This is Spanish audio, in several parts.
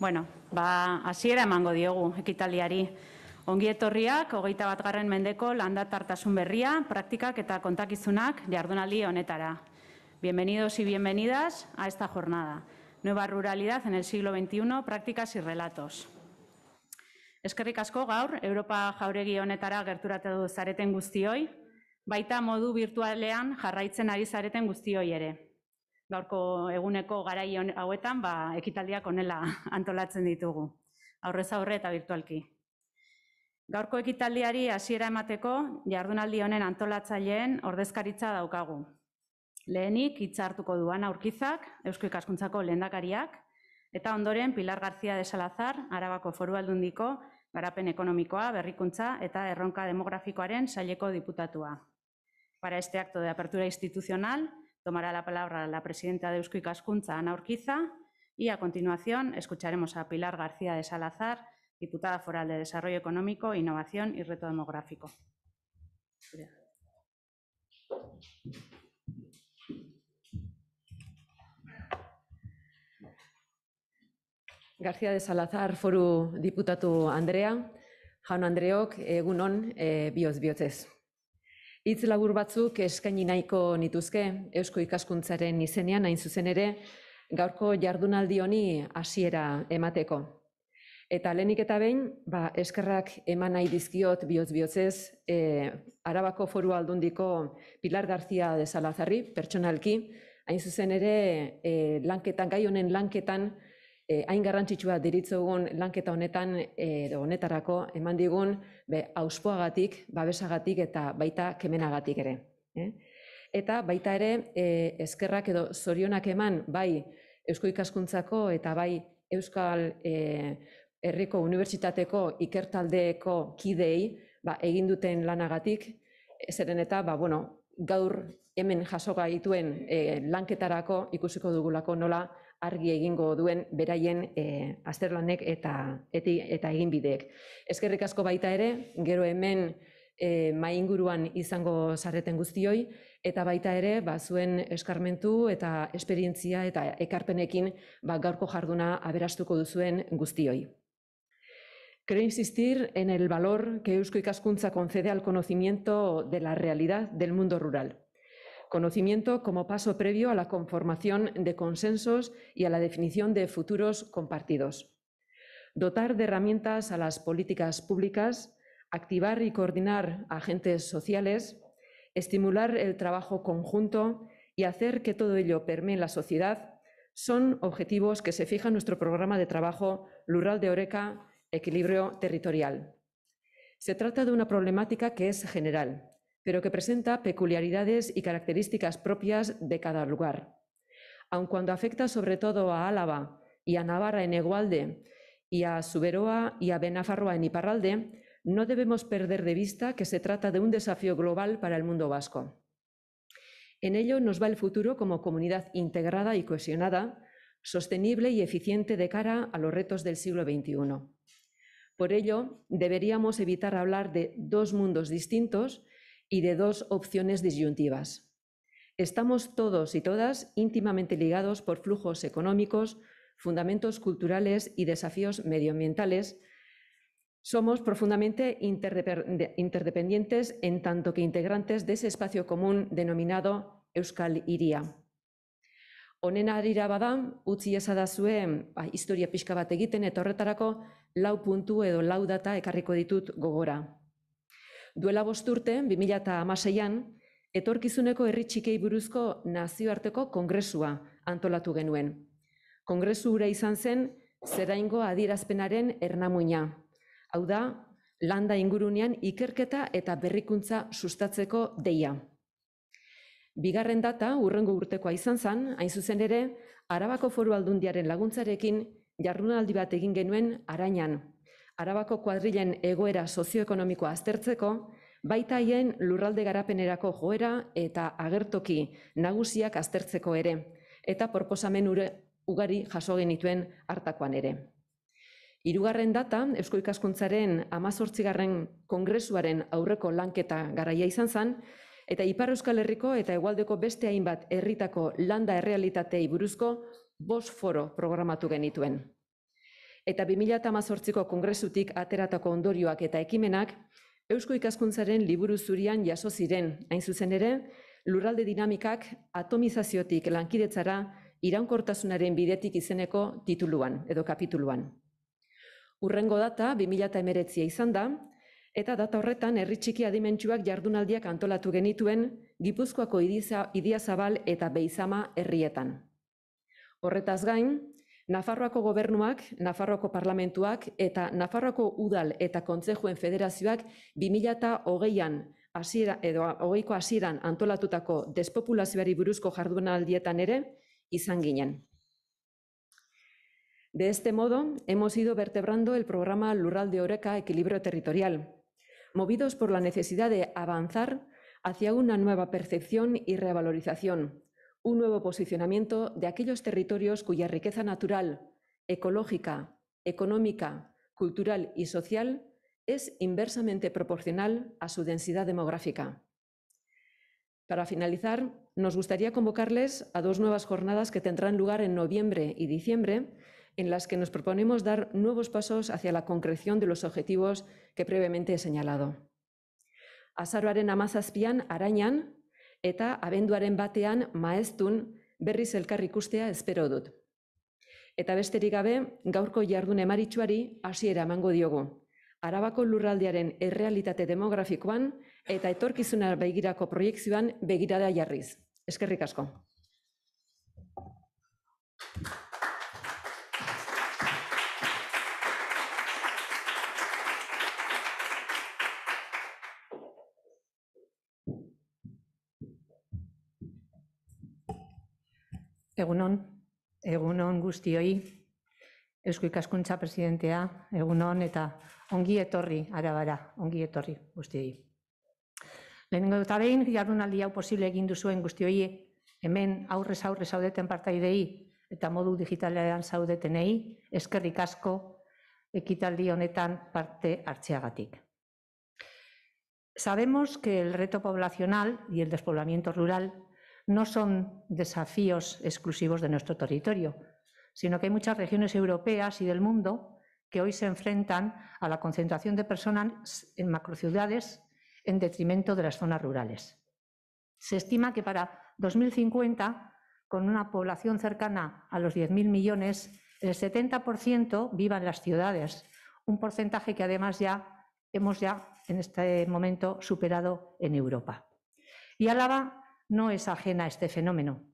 Bueno, ba, hasiera emango diogu ekitaldiari. Ongi etorriak, hogeita bat garren mendeko landatartasun berria, praktikak eta kontakizunak jardunaldi honetara. Bienvenidos y bienvenidas a esta jornada. Nueva ruralidad en el siglo XXI, prácticas y relatos. Eskerrik asko gaur, Europa jauregi honetara gerturatu zareten guztioi, baita modu virtualean jarraitzen ari zareten guztioi ere gaurko eguneko garai hauetan ba, ekitaldiak onela antolatzen ditugu, aurrez aurre eta virtualki. Gaurko ekitaldiari hasiera emateko jardunaldi honen antolatzaileen ordezkaritza daukagu. Lehenik hitza hartuko duan aurkizak, Eusko Ikaskuntzako lehendakariak, eta ondoren Pilar García de Salazar, Arabako Foru Aldundiko, garapen ekonomikoa, berrikuntza eta erronka demografikoaren saileko diputatua. Para este acto de apertura institucional, Tomará la palabra la presidenta de Eusko Cascunza, Ana Urquiza, y a continuación escucharemos a Pilar García de Salazar, diputada foral de Desarrollo Económico, Innovación y Reto Demográfico. García de Salazar, foru diputatu Andrea, jaun Andreok, egunon, e, biotez. Itz labur batzuk eskaini nahiko nituzke Eusko ikaskuntzaren izenean hain zuzen ere gaurko jardunaldi honi hasiera emateko. Eta lehenik eta behin, ba, eskerrak eman nahi dizkiot bihotz bihotzez, e, Arabako foru aldundiko Pilar Garzia de Salazarri, pertsonalki, hain zuzen ere e, lanketan, gai honen lanketan, eh, hain garrantzitsua diritzogun lanketa honetan edo honetarako eman digun be auspoagatik, babesagatik eta baita kemenagatik ere. Eh? Eta baita ere eh, eskerrak edo zorionak eman bai Eusko Ikaskuntzako eta bai Euskal eh, Herriko Unibertsitateko ikertaldeeko kidei ba, egin duten lanagatik, zeren eta ba, bueno, gaur hemen jaso gaituen eh, lanketarako ikusiko dugulako nola argi egingo duen beraien e, azterlanek eta, eti, eta eginbideek. Ezkerrik asko baita ere, gero hemen e, mai inguruan izango zareten guztioi, eta baita ere, ba, zuen eskarmentu eta esperientzia eta ekarpenekin ba, gaurko jarduna aberastuko duzuen guztioi. Quiero insistir en el valor que Eusko Ikaskuntza concede al conocimiento de la realidad del mundo rural. Conocimiento como paso previo a la conformación de consensos y a la definición de futuros compartidos. Dotar de herramientas a las políticas públicas, activar y coordinar agentes sociales, estimular el trabajo conjunto y hacer que todo ello permee la sociedad son objetivos que se fija en nuestro programa de trabajo Lural de Oreca, Equilibrio Territorial. Se trata de una problemática que es general, pero que presenta peculiaridades y características propias de cada lugar. Aun cuando afecta sobre todo a Álava y a Navarra en Egualde y a Suberoa y a Benafarroa en Iparralde, no debemos perder de vista que se trata de un desafío global para el mundo vasco. En ello nos va el futuro como comunidad integrada y cohesionada, sostenible y eficiente de cara a los retos del siglo XXI. Por ello, deberíamos evitar hablar de dos mundos distintos, y de dos opciones disyuntivas. Estamos todos y todas íntimamente ligados por flujos económicos, fundamentos culturales y desafíos medioambientales. Somos profundamente interdependientes en tanto que integrantes de ese espacio común denominado Euskal Iria. Honen arira bada, utzi historia pixka bat egiten eta lau puntu edo lau data ekarriko ditut gogora. Duela bosturte, 2006an, etorkizuneko herri txikei buruzko nazioarteko kongresua antolatu genuen. Kongresu ura izan zen, zeraingo adierazpenaren ernamuina. Hau da, landa ingurunean ikerketa eta berrikuntza sustatzeko deia. Bigarren data, urrengo urtekoa izan zen, hain zuzen ere, Arabako foru aldundiaren laguntzarekin jarrunaldi bat egin genuen arainan, Arabako kuadrilen egoera sozioekonomikoa aztertzeko, baita haien lurralde garapenerako joera eta agertoki nagusiak aztertzeko ere, eta proposamen ugari jaso genituen hartakoan ere. Hirugarren data, Eusko Ikaskuntzaren amazortzigarren kongresuaren aurreko lanketa garaia izan zen, eta Ipar Euskal Herriko eta Egualdeko beste hainbat herritako landa errealitatei buruzko bos foro programatu genituen. Eta 2018ko kongresutik ateratako ondorioak eta ekimenak Eusko ikaskuntzaren liburu zurian jaso ziren, hain zuzen ere, lurralde dinamikak atomizaziotik lankidetzara iraunkortasunaren bidetik izeneko tituluan edo kapituluan. Urrengo data 2019 izan da, eta data horretan herri txiki adimentsuak jardunaldiak antolatu genituen Gipuzkoako Idia Zabal eta Beizama herrietan. Horretaz gain, Nafarroako gobernuak, Nafarroako parlamentuak eta Nafarroako udal eta kontzejuen federazioak 2008an hasiera edo hogeiko hasieran antolatutako despopulazioari buruzko jardunaldietan ere izan ginen. De este modo, hemos ido vertebrando el programa Lural de Oreca Equilibrio Territorial, movidos por la necesidad de avanzar hacia una nueva percepción y revalorización, un nuevo posicionamiento de aquellos territorios cuya riqueza natural, ecológica, económica, cultural y social es inversamente proporcional a su densidad demográfica. Para finalizar, nos gustaría convocarles a dos nuevas jornadas que tendrán lugar en noviembre y diciembre, en las que nos proponemos dar nuevos pasos hacia la concreción de los objetivos que previamente he señalado. Azaroaren amazazpian arañan eta abenduaren batean maestun berriz elkar ikustea espero dut. Eta besterik gabe, gaurko jardun emaritsuari hasiera emango diogu. Arabako lurraldearen errealitate demografikoan eta etorkizuna begirako proiektzioan begirada jarriz. Eskerrik asko. Egunon, egunon guztioi, Eusko ikaskuntza presidentea, egunon eta ongi etorri, arabara, ongi etorri guztioi. Lehenengo eta behin, jardunaldi hau posible egin duzuen guztioi, hemen aurrez aurre zaudeten partaidei eta modu digitalean zaudetenei, eskerrik asko ekitaldi honetan parte hartzeagatik. Sabemos que el reto poblacional y el despoblamiento rural no son desafíos exclusivos de nuestro territorio, sino que hay muchas regiones europeas y del mundo que hoy se enfrentan a la concentración de personas en macrociudades en detrimento de las zonas rurales. Se estima que para 2050, con una población cercana a los 10.000 millones, el 70% viva en las ciudades, un porcentaje que además ya hemos ya en este momento superado en Europa. Y Álava no es ajena a este fenómeno.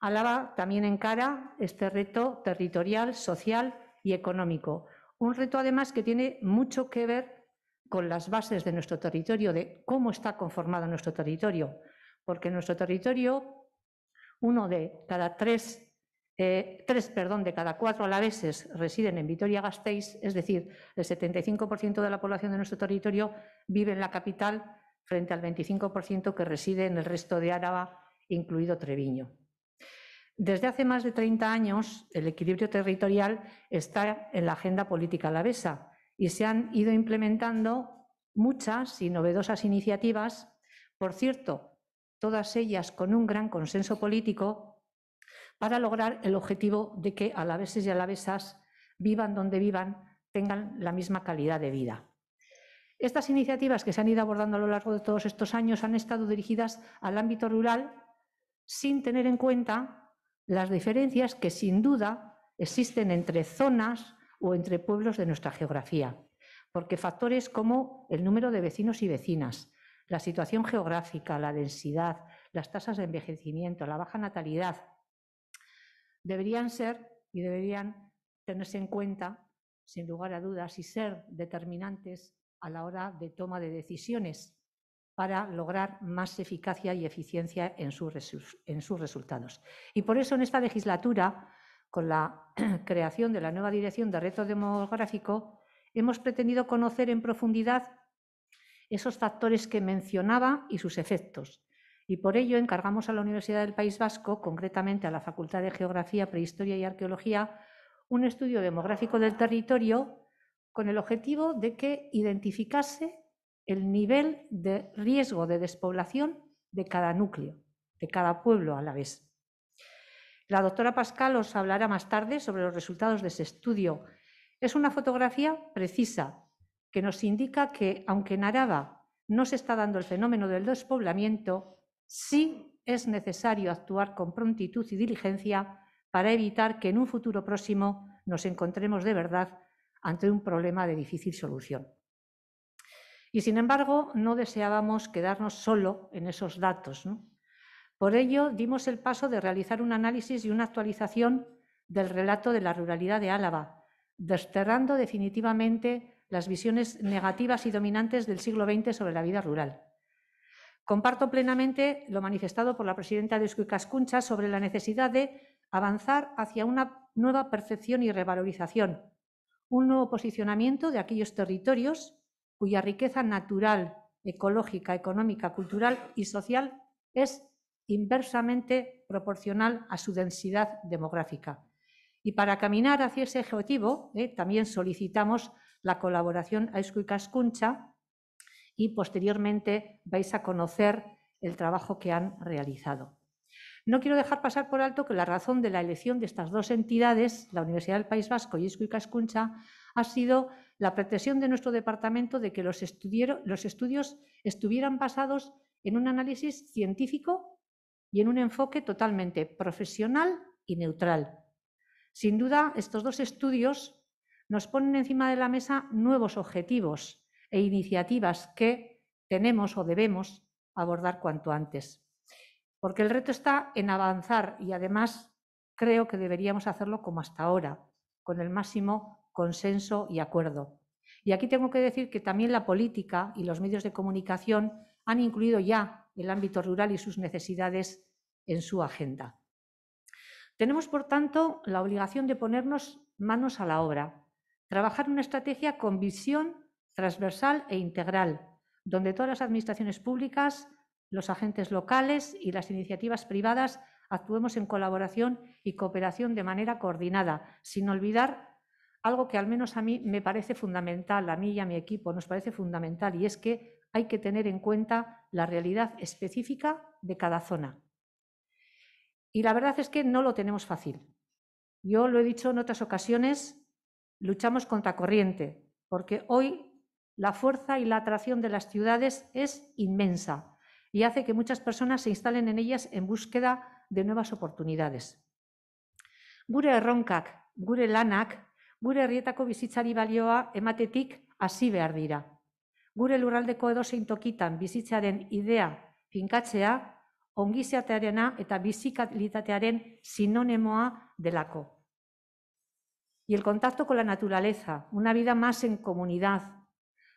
Álava también encara este reto territorial, social y económico. Un reto además que tiene mucho que ver con las bases de nuestro territorio, de cómo está conformado nuestro territorio, porque en nuestro territorio uno de cada tres, eh, tres perdón, de cada cuatro alaveses residen en Vitoria-Gasteiz, es decir, el 75% de la población de nuestro territorio vive en la capital frente al 25% que reside en el resto de Áraba, incluido Treviño. Desde hace más de 30 años, el equilibrio territorial está en la agenda política alavesa y se han ido implementando muchas y novedosas iniciativas, por cierto, todas ellas con un gran consenso político, para lograr el objetivo de que alaveses y alavesas vivan donde vivan, tengan la misma calidad de vida. Estas iniciativas que se han ido abordando a lo largo de todos estos años han estado dirigidas al ámbito rural sin tener en cuenta las diferencias que sin duda existen entre zonas o entre pueblos de nuestra geografía, porque factores como el número de vecinos y vecinas, la situación geográfica, la densidad, las tasas de envejecimiento, la baja natalidad, deberían ser y deberían tenerse en cuenta, sin lugar a dudas, y ser determinantes a la hora de toma de decisiones para lograr más eficacia y eficiencia en sus, resultados. Y por eso en esta legislatura, con la creación de la nueva Dirección de Reto Demográfico, hemos pretendido conocer en profundidad esos factores que mencionaba y sus efectos. Y por ello encargamos a la Universidad del País Vasco, concretamente a la Facultad de Geografía, Prehistoria y Arqueología, un estudio demográfico del territorio con el objetivo de que identificase el nivel de riesgo de despoblación de cada núcleo, de cada pueblo a la vez. La doctora Pascal os hablará más tarde sobre los resultados de ese estudio, Es una fotografía precisa que nos indica que, aunque en Araba no se está dando el fenómeno del despoblamiento, sí es necesario actuar con prontitud y diligencia para evitar que en un futuro próximo nos encontremos de verdad ante un problema de difícil solución. Y sin embargo, no deseábamos quedarnos solo en esos datos. Por ello, dimos el paso de realizar un análisis y una actualización del relato de la ruralidad de Álava, desterrando definitivamente las visiones negativas y dominantes del siglo XX sobre la vida rural. Comparto plenamente lo manifestado por la presidenta de Escuicascuncha sobre la necesidad de avanzar hacia una nueva percepción y revalorización, un nuevo posicionamiento de aquellos territorios cuya riqueza natural, ecológica, económica, cultural y social es inversamente proporcional a su densidad demográfica. Y para caminar hacia ese objetivo, eh, también solicitamos la colaboración a y Cascuncha y posteriormente vais a conocer el trabajo que han realizado. No quiero dejar pasar por alto que la razón de la elección de estas dos entidades, la Universidad del País Vasco y Escu y Cascuncha, ha sido la pretensión de nuestro departamento de que los, los estudios estuvieran basados en un análisis científico y en un enfoque totalmente profesional y neutral. Sin duda, estos dos estudios nos ponen encima de la mesa nuevos objetivos e iniciativas que tenemos o debemos abordar cuanto antes. Porque el reto está en avanzar y además creo que deberíamos hacerlo como hasta ahora, con el máximo consenso y acuerdo. Y aquí tengo que decir que también la política y los medios de comunicación han incluido ya el ámbito rural y sus necesidades en su agenda. Tenemos, por tanto, la obligación de ponernos manos a la obra, trabajar una estrategia con visión transversal e integral, donde todas las administraciones públicas, los agentes locales y las iniciativas privadas actuemos en colaboración y cooperación de manera coordinada, sin olvidar algo que al menos a mí me parece fundamental, a mí y a mi equipo nos parece fundamental, y es que hay que tener en cuenta la realidad específica de cada zona. Y la verdad es que no lo tenemos fácil. Yo lo he dicho en otras ocasiones, luchamos contra corriente, porque hoy la fuerza y la atracción de las ciudades es inmensa y hace que muchas personas se instalen en ellas en búsqueda de nuevas oportunidades. Gure erronkak, gure lanak gure herrietako bizitzari balioa ematetik hasi behar dira. Gure lurraldeko edozein tokitan bizitzaren idea finkatzea, ongizatearena eta bizikalitatearen sinónimoa delako. Y el contacto con la naturaleza, una vida más en comunidad,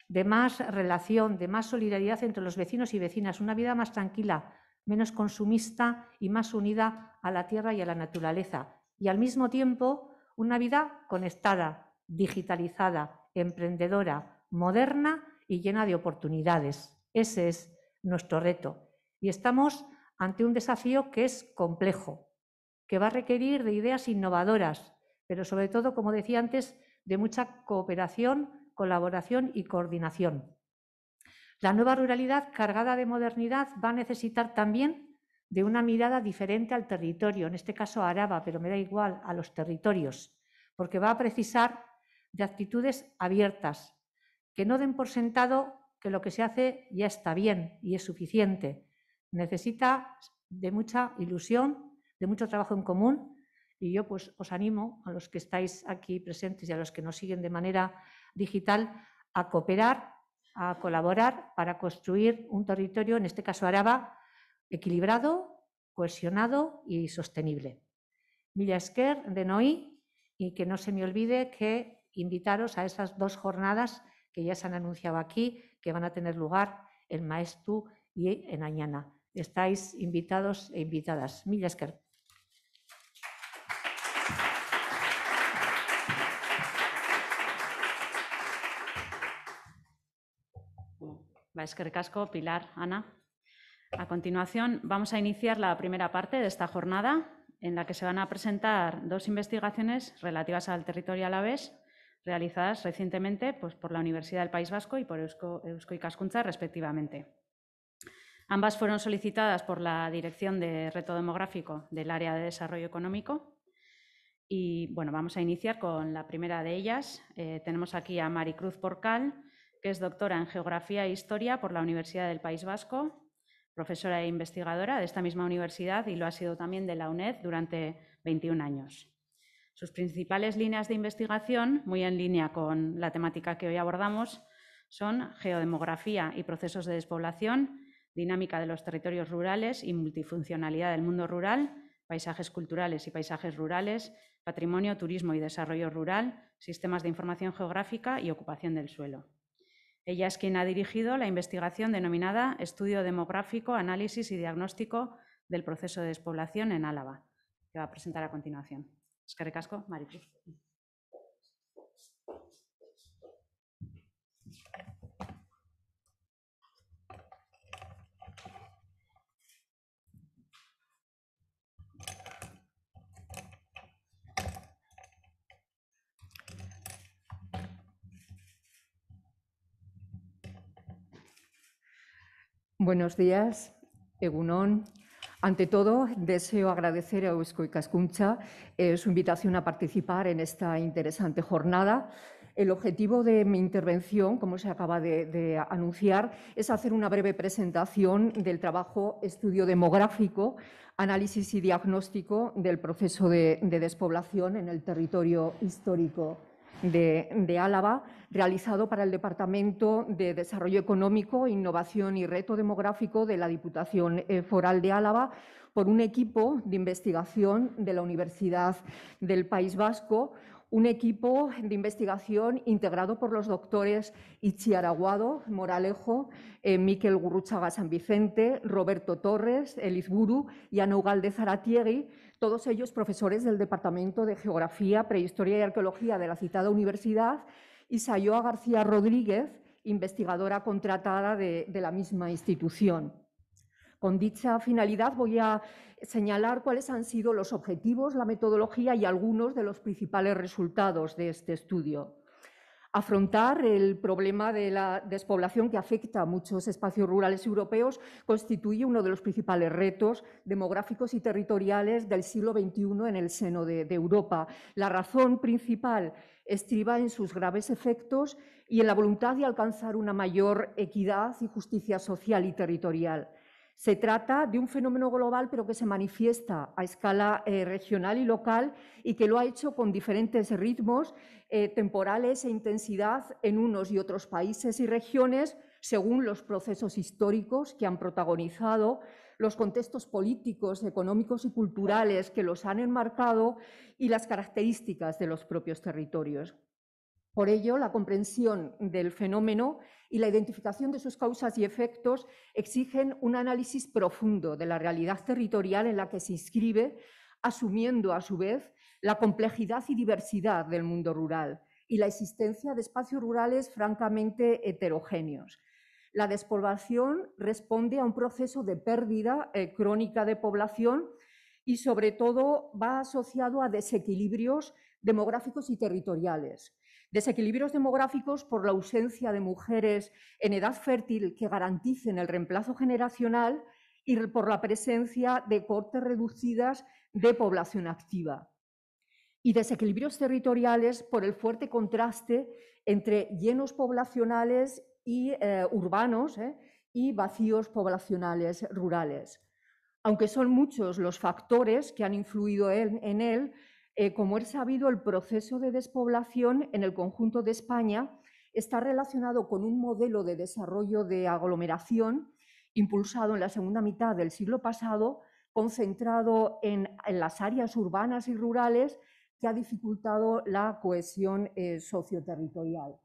de más relación, de más solidaridad entre los vecinos y vecinas, una vida más tranquila, menos consumista y más unida a la tierra y a la naturaleza. Y al mismo tiempo, una vida conectada, digitalizada, emprendedora, moderna y llena de oportunidades. Ese es nuestro reto. Y estamos ante un desafío que es complejo, que va a requerir de ideas innovadoras, pero sobre todo, como decía antes, de mucha cooperación, colaboración y coordinación. La nueva ruralidad cargada de modernidad va a necesitar también de una mirada diferente al territorio, en este caso a Araba, pero me da igual, a los territorios, porque va a precisar de actitudes abiertas, que no den por sentado que lo que se hace ya está bien y es suficiente. Necesita de mucha ilusión, de mucho trabajo en común y yo pues os animo a los que estáis aquí presentes y a los que nos siguen de manera digital a cooperar, a colaborar para construir un territorio, en este caso Araba, equilibrado, cohesionado y sostenible. Milla esker de y que no se me olvide que invitaros a esas dos jornadas que ya se han anunciado aquí, que van a tener lugar en Maestu y en Añana. Estáis invitados e invitadas. Milla esker. Va, Pilar, Ana. A continuación, vamos a iniciar la primera parte de esta jornada, en la que se van a presentar dos investigaciones relativas al territorio alavés, realizadas recientemente pues, por la Universidad del País Vasco y por Eusko, y Cascunza, respectivamente. Ambas fueron solicitadas por la Dirección de Reto Demográfico del Área de Desarrollo Económico Y bueno, vamos a iniciar con la primera de ellas. Eh, tenemos aquí a Maricruz Porcal, es doctora en Geografía e Historia por la Universidad del País Vasco, profesora e investigadora de esta misma universidad y lo ha sido también de la UNED durante 21 años. Sus principales líneas de investigación, muy en línea con la temática que hoy abordamos, son geodemografía y procesos de despoblación, dinámica de los territorios rurales y multifuncionalidad del mundo rural, paisajes culturales y paisajes rurales, patrimonio, turismo y desarrollo rural, sistemas de información geográfica y ocupación del suelo. Ella es quien ha dirigido la investigación denominada Estudio Demográfico, Análisis y Diagnóstico del Proceso de Despoblación en Álava, que va a presentar a continuación. Es que recasco, Maricruz. Buenos días, Egunon. Ante todo, deseo agradecer a Eusko Ikaskuntza eh, su invitación a participar en esta interesante jornada. El objetivo de mi intervención, como se acaba de, de, anunciar, es hacer una breve presentación del trabajo estudio demográfico, análisis y diagnóstico del proceso de, de despoblación en el territorio histórico de, Álava, realizado para el Departamento de Desarrollo Económico, Innovación y Reto Demográfico de la Diputación eh, Foral de Álava por un equipo de investigación de la Universidad del País Vasco, un equipo de investigación integrado por los doctores Ichi Araguado, Moralejo, eh, Miquel Gurruchaga San Vicente, Roberto Torres, Elizburu y Anougal de Zaratiegui, todos ellos profesores del Departamento de Geografía, Prehistoria y Arqueología de la citada universidad, y Sayoa García Rodríguez, investigadora contratada de, de la misma institución. Con dicha finalidad voy a señalar cuáles han sido los objetivos, la metodología y algunos de los principales resultados de este estudio. Afrontar el problema de la despoblación que afecta a muchos espacios rurales europeos constituye uno de los principales retos demográficos y territoriales del siglo XXI en el seno de, Europa. La razón principal estriba en sus graves efectos y en la voluntad de alcanzar una mayor equidad y justicia social y territorial. Se trata de un fenómeno global, pero que se manifiesta a escala eh, regional y local y que lo ha hecho con diferentes ritmos eh, temporales e intensidad en unos y otros países y regiones, según los procesos históricos que han protagonizado, los contextos políticos, económicos y culturales que los han enmarcado y las características de los propios territorios. Por ello, la comprensión del fenómeno y la identificación de sus causas y efectos exigen un análisis profundo de la realidad territorial en la que se inscribe, asumiendo a su vez la complejidad y diversidad del mundo rural y la existencia de espacios rurales francamente heterogéneos. La despoblación responde a un proceso de pérdida eh, crónica de población y sobre todo va asociado a desequilibrios demográficos y territoriales Desequilibrios demográficos por la ausencia de mujeres en edad fértil que garanticen el reemplazo generacional y por la presencia de cortes reducidas de población activa. Y desequilibrios territoriales por el fuerte contraste entre llenos poblacionales y eh, urbanos eh, y vacíos poblacionales rurales. Aunque son muchos los factores que han influido en, en él, eh, como es sabido, el proceso de despoblación en el conjunto de España está relacionado con un modelo de desarrollo de aglomeración impulsado en la segunda mitad del siglo pasado, concentrado en, las áreas urbanas y rurales, que ha dificultado la cohesión eh, socioterritorial.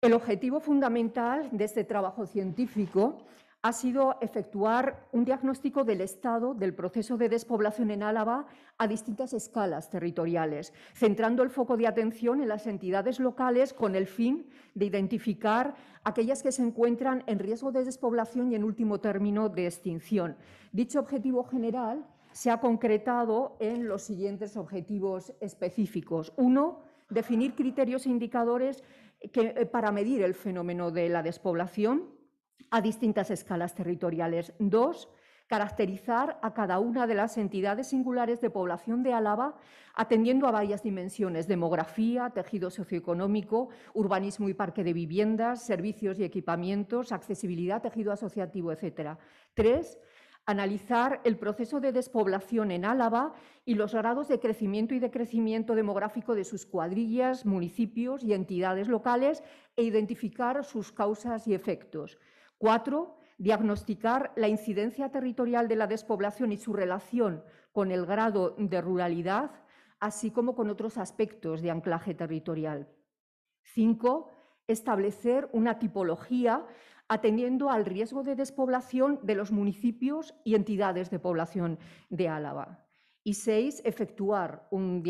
El objetivo fundamental de este trabajo científico ha sido efectuar un diagnóstico del estado del proceso de despoblación en Álava a distintas escalas territoriales, centrando el foco de atención en las entidades locales con el fin de identificar aquellas que se encuentran en riesgo de despoblación y, en último término, de extinción. Dicho objetivo general se ha concretado en los siguientes objetivos específicos. Uno, definir criterios e indicadores eh, para medir el fenómeno de la despoblación a distintas escalas territoriales. Dos, caracterizar a cada una de las entidades singulares de población de Álava atendiendo a varias dimensiones, demografía, tejido socioeconómico, urbanismo y parque de viviendas, servicios y equipamientos, accesibilidad, tejido asociativo, etc. Tres, analizar el proceso de despoblación en Álava y los grados de crecimiento y decrecimiento demográfico de sus cuadrillas, municipios y entidades locales e identificar sus causas y efectos. Cuatro, diagnosticar la incidencia territorial de la despoblación y su relación con el grado de ruralidad, así como con otros aspectos de anclaje territorial. Cinco, establecer una tipología atendiendo al riesgo de despoblación de los municipios y entidades de población de Álava. Y seis, efectuar un,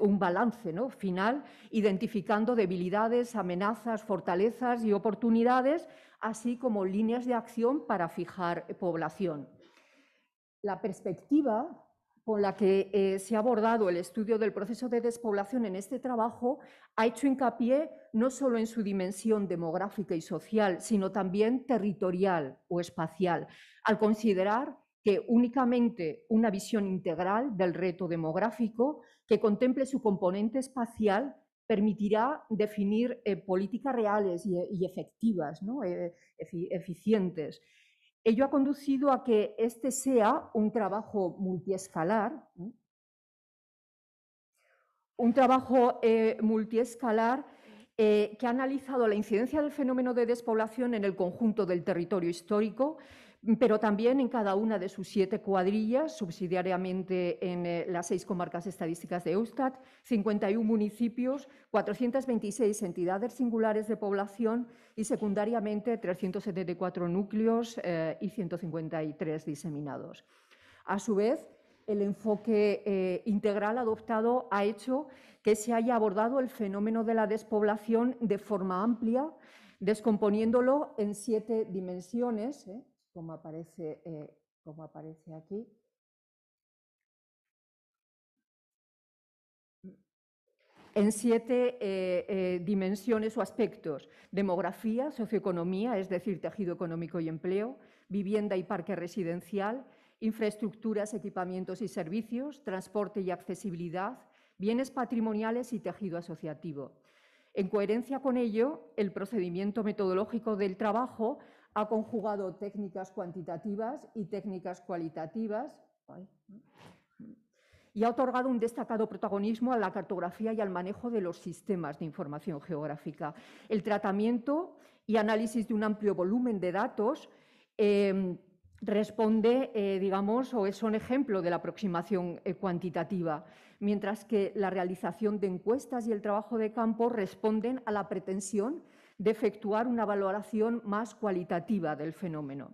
un balance ¿no? final identificando debilidades, amenazas, fortalezas y oportunidades, así como líneas de acción para fijar población. La perspectiva con la que eh, se ha abordado el estudio del proceso de despoblación en este trabajo ha hecho hincapié no solo en su dimensión demográfica y social, sino también territorial o espacial, al considerar que únicamente una visión integral del reto demográfico que contemple su componente espacial permitirá definir eh, políticas reales y, efectivas, ¿no? Eh, eficientes, Ello ha conducido a que este sea un trabajo multiescalar, un trabajo eh, multiescalar que ha analizado la incidencia del fenómeno de despoblación en el conjunto del territorio histórico, pero también en cada una de sus siete cuadrillas, subsidiariamente en eh, las seis comarcas estadísticas de Eustat, 51 municipios, 426 entidades singulares de población y secundariamente 374 núcleos eh, y 153 diseminados. A su vez, el enfoque eh, integral adoptado ha hecho que se haya abordado el fenómeno de la despoblación de forma amplia, descomponiéndolo en siete dimensiones, como aparece, eh, como aparece aquí. en siete eh, eh, dimensiones o aspectos. Demografía, socioeconomía, es decir, tejido económico y empleo, vivienda y parque residencial, infraestructuras, equipamientos y servicios, transporte y accesibilidad, bienes patrimoniales y tejido asociativo. En coherencia con ello, el procedimiento metodológico del trabajo ha conjugado técnicas cuantitativas y técnicas cualitativas y ha otorgado un destacado protagonismo a la cartografía y al manejo de los sistemas de información geográfica. El tratamiento y análisis de un amplio volumen de datos em, responde, eh, digamos, o es un ejemplo de la aproximación eh, cuantitativa, mientras que la realización de encuestas y el trabajo de campo responden a la pretensión de efectuar una valoración más cualitativa del fenómeno.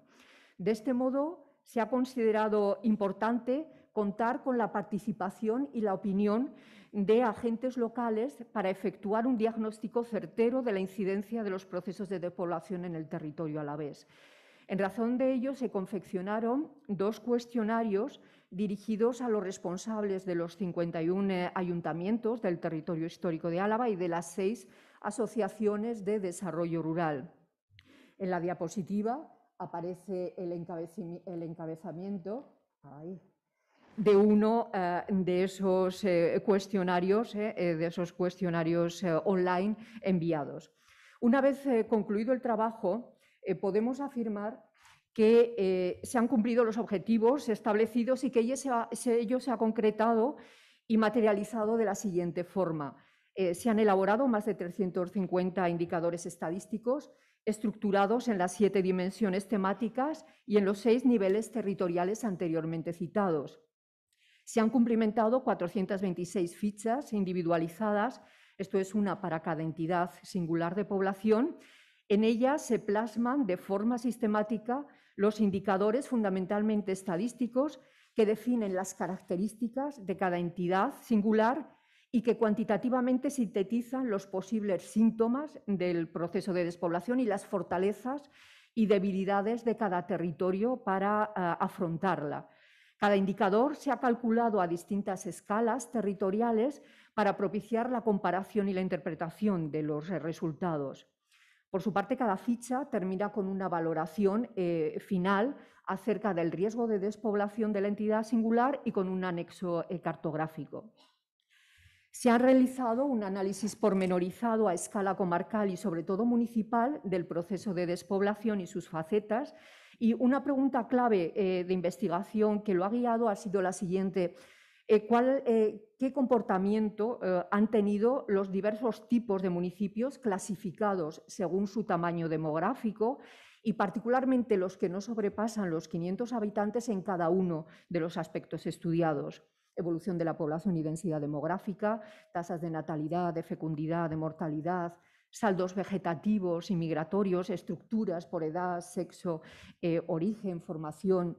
De este modo, se ha considerado importante contar con la participación y la opinión de agentes locales para efectuar un diagnóstico certero de la incidencia de los procesos de despoblación en el territorio alavés. En razón de ello, se confeccionaron dos cuestionarios dirigidos a los responsables de los 51 eh, ayuntamientos del territorio histórico de Álava y de las seis asociaciones de desarrollo rural. En la diapositiva aparece el, encabezamiento de uno eh, de esos eh, cuestionarios, eh, de esos cuestionarios online enviados. Una vez concluido el trabajo, podemos afirmar que se han cumplido los objetivos establecidos y que ello se ha concretado y materializado de la siguiente forma. Eh, se han elaborado más de 350 indicadores estadísticos estructurados en las siete dimensiones temáticas y en los seis niveles territoriales anteriormente citados. Se han cumplimentado 426 fichas individualizadas, esto es una para cada entidad singular de población. En ellas se plasman de forma sistemática los indicadores fundamentalmente estadísticos que definen las características de cada entidad singular y que cuantitativamente sintetizan los posibles síntomas del proceso de despoblación y las fortalezas y debilidades de cada territorio para eh, afrontarla. Cada indicador se ha calculado a distintas escalas territoriales para propiciar la comparación y la interpretación de los resultados. Por su parte, cada ficha termina con una valoración eh, final acerca del riesgo de despoblación de la entidad singular y con un anexo eh, cartográfico. Se ha realizado un análisis pormenorizado a escala comarcal y sobre todo municipal del proceso de despoblación y sus facetas. Y una pregunta clave eh, de investigación que lo ha guiado ha sido la siguiente. Eh, eh, ¿Qué comportamiento han tenido los diversos tipos de municipios clasificados según su tamaño demográfico y particularmente los que no sobrepasan los 500 habitantes en cada uno de los aspectos estudiados? Evolución de la población y densidad demográfica, tasas de natalidad, de fecundidad, de mortalidad, saldos vegetativos y migratorios, estructuras por edad, sexo, eh, origen, formación,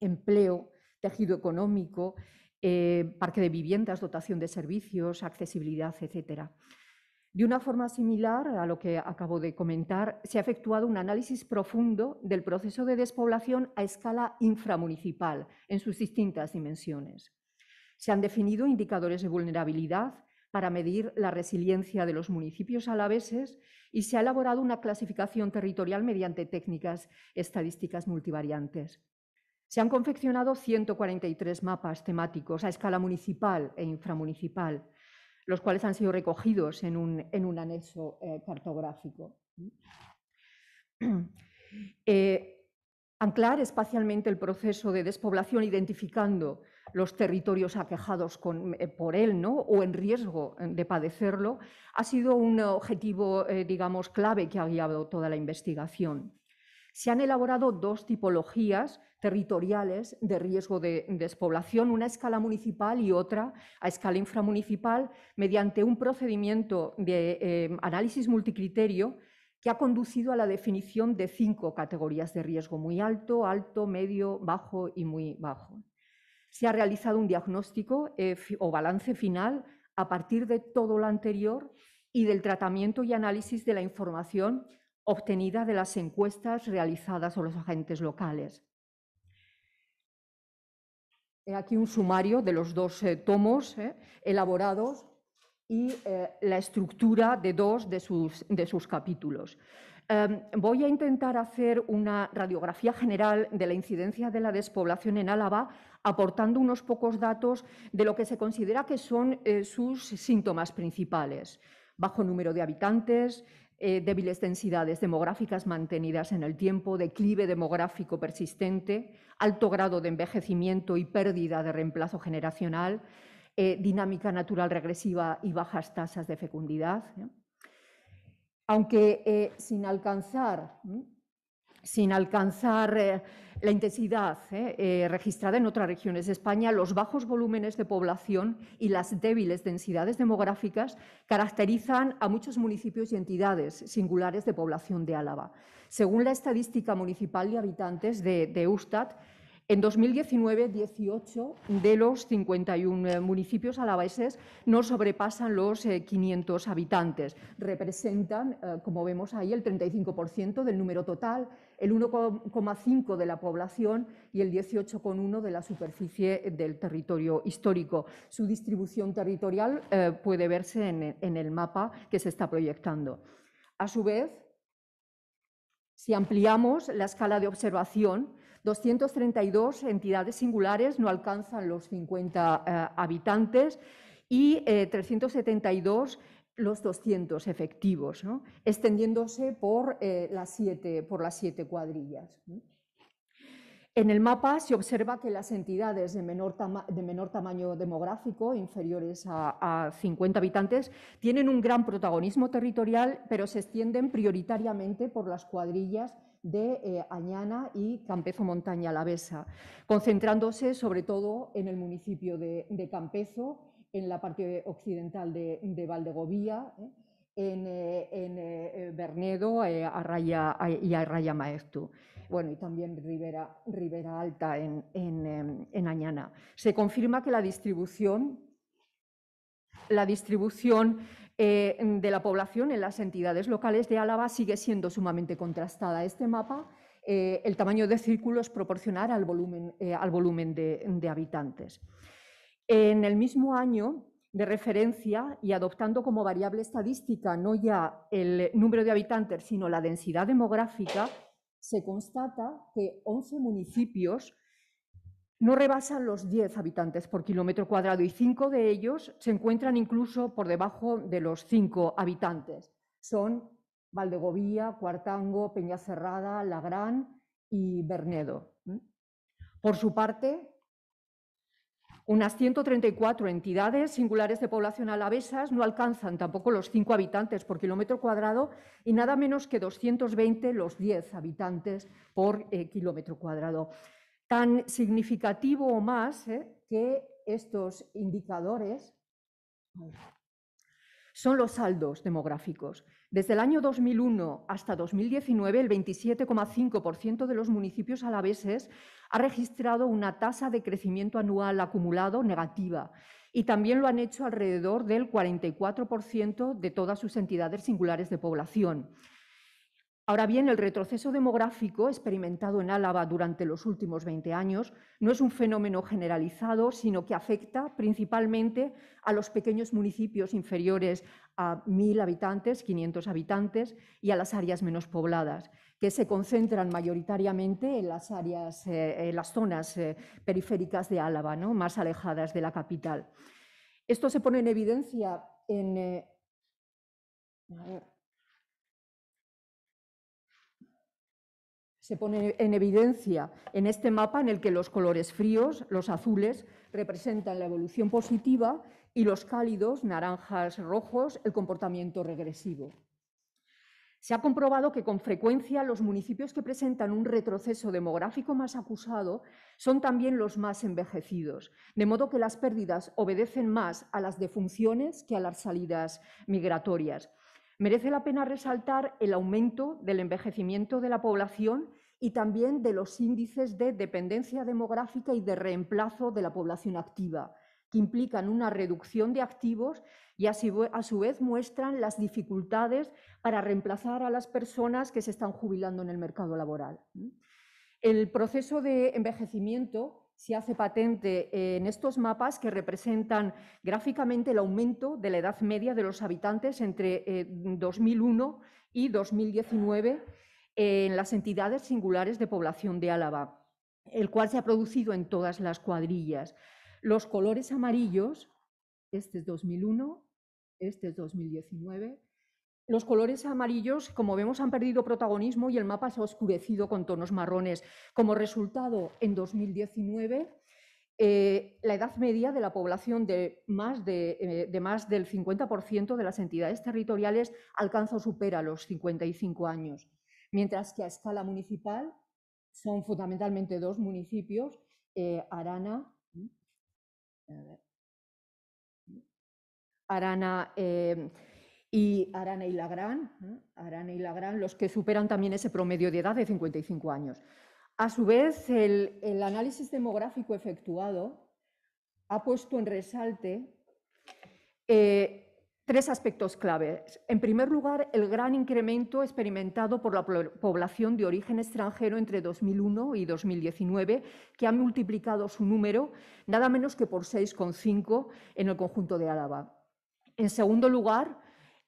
empleo, tejido económico, eh, parque de viviendas, dotación de servicios, accesibilidad, etc. De una forma similar a lo que acabo de comentar, se ha efectuado un análisis profundo del proceso de despoblación a escala inframunicipal en sus distintas dimensiones. Se han definido indicadores de vulnerabilidad para medir la resiliencia de los municipios alaveses y se ha elaborado una clasificación territorial mediante técnicas estadísticas multivariantes. Se han confeccionado 143 mapas temáticos a escala municipal e inframunicipal, los cuales han sido recogidos en un, anexo eh, cartográfico. Eh, anclar espacialmente el proceso de despoblación identificando los territorios aquejados eh, por él ¿no? o en riesgo eh, de padecerlo, ha sido un objetivo, eh, digamos, clave que ha guiado toda la investigación. Se han elaborado dos tipologías territoriales de riesgo de despoblación, una a escala municipal y otra a escala inframunicipal, mediante un procedimiento de análisis multicriterio que ha conducido a la definición de cinco categorías de riesgo, muy alto, alto, medio, bajo y muy bajo se ha realizado un diagnóstico eh, o balance final a partir de todo lo anterior y del tratamiento y análisis de la información obtenida de las encuestas realizadas por los agentes locales. He aquí un sumario de los dos eh, tomos eh, elaborados y la estructura de dos de sus, de sus capítulos. Em, voy a intentar hacer una radiografía general de la incidencia de la despoblación en Álava aportando unos pocos datos de lo que se considera que son eh, sus síntomas principales. Bajo número de habitantes, eh, débiles densidades demográficas mantenidas en el tiempo, declive demográfico persistente, alto grado de envejecimiento y pérdida de reemplazo generacional, eh, dinámica natural regresiva y bajas tasas de fecundidad. Aunque sin alcanzar sin alcanzar eh, la intensidad eh, eh, registrada en otras regiones de España, los bajos volúmenes de población y las débiles densidades demográficas caracterizan a muchos municipios y entidades singulares de población de Álava. Según la estadística municipal de habitantes de, Eustat, en 2019, 18 de los 51 eh, municipios alaveses no sobrepasan los 500 eh, habitantes. Representan, como vemos ahí, el 35% del número total, el 1,5% de la población y el 18,1% de la superficie del territorio histórico. Su distribución territorial puede verse en el mapa que se está proyectando. A su vez, si ampliamos la escala de observación, 232 entidades singulares no alcanzan los 50 eh, habitantes y 372 eh, los 200 efectivos, extendiéndose por, eh, las siete, por las siete cuadrillas. En el mapa se observa que las entidades de menor, tamaño demográfico, inferiores a, a, 50 habitantes, tienen un gran protagonismo territorial, pero se extienden prioritariamente por las cuadrillas de eh, Añana y Campezo Montaña Alavesa, concentrándose sobre todo en el municipio de, Campezo, en la parte occidental de, Valdegovía, ¿eh? en, eh, Bernedo Arraya, y Arraya Maeztu. Bueno, y también Ribera, Ribera Alta en, en Añana. Se confirma que la distribución la distribución eh, de la población en las entidades locales de Álava sigue siendo sumamente contrastada. Este mapa, eh, el tamaño de círculo es proporcional al volumen, eh, al volumen de, habitantes. En el mismo año, de referencia y adoptando como variable estadística no ya el número de habitantes, sino la densidad demográfica, se constata que 11 municipios no rebasan los 10 habitantes por kilómetro cuadrado y 5 de ellos se encuentran incluso por debajo de los 5 habitantes. Son Valdegovía, Cuartango, Peñacerrada, Lagrán y Bernedo. Por su parte, unas 134 entidades singulares de población alavesas no alcanzan tampoco los 5 habitantes por kilómetro cuadrado y nada menos que 220 los 10 habitantes por eh, kilómetro cuadrado tan significativo o más ¿eh? que estos indicadores son los saldos demográficos. Desde el año 2001 hasta 2019, el 27,5% de los municipios alaveses ha registrado una tasa de crecimiento anual acumulado negativa y también lo han hecho alrededor del 44% de todas sus entidades singulares de población. Ahora bien, el retroceso demográfico experimentado en Álava durante los últimos 20 años no es un fenómeno generalizado, sino que afecta principalmente a los pequeños municipios inferiores a 1.000 habitantes, 500 habitantes, y a las áreas menos pobladas, que se concentran mayoritariamente en las, áreas, eh, en las zonas eh, periféricas de Álava, ¿no? más alejadas de la capital. Esto se pone en evidencia en... Eh, se pone en evidencia en este mapa en el que los colores fríos, los azules, representan la evolución positiva y los cálidos, naranjas, rojos, el comportamiento regresivo. Se ha comprobado que con frecuencia los municipios que presentan un retroceso demográfico más acusado son también los más envejecidos, de modo que las pérdidas obedecen más a las defunciones que a las salidas migratorias. Merece la pena resaltar el aumento del envejecimiento de la población y también de los índices de dependencia demográfica y de reemplazo de la población activa, que implican una reducción de activos y a su vez muestran las dificultades para reemplazar a las personas que se están jubilando en el mercado laboral. El proceso de envejecimiento se hace patente en estos mapas que representan gráficamente el aumento de la edad media de los habitantes entre 2001 eh, y 2019 en las entidades singulares de población de Álava, el cual se ha producido en todas las cuadrillas. Los colores amarillos, este es 2001, este es 2019. Los colores amarillos, como vemos, han perdido protagonismo y el mapa se ha oscurecido con tonos marrones. Como resultado, en 2019, eh, la edad media de la población de más, eh, más del 50% de las entidades territoriales alcanza o supera los 55 años mientras que a escala municipal son fundamentalmente dos municipios, eh, Arana, Arana eh, y Arana y Lagrán, Arana y los que superan también ese promedio de edad de 55 años. A su vez, el, análisis demográfico efectuado ha puesto en resalte eh, Tres aspectos claves. En primer lugar, el gran incremento experimentado por la población de origen extranjero entre 2001 y 2019, que ha multiplicado su número nada menos que por 6,5 en el conjunto de Álava. En segundo lugar,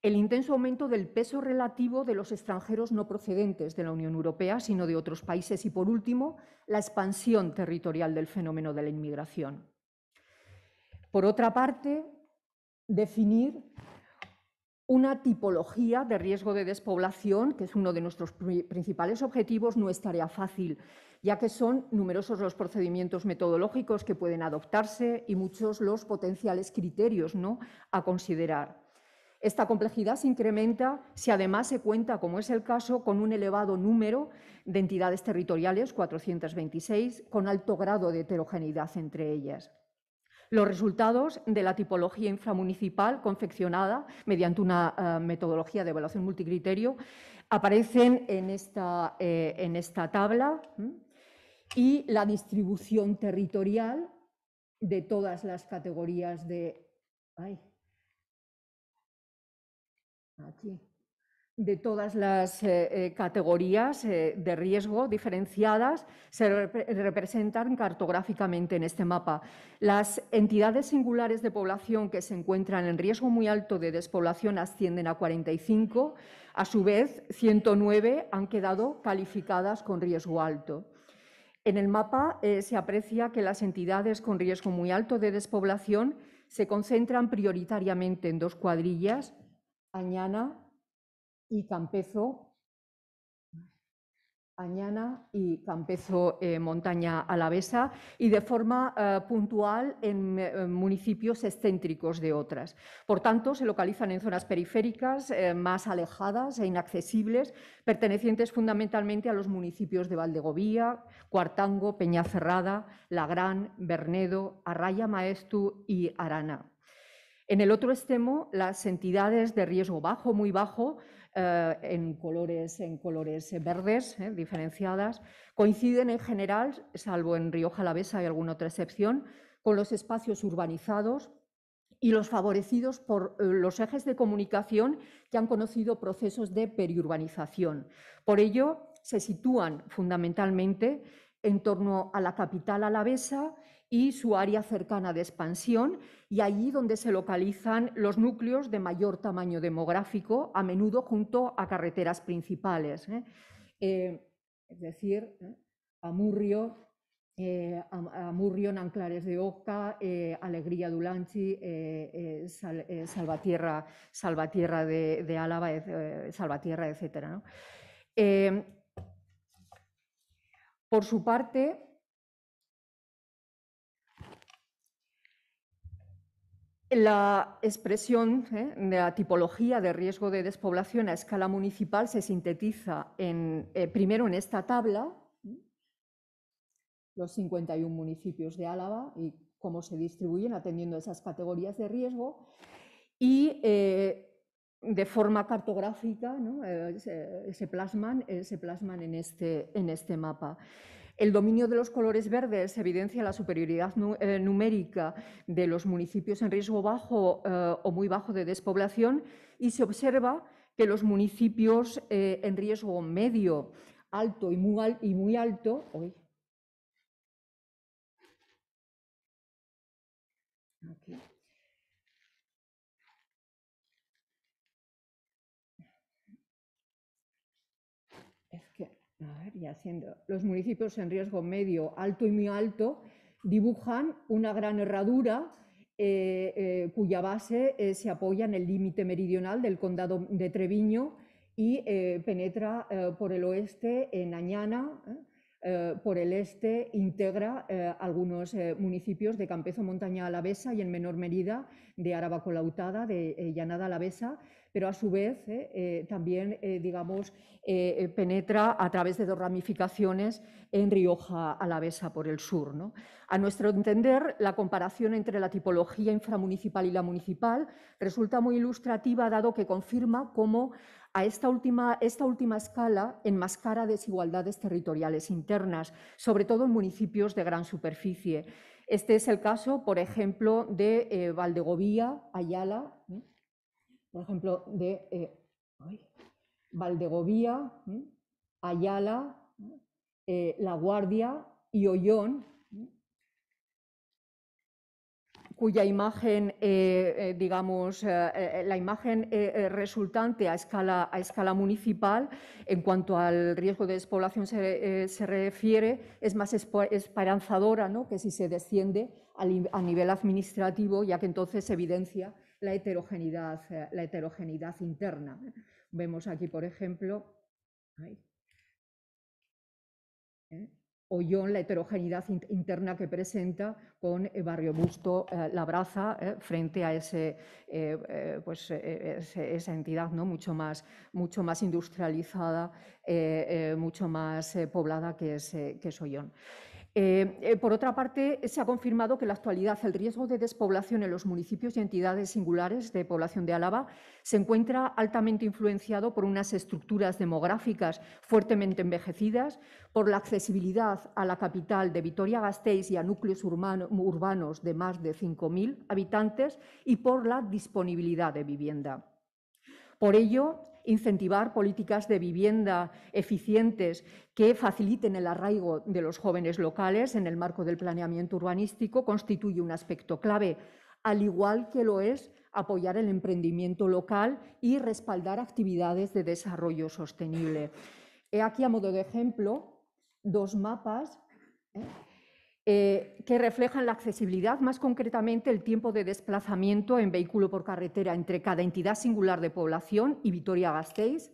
el intenso aumento del peso relativo de los extranjeros no procedentes de la Unión Europea, sino de otros países. Y, por último, la expansión territorial del fenómeno de la inmigración. Por otra parte, definir una tipología de riesgo de despoblación, que es uno de nuestros principales objetivos, no es tarea fácil, ya que son numerosos los procedimientos metodológicos que pueden adoptarse y muchos los potenciales criterios ¿no? a considerar. Esta complejidad se incrementa si además se cuenta, como es el caso, con un elevado número de entidades territoriales, 426, con alto grado de heterogeneidad entre ellas. Los resultados de la tipología inframunicipal confeccionada mediante una eh, metodología de evaluación multicriterio aparecen en esta, eh, en esta tabla y la distribución territorial de todas las categorías de... de todas las eh, eh, categorías eh, de riesgo diferenciadas se representan cartográficamente en este mapa. Las entidades singulares de población que se encuentran en riesgo muy alto de despoblación ascienden a 45, a su vez 109 han quedado calificadas con riesgo alto. En el mapa se aprecia que las entidades con riesgo muy alto de despoblación se concentran prioritariamente en dos cuadrillas, Añana y Campezo, Añana y Campezo eh, Montaña Alavesa y de forma eh, puntual en, eh, municipios excéntricos de otras. Por tanto, se localizan en zonas periféricas más alejadas e inaccesibles, pertenecientes fundamentalmente a los municipios de Valdegovía, Cuartango, Peñacerrada, Lagrán, Bernedo, Arraya Maestu y Arana. En el otro extremo, las entidades de riesgo bajo, muy bajo, eh, en, colores, en colores verdes, eh, diferenciadas, coinciden en general, salvo en Rioja Alavesa y alguna otra excepción, con los espacios urbanizados y los favorecidos por eh, los ejes de comunicación que han conocido procesos de periurbanización. Por ello, se sitúan fundamentalmente en torno a la capital alavesa y su área cercana de expansión, y allí donde se localizan los núcleos de mayor tamaño demográfico, a menudo junto a carreteras principales. ¿eh? Eh, es decir, ¿eh? Amurrio, Amurrio, Nanclares de Oca, Alegría Dulanchi, Salvatierra, Salvatierra de, Álava, Salvatierra, etc. por su parte, La expresión ¿eh? de la tipología de riesgo de despoblación a escala municipal se sintetiza en, eh, primero en esta tabla, los 51 municipios de Álava y cómo se distribuyen atendiendo a esas categorías de riesgo, y eh, de forma cartográfica se, plasman, se, plasman, en este, en este mapa. El dominio de los colores verdes evidencia la superioridad eh, numérica de los municipios en riesgo bajo eh, o muy bajo de despoblación y se observa que los municipios eh, en riesgo medio, alto y muy, y muy alto, y haciendo. Los municipios en riesgo medio, alto y muy alto, dibujan una gran herradura eh, eh, cuya base eh, se apoya en el límite meridional del condado de Treviño y penetra por el oeste en Añana, por el este integra algunos municipios de Campezo, Montaña Alavesa y en menor medida de Araba Colautada, de Llanada Alavesa, pero a su vez eh, eh, también, eh, digamos, penetra a través de dos ramificaciones en Rioja Alavesa por el sur. A nuestro entender, la comparación entre la tipología inframunicipal y la municipal resulta muy ilustrativa, dado que confirma cómo a esta última, esta última escala enmascara desigualdades territoriales internas, sobre todo en municipios de gran superficie. Este es el caso, por ejemplo, de Valdegovía, Ayala, por ejemplo, de eh, Valdegovía, Ayala, eh, La Guardia y Ollón, cuya imagen, eh, digamos, la imagen resultante a escala, a escala, municipal, en cuanto al riesgo de despoblación se, refiere, es más esperanzadora ¿no? que si se desciende a nivel administrativo, ya que entonces se evidencia la heterogeneidad, eh, la heterogeneidad interna. Vemos aquí, por ejemplo, ¿eh? Ollón, la heterogeneidad interna que presenta con el Barrio Busto, eh, La Braza, frente a ese, pues, esa entidad ¿no? mucho, más, mucho más industrializada, mucho más poblada que es, que es Ollón. Eh, eh, por otra parte, se ha confirmado que en la actualidad el riesgo de despoblación en los municipios y entidades singulares de población de Álava se encuentra altamente influenciado por unas estructuras demográficas fuertemente envejecidas, por la accesibilidad a la capital de Vitoria-Gasteiz y a núcleos urbanos de más de 5.000 habitantes y por la disponibilidad de vivienda. Por ello, incentivar políticas de vivienda eficientes que faciliten el arraigo de los jóvenes locales en el marco del planeamiento urbanístico constituye un aspecto clave, al igual que lo es apoyar el emprendimiento local y respaldar actividades de desarrollo sostenible. He aquí a modo de ejemplo dos mapas. ¿eh? Eh, que reflejan la accesibilidad, más concretamente el tiempo de desplazamiento en vehículo por carretera entre cada entidad singular de población y Vitoria-Gasteiz,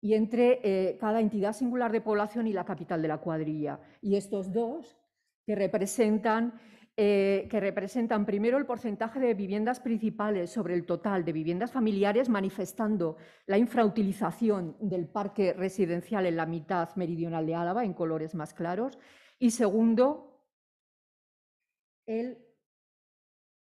y entre eh, cada entidad singular de población y la capital de la cuadrilla. Y estos dos, que representan, eh, que representan primero el porcentaje de viviendas principales sobre el total de viviendas familiares, manifestando la infrautilización del parque residencial en la mitad meridional de Álava, en colores más claros, y segundo, el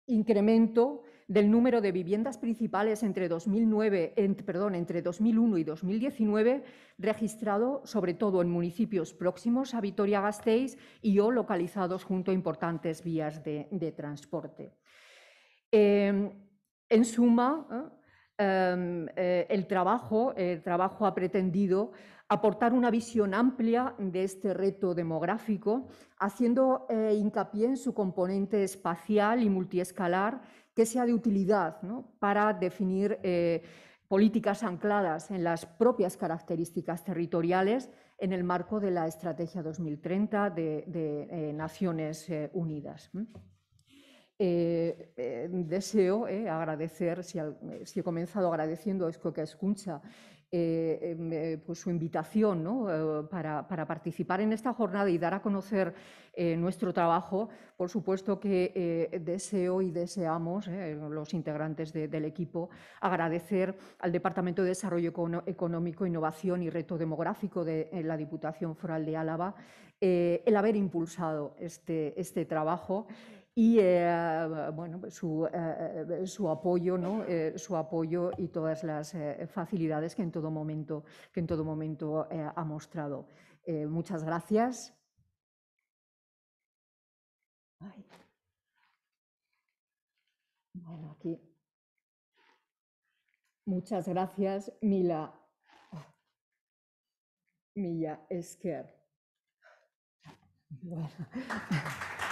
incremento del número de viviendas principales entre, 2009, perdón, entre 2001 y 2019, registrado sobre todo en municipios próximos a Vitoria-Gasteiz y o localizados junto a importantes vías de, transporte. Em, en suma, ¿eh? Em, eh, el, trabajo, el trabajo ha pretendido aportar una visión amplia de este reto demográfico, haciendo eh, hincapié en su componente espacial y multiescalar que sea de utilidad para definir eh, políticas ancladas en las propias características territoriales en el marco de la Estrategia 2030 de, eh, Naciones Unidas. deseo agradecer, si, he comenzado agradeciendo a Escoca Escuncha eh, em, eh, pues su invitación eh, para, participar en esta jornada y dar a conocer nuestro trabajo, por supuesto que deseo y deseamos, los integrantes del equipo, agradecer al Departamento de Desarrollo Económico, Innovación y Reto Demográfico de la Diputación Foral de Álava el haber impulsado este, este trabajo y eh, bueno, pues su, eh, su, apoyo, ¿no? Eh, su apoyo y todas las facilidades que en todo momento, que en todo momento ha mostrado. muchas gracias. Bueno, aquí. Muchas gracias, Mila. Milla Esquer. Bueno.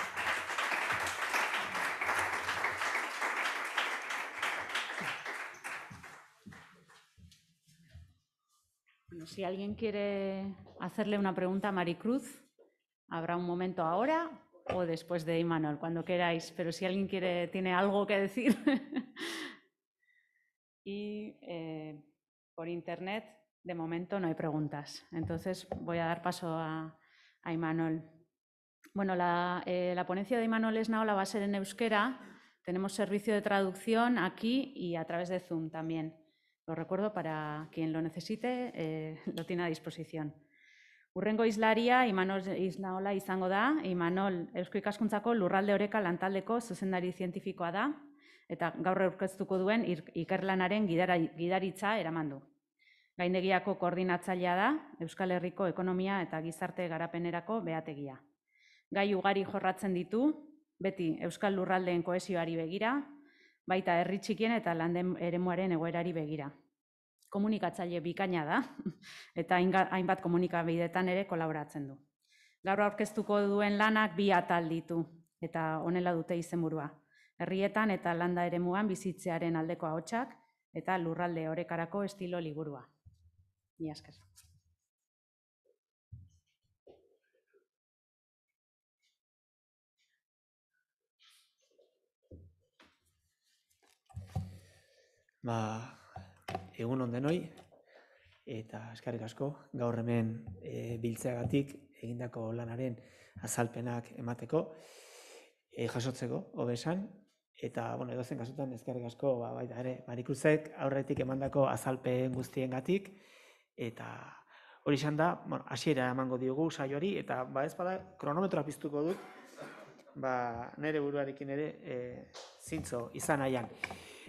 si alguien quiere hacerle una pregunta a Maricruz, habrá un momento ahora o después de Imanol, cuando queráis, pero si alguien quiere, tiene algo que decir. y eh, por internet, de momento no hay preguntas. Entonces voy a dar paso a, Imanol. Bueno, la, eh, la, ponencia de Imanol Esnaola va a ser en euskera. Tenemos servicio de traducción aquí y a través de Zoom también. Lo recuerdo para quien lo necesite, eh, lo tiene a disposición. Urrengo izlaria Imanol Iznaola izango da, Imanol Eusko Ikaskuntzako lurralde oreka lantaldeko zuzendari zientifikoa da, eta gaur aurkeztuko duen ikerlanaren gidaritza eraman du. Gaindegiako koordinatzailea da, Euskal Herriko ekonomia eta gizarte garapenerako behategia. Gai ugari jorratzen ditu, beti Euskal Lurraldeen koesioari begira, baita herri txikien eta landen eremuaren egoerari begira. Komunikatzaile bikaina da, eta hainbat komunikabidetan ere kolaboratzen du. Gaur aurkeztuko duen lanak bi atal ditu, eta honela dute izenburua. Herrietan eta landa eremuan bizitzearen aldeko ahotsak eta lurralde orekarako estilo liburua. Ni asker. Ba, egun on denoi eta eskarrik asko gaur hemen e, biltzeagatik egindako lanaren azalpenak emateko e, jasotzeko hobesan eta bueno, edozen kasutan eskarrik asko ba, baita ere Marikruzek aurretik emandako azalpen guztiengatik. Eta hori izan da, bueno, hasiera emango diogu saioari eta ba ez bada kronometroa piztuko dut. Ba nere buruarekin ere e, zintzo izan aian.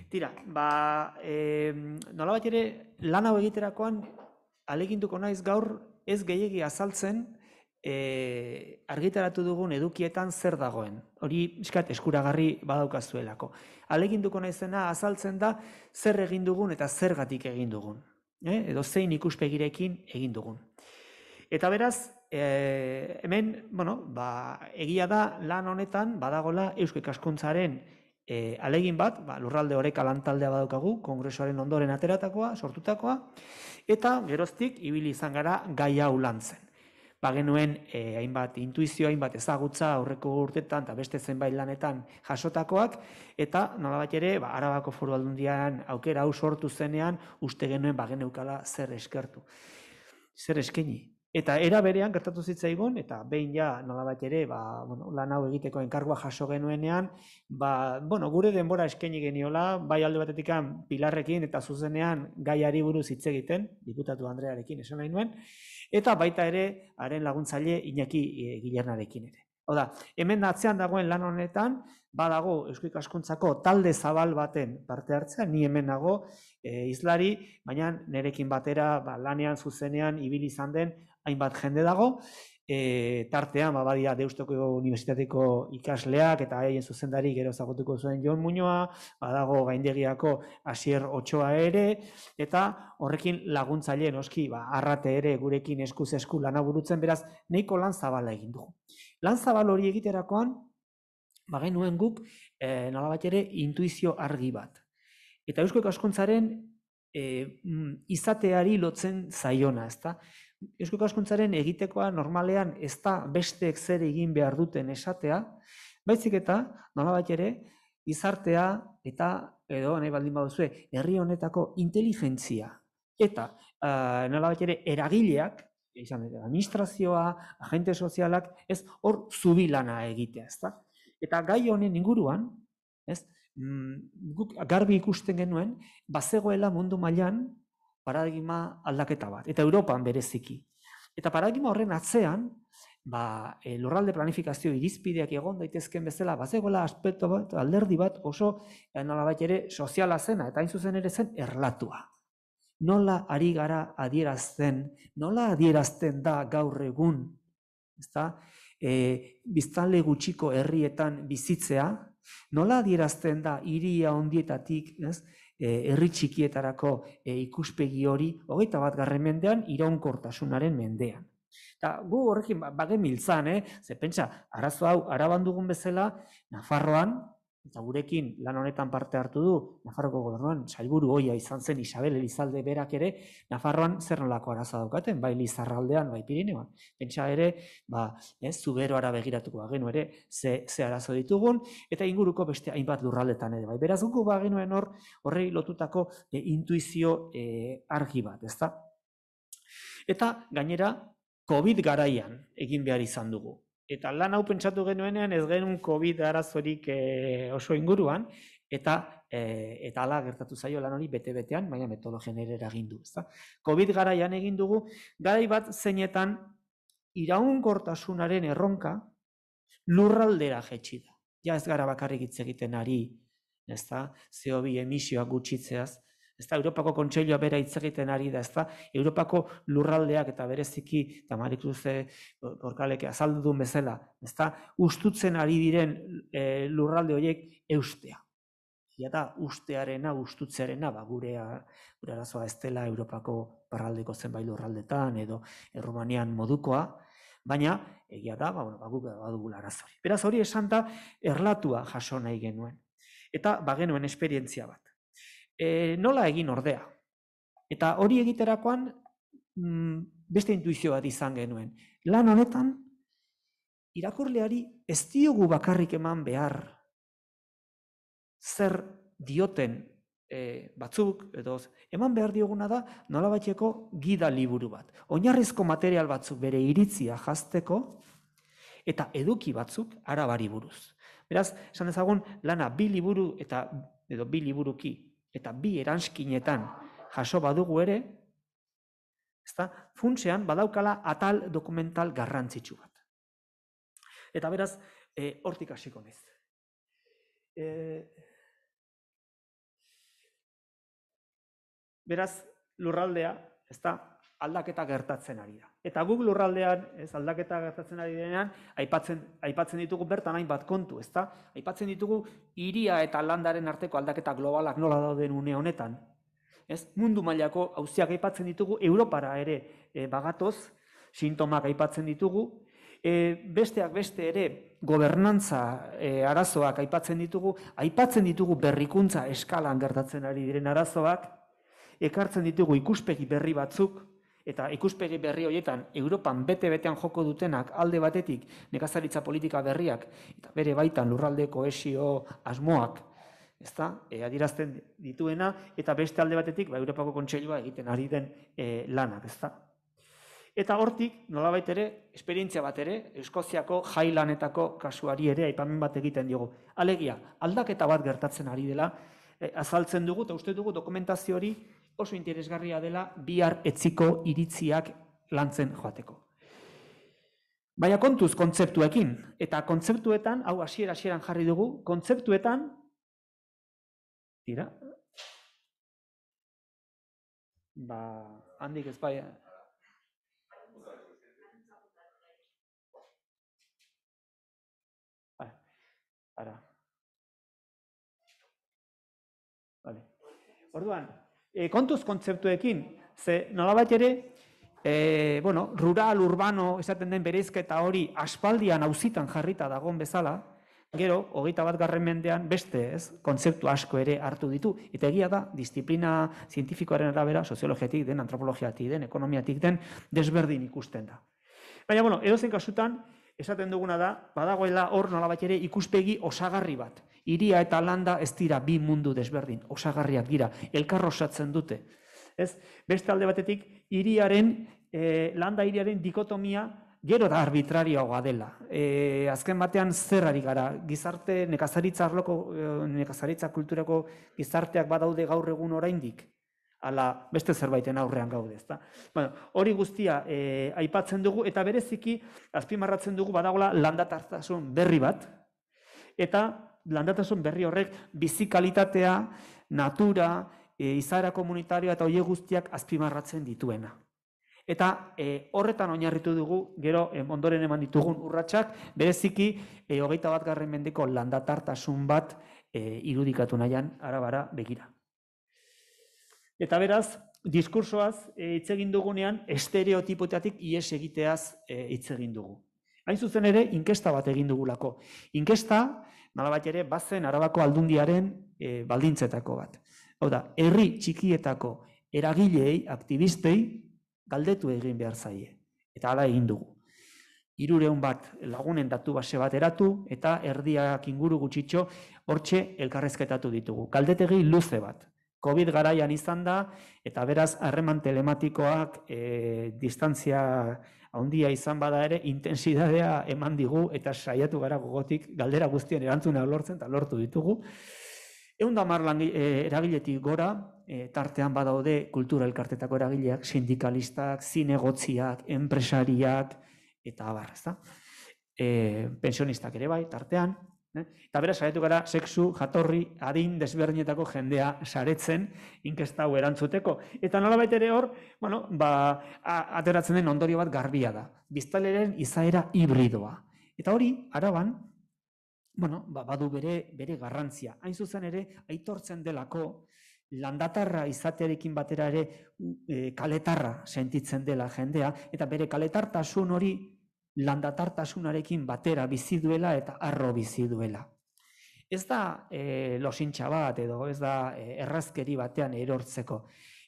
Tira, ba, e, nola bat ere, lan hau egiterakoan, aleginduko naiz gaur ez gehiegi azaltzen, e, argitaratu dugun edukietan zer dagoen. Hori iskat eskuragarri badaukazuelako. Aleginduko naizena azaltzen da zer egin dugun eta zergatik egin dugun. Eh? Edo zein ikuspegirekin egin dugun. Eta beraz, e, hemen, bueno, ba, egia da lan honetan badagola Eusko Ikaskuntzaren e, alegin bat, ba, lurralde horrek lantaldea badaukagu, kongresuaren ondoren ateratakoa, sortutakoa, eta geroztik ibili izan gara gai hau lantzen bagenuen e, hainbat intuizio, hainbat ezagutza aurreko urtetan eta beste zenbait lanetan jasotakoak, eta nolabait ere, ba, arabako foru aldundian aukera hau sortu zenean, uste genuen bageneukala zer eskertu. Zer eskeni. Eta era berean gertatu zitzaigun, eta behin ja nolabait ere, ba, bueno, lan hau egiteko enkargua jaso genuenean, ba, bueno, gure denbora eskaini geniola, bai alde batetik pilarrekin eta zuzenean gaiari buruz hitz egiten, diputatu Andrearekin esan nahi nuen, eta baita ere haren laguntzaile Iñaki e, Gilernarekin ere. Oda, hemen atzean dagoen lan honetan, badago Eusko Ikaskuntzako talde zabal baten parte hartzea, ni hemen nago e, izlari, baina nerekin batera ba, lanean zuzenean ibili izan den hainbat jende dago, e, tartean, ba, badia Deustoko Unibertsitateko ikasleak eta haien zuzendari gero zagotuko zuen Jon Muñoa, badago gaindegiako Asier Otsoa ere, eta horrekin laguntzaile noski, ba, arrate ere gurekin eskuz esku lana burutzen, beraz, nahiko lan zabala egin dugu. Lan zabal hori egiterakoan, ba, genuen guk, e, nolabat ere, intuizio argi bat. Eta Eusko Ikaskuntzaren e, izateari lotzen zaiona, ezta? Eusko Ikaskuntzaren egitekoa normalean ez da besteek zer egin behar duten esatea, baizik eta nolabait ere izartea eta edo nahi baldin baduzue herri honetako inteligentzia eta uh, nolabait ere eragileak izan dira administrazioa, agente sozialak, ez hor zubilana egitea, ezta? Eta gai honen inguruan, ez? Mm, guk garbi ikusten genuen bazegoela mundu mailan paradigma aldaketa bat, eta Europan bereziki. Eta paradigma horren atzean, ba, e, lurralde planifikazio irizpideak egon daitezken bezala, bazegoela aspektu bat, alderdi bat oso e, nola ere soziala zena, eta hain zuzen ere zen erlatua. Nola ari gara adierazten, nola adierazten da gaur egun, ezta? E, biztanle gutxiko herrietan bizitzea, nola adierazten da iria ondietatik, ez? Eh, herri txikietarako e, ikuspegi hori hogeita bat garren mendean iraunkortasunaren mendean. Eta gu horrekin ba, bagen miltzan, eh? ze pentsa, arazo hau araban dugun bezala, Nafarroan, eta gurekin lan honetan parte hartu du, Nafarroko gobernuan, sailburu hoia izan zen Isabel Elizalde berak ere, Nafarroan zer nolako araza daukaten, bai Lizarraldean, bai Pirineoan. Pentsa ere, ba, ez, zubero ara begiratuko bagenu ere, ze, ze arazo ditugun, eta inguruko beste hainbat lurraldetan ere, bai. Beraz, guku bagenuen hor, horrei lotutako e, intuizio e, argi bat, ezta? Eta, gainera, COVID garaian egin behar izan dugu. Eta lan hau pentsatu genuenean ez genuen COVID arazorik e, oso inguruan, eta e, eta ala gertatu zaio lan hori bete-betean, baina metodologian ere eragin du. Ezta? COVID garaian egin dugu, garai bat zeinetan iraunkortasunaren erronka lurraldera jetxi da. Ja ez gara bakarrik hitz egiten ari, ezta? CO2 emisioak gutxitzeaz, ezta Europako kontseilua bera hitz egiten ari da, ezta Europako lurraldeak eta bereziki eta Marikruze Porkaleke azaldu duen bezala, ezta ustutzen ari diren e, lurralde horiek eustea. Ja da ustearena, ustutzearena, ba gure gure arazoa ez dela Europako parraldeko zenbait lurraldetan edo Erromanian modukoa, baina egia da, ba bueno, ba guk badugu arazori. Beraz hori esan da erlatua jaso nahi genuen. Eta bagenuen esperientzia bat e, nola egin ordea. Eta hori egiterakoan mm, beste intuizio bat izan genuen. Lan honetan, irakurleari ez diogu bakarrik eman behar zer dioten e, batzuk, edo eman behar dioguna da nola batxeko gida liburu bat. Oinarrizko material batzuk bere iritzia jazteko eta eduki batzuk arabari buruz. Beraz, esan ezagun, lana bi liburu eta edo bi liburuki eta bi eranskinetan jaso badugu ere, ezta, funtsean badaukala atal dokumental garrantzitsu bat. Eta beraz, e, hortik hasiko naiz. E, beraz, lurraldea, ezta, aldaketa gertatzen ari da. Eta guk lurraldean, ez aldaketa gertatzen ari denean, aipatzen, aipatzen ditugu bertan hainbat kontu, ezta? Aipatzen ditugu hiria eta landaren arteko aldaketa globalak nola dauden une honetan. Ez? Mundu mailako auziak aipatzen ditugu, Europara ere e, bagatoz, sintomak aipatzen ditugu, e, besteak beste ere gobernantza e, arazoak aipatzen ditugu, aipatzen ditugu berrikuntza eskalan gertatzen ari diren arazoak, ekartzen ditugu ikuspegi berri batzuk, eta ikuspegi berri horietan Europan bete-betean joko dutenak alde batetik nekazaritza politika berriak eta bere baitan lurralde kohesio asmoak ezta e, adirazten dituena eta beste alde batetik ba, Europako kontseilua egiten ari den e, lanak ezta Eta hortik, nolabait ere, esperientzia bat ere, Eskoziako jailanetako kasuari ere aipamen bat egiten diogu. Alegia, aldaketa bat gertatzen ari dela, e, azaltzen dugu, eta uste dugu dokumentazio hori oso interesgarria dela bihar etziko iritziak lantzen joateko. Baina kontuz kontzeptuekin, eta kontzeptuetan, hau hasiera hasieran jarri dugu, kontzeptuetan, tira, ba, handik ez bai, ara. Vale. Orduan, e, kontuz kontzeptuekin, ze nolabait ere, e, bueno, rural, urbano, esaten den bereizketa hori aspaldian auzitan jarrita dagoen bezala, gero, hogeita bat garren mendean beste, ez, kontzeptu asko ere hartu ditu. Eta egia da, disiplina zientifikoaren arabera, soziologiatik den, antropologiatik den, ekonomiatik den, desberdin ikusten da. Baina, bueno, edozen kasutan, esaten duguna da, badagoela hor nolabait ere ikuspegi osagarri bat. Iria eta landa ez dira bi mundu desberdin, osagarriak dira, elkar osatzen dute. Ez? Beste alde batetik, iriaren, e, landa iriaren dikotomia gero da arbitrarioa dela. E, azken batean zerrari gara, gizarte, nekazaritza arloko, nekazaritza kulturako gizarteak badaude gaur egun oraindik ala beste zerbaiten aurrean gaude, ezta. Bueno, hori guztia e, aipatzen dugu eta bereziki azpimarratzen dugu badagola landatartasun berri bat eta landatasun berri horrek bizi kalitatea, natura, e, izaera komunitarioa eta hoe guztiak azpimarratzen dituena. Eta e, horretan oinarritu dugu, gero e, ondoren eman ditugun urratsak, bereziki e, hogeita bat garren mendeko landatartasun bat e, irudikatu nahian arabara begira. Eta beraz, diskursoaz eh, hitz egin dugunean estereotipotatik ies egiteaz eh, hitz egin dugu. Hain zuzen ere, inkesta bat egin dugulako. Inkesta, nolabait ere, bazen arabako aldundiaren e, baldintzetako bat. Hau da, herri txikietako eragilei, aktivistei, galdetu egin behar zaie. Eta hala egin dugu. Irureun bat lagunen datu base bat eratu, eta erdiak inguru gutxitxo, hortxe elkarrezketatu ditugu. Galdetegi luze bat. COVID garaian izan da, eta beraz, harreman telematikoak e, distantzia handia izan bada ere, intensidadea eman digu, eta saiatu gara gogotik galdera guztien erantzuna lortzen, eta lortu ditugu. Egun da mar e, eragiletik gora, e, tartean badaude kultura elkartetako eragileak, sindikalistak, zinegotziak, enpresariak, eta abar, ezta? E, pensionistak ere bai, tartean? Eta beraz, saiatu gara, sexu, jatorri, adin, desberdinetako jendea saretzen, inkesta hau erantzuteko. Eta nola ere hor, bueno, ba, ateratzen den ondorio bat garbia da. Biztaleren izaera hibridoa. Eta hori, araban, bueno, ba, badu bere, bere garrantzia. Hain zuzen ere, aitortzen delako, landatarra izatearekin batera ere e, kaletarra sentitzen dela jendea, eta bere kaletartasun hori landatartasunarekin batera bizi duela eta arro bizi duela. Ez da e, losintxa bat edo ez da e, errazkeri batean erortzeko.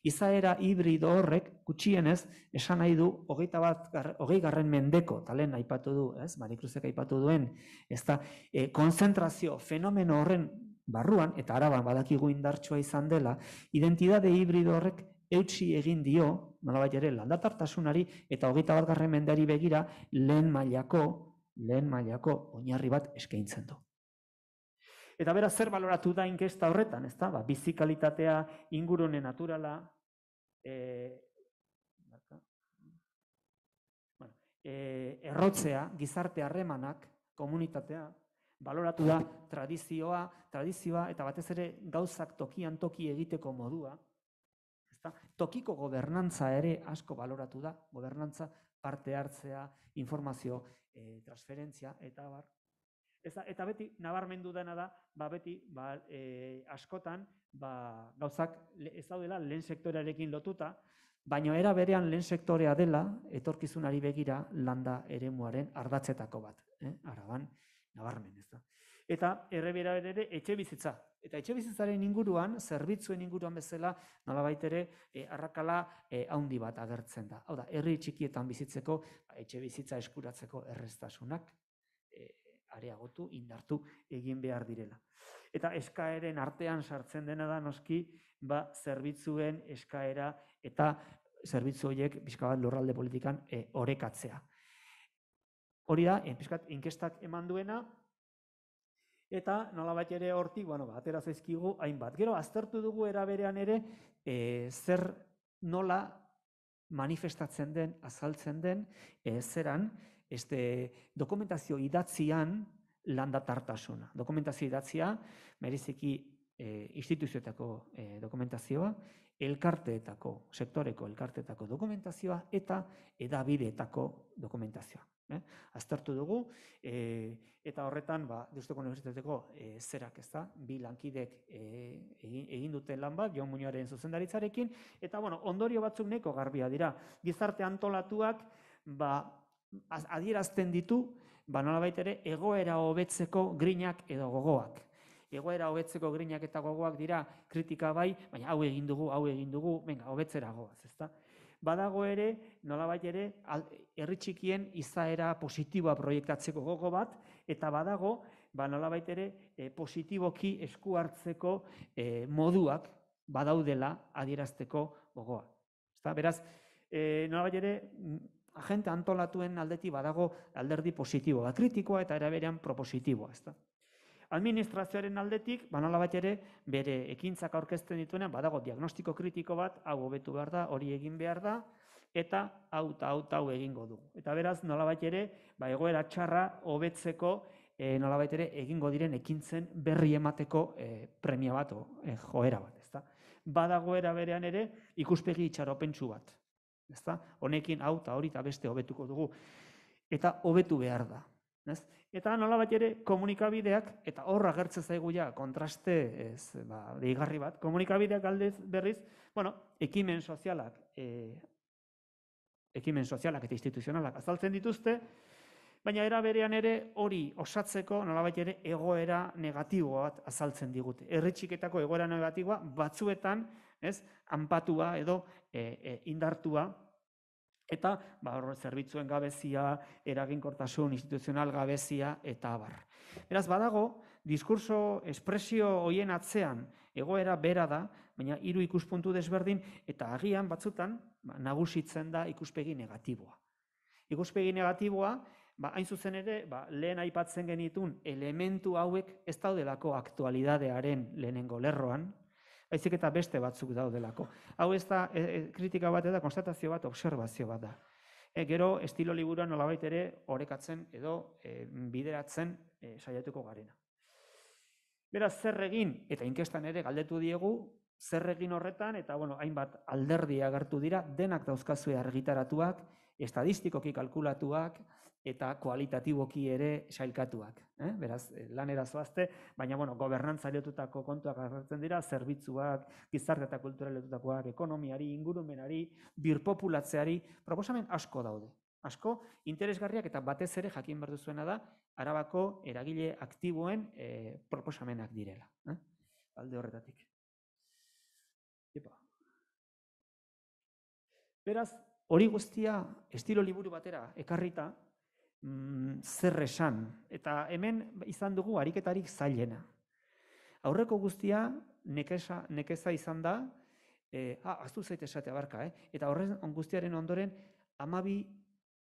Izaera hibrido horrek gutxienez esan nahi du hogeita bat hogei garren mendeko talen aipatu du, ez? Marikruzek aipatu duen, ez da e, konzentrazio fenomeno horren barruan eta araban badakigu indartsua izan dela, identitate hibrido horrek eutsi egin dio, nolabait ere, landatartasunari eta hogeita bat garren mendari begira lehen mailako, lehen mailako oinarri bat eskaintzen du. Eta beraz zer baloratu da inkesta horretan, ezta? Ba, bizikalitatea, ingurune naturala, e, bueno, e, errotzea, gizarte harremanak, komunitatea, baloratu da tradizioa, tradizioa eta batez ere gauzak tokian toki egiteko modua, Tokiko gobernantza ere asko baloratu da, gobernantza parte hartzea, informazio e, transferentzia, eta bar. Ez da, eta beti, nabarmendu dena da, ba beti, ba, e, askotan, ba, gauzak ez daudela lehen sektorearekin lotuta, baina era berean lehen sektorea dela, etorkizunari begira landa eremuaren ardatzetako bat. Eh? Araban, nabarmen, ez da. Eta errebera ere etxe bizitza. Eta etxe bizitzaren inguruan, zerbitzuen inguruan bezala, nolabait ere, e, arrakala e, haundi bat agertzen da. Hau da, herri txikietan bizitzeko, ba, etxe bizitza eskuratzeko erreztasunak e, areagotu, indartu egin behar direla. Eta eskaeren artean sartzen dena da noski, ba, zerbitzuen eskaera eta zerbitzu horiek pixka bat lurralde politikan e, orekatzea. Hori da, pixkat, inkestak eman duena, eta nolabait ere hortik, bueno, ba, atera zaizkigu hainbat. Gero, aztertu dugu era berean ere, e, zer nola manifestatzen den, azaltzen den, e, zeran, este, dokumentazio idatzian landatartasuna. Dokumentazio idatzia, mereziki e, instituzioetako e, dokumentazioa, elkarteetako, sektoreko elkarteetako dokumentazioa eta edabideetako dokumentazioa. Eh? Aztertu dugu, e, eta horretan, ba, Deusteko Unibertsitateko e, zerak ez da, bi lankidek e, egin, egin duten lan bat, Jon Muñoaren zuzendaritzarekin, eta bueno, ondorio batzuk neko garbia dira. Gizarte antolatuak, ba, az- adierazten ditu, ba, nolabait ere, egoera hobetzeko grinak edo gogoak. Egoera hobetzeko grinak eta gogoak dira kritika bai, baina hau egin dugu, hau egin dugu, venga, hobetzera goaz, ezta? Badago ere, nolabait ere, herri txikien izaera positiboa proiektatzeko gogo bat, eta badago, ba, nolabait ere, e, positiboki esku hartzeko e, moduak badaudela adierazteko gogoa. Ezta? Beraz, e, nolabait ere, mm, agente antolatuen aldetik badago alderdi positiboa, kritikoa eta eraberean propositiboa, ezta? Administrazioaren aldetik, ba nolabait ere, bere ekintzak aurkezten dituenean, badago diagnostiko kritiko bat, hau hobetu behar da, hori egin behar da, eta hau eta hau hau egingo dugu. Eta beraz, nolabait ere, ba, egoera txarra hobetzeko, e, nolabait ere, egingo diren ekintzen berri emateko e, premia bat, o, e, joera bat, ezta? Badago era berean ere, ikuspegi itxaropentsu bat, ezta? Honekin hau eta hori eta beste hobetuko dugu. Eta hobetu behar da. Ez? Eta nolabait ere komunikabideak, eta hor agertzen zaigu ja kontraste ez, ba, deigarri bat, komunikabideak aldez berriz, bueno, ekimen sozialak, e, ekimen sozialak eta instituzionalak azaltzen dituzte, baina era berean ere hori osatzeko nolabait ere egoera negatibo bat azaltzen digute. Herritxiketako egoera negatiboa batzuetan, ez, anpatua edo e, e, indartua eta ba, zerbitzuen gabezia, eraginkortasun instituzional gabezia eta abar. Beraz, badago, diskurso espresio hoien atzean egoera bera da, baina hiru ikuspuntu desberdin eta agian batzutan ba, nagusitzen da ikuspegi negatiboa. Ikuspegi negatiboa, ba, hain zuzen ere, ba, lehen aipatzen genitun elementu hauek ez daudelako aktualidadearen lehenengo lerroan, baizik eta beste batzuk daudelako. Hau ez da e, e, kritika bat da, konstatazio bat, observazio bat da. E, gero, estilo liburuan nolabait ere orekatzen edo e, bideratzen e, saiatuko garena. Beraz, zer egin, eta inkestan ere galdetu diegu, zer egin horretan, eta bueno, hainbat alderdi agertu dira, denak dauzkazue argitaratuak, estadistikoki kalkulatuak, eta kualitatiboki ere sailkatuak. Eh? Beraz, eh, lanera zoazte, baina bueno, gobernantza lotutako kontuak agertzen dira, zerbitzuak, gizarte eta kultura lotutakoak, ekonomiari, ingurumenari, birpopulatzeari, proposamen asko daude. Asko, interesgarriak eta batez ere jakin behar duzuena da, arabako eragile aktiboen eh, proposamenak direla. Eh? Alde horretatik. Epa. Beraz, hori guztia estilo liburu batera ekarrita, mm, zer esan, eta hemen izan dugu ariketarik zailena. Aurreko guztia nekeza, nekeza izan da, e, ah, aztu zaite esatea barka, eh? eta horren on- guztiaren ondoren, amabi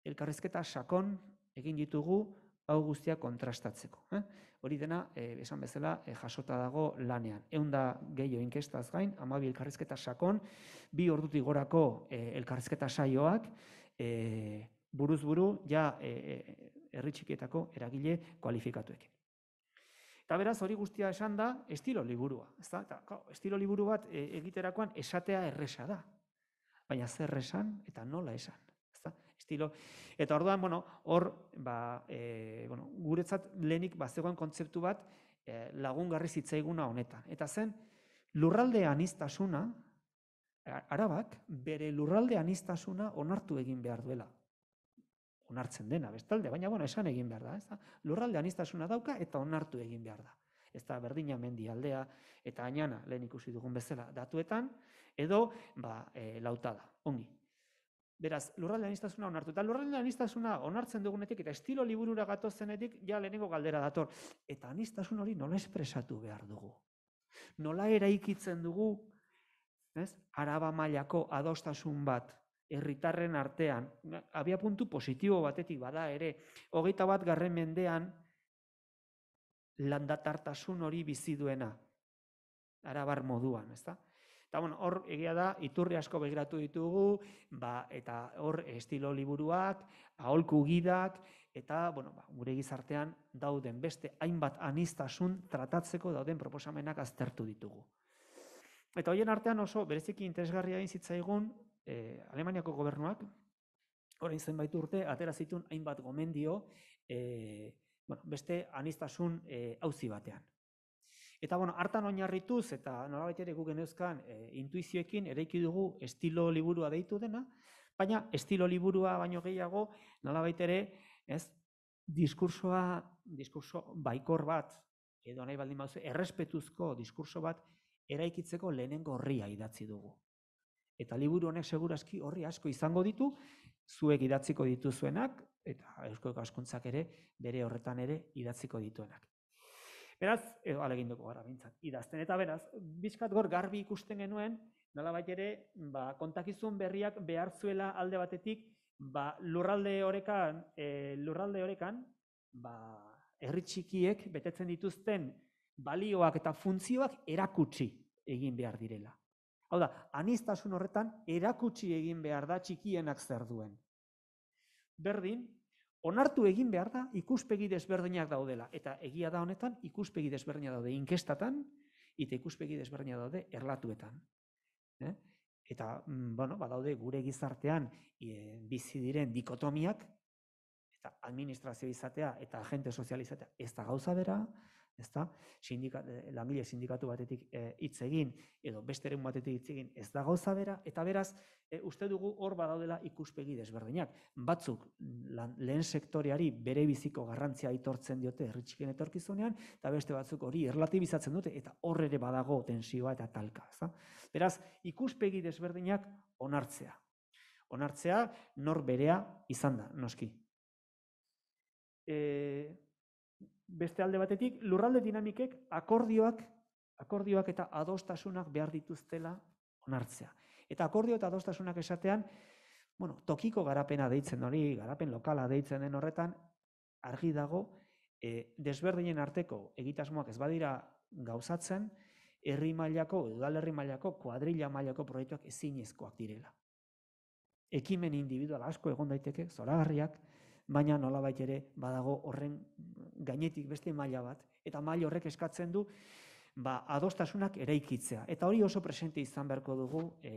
elkarrezketa sakon egin ditugu hau guztia kontrastatzeko. Eh? Hori dena, eh, esan bezala, eh, jasota dago lanean. Eunda gehiago inkestaz gain, amabi elkarrezketa sakon, bi ordutik gorako eh, elkarrezketa saioak, eh, buruz buru, ja eh, herri txikietako eragile kualifikatuekin. Eta beraz, hori guztia esan da, estilo liburua. Ez da? Eta, claro, estilo liburu bat e, egiterakoan esatea erresa da. Baina zer esan eta nola esan. Ez da? estilo. Eta orduan, bueno, hor, ba, e, bueno, guretzat lehenik bazegoen kontzeptu bat e, lagungarri zitzaiguna honetan. Eta zen, lurralde anistasuna, arabak, bere lurralde anistasuna onartu egin behar duela. Onartzen dena, bestalde, baina, bueno, esan egin behar da. Ez da? Lurralde anistasuna dauka eta onartu egin behar da. Ez da, berdina mendi aldea eta ainana, lehen ikusi dugun bezala, datuetan, edo, ba, e, lauta da, ongi. Beraz, lurralde anistasuna onartu. Eta lurralde anistasuna onartzen dugunetik eta estilo liburura gatozenetik, ja lehenengo galdera dator. Eta anistasun hori nola espresatu behar dugu? Nola eraikitzen dugu, ez? Araba mailako adostasun bat herritarren artean, abia puntu positibo batetik bada ere, hogeita bat garren mendean landatartasun hori bizi duena, arabar moduan, ezta? Eta bueno, hor egia da, iturri asko begiratu ditugu, ba, eta hor estilo liburuak, aholku gidak, eta bueno, ba, gure gizartean dauden beste hainbat anistasun tratatzeko dauden proposamenak aztertu ditugu. Eta hoien artean oso bereziki interesgarria egin zitzaigun eh, Alemaniako gobernuak, orain zenbait urte, atera zitun hainbat gomendio eh, bueno, beste anistasun eh, auzi batean. Eta bueno, hartan oinarrituz eta nolabait ere guk geneuzkan e, intuizioekin eraiki dugu estilo liburua deitu dena, baina estilo liburua baino gehiago nolabait ere, ez, diskursoa, diskurso baikor bat edo nahi baldin baduzu errespetuzko diskurso bat eraikitzeko lehenengo horria idatzi dugu. Eta liburu honek segurazki horri asko izango ditu, zuek idatziko dituzuenak eta Eusko Ikaskuntzak ere bere horretan ere idatziko dituenak. Beraz, edo aleginduko gara bintzat, idazten. Eta beraz, bizkat gor garbi ikusten genuen, nola ere, ba, kontakizun berriak behar zuela alde batetik, ba, lurralde horekan, e, lurralde horekan, ba, herri txikiek betetzen dituzten balioak eta funtzioak erakutsi egin behar direla. Hau da, anistasun horretan erakutsi egin behar da txikienak zer duen. Berdin, onartu egin behar da ikuspegi desberdinak daudela. Eta egia da honetan, ikuspegi desberdinak daude inkestatan, eta ikuspegi desberdinak daude erlatuetan. Eh? Eta, mm, bueno, badaude gure gizartean e, bizi diren dikotomiak, eta administrazio izatea eta agente sozializatea ez da gauza bera, ezta? Sindikat, eh, langile sindikatu batetik eh, hitz egin edo beste eren batetik hitz egin ez da gauza bera eta beraz e, uste dugu hor badaudela ikuspegi desberdinak. Batzuk lan, lehen sektoreari bere biziko garrantzia aitortzen diote herritxiken etorkizunean eta beste batzuk hori erlatibizatzen dute eta hor ere badago tensioa eta talka, ezta? Beraz, ikuspegi desberdinak onartzea. Onartzea nor berea izan da, noski. E, beste alde batetik, lurralde dinamikek akordioak, akordioak eta adostasunak behar dituztela onartzea. Eta akordio eta adostasunak esatean, bueno, tokiko garapena deitzen hori, garapen lokala deitzen den horretan, argi dago, e, desberdinen arteko egitasmoak ez badira gauzatzen, herri mailako, udalerri mailako, kuadrilla mailako proiektuak ezinezkoak direla. Ekimen individual asko egon daiteke, zoragarriak, baina nolabait ere badago horren gainetik beste maila bat eta maila horrek eskatzen du ba, adostasunak eraikitzea eta hori oso presente izan beharko dugu e,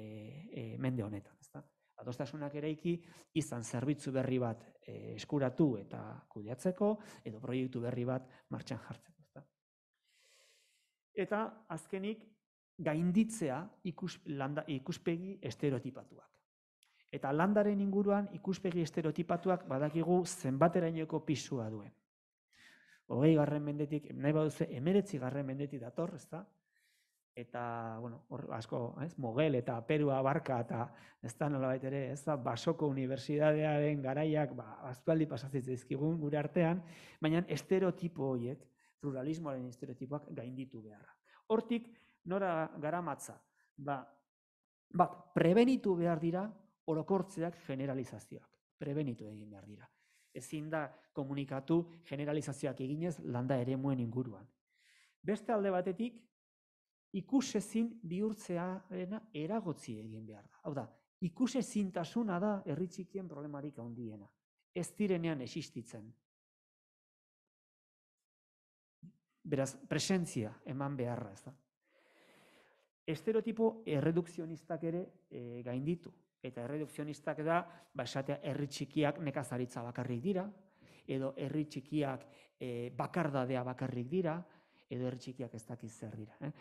e, mende honetan, ezta? Adostasunak eraiki izan zerbitzu berri bat e, eskuratu eta kudeatzeko edo proiektu berri bat martxan jartzeko, ezta? Eta azkenik gainditzea ikus, landa, ikuspegi estereotipatuak. Eta landaren inguruan ikuspegi estereotipatuak badakigu zenbaterainoko pisua duen. Hogei garren mendetik, nahi baduze, emeretzi garren mendetik dator, ez da? Eta, bueno, hor, asko, ez, Mogel eta Perua barka eta ez da nola ere, ez da, Basoko Unibertsitatearen garaiak, ba, aztualdi pasatzen dizkigun gure artean, baina estereotipo horiek, pluralismoaren estereotipoak gainditu beharra. Hortik, nora garamatza, ba, bat, prebenitu behar dira orokortzeak generalizazioak. Prebenitu egin behar dira. Ezin da komunikatu generalizazioak eginez landa ere muen inguruan. Beste alde batetik, ikusezin bihurtzearena eragotzi egin behar da. Hau da, ikusezintasuna da erritxikien problemarik handiena. Ez direnean existitzen. Beraz, presentzia eman beharra, ez da. Estereotipo erredukzionistak ere e, gainditu Eta erredukzionistak da, ba, esatea, herri txikiak nekazaritza bakarrik dira, edo herri txikiak e, bakardadea bakarrik dira, edo herri txikiak ez dakiz zer dira. Eh?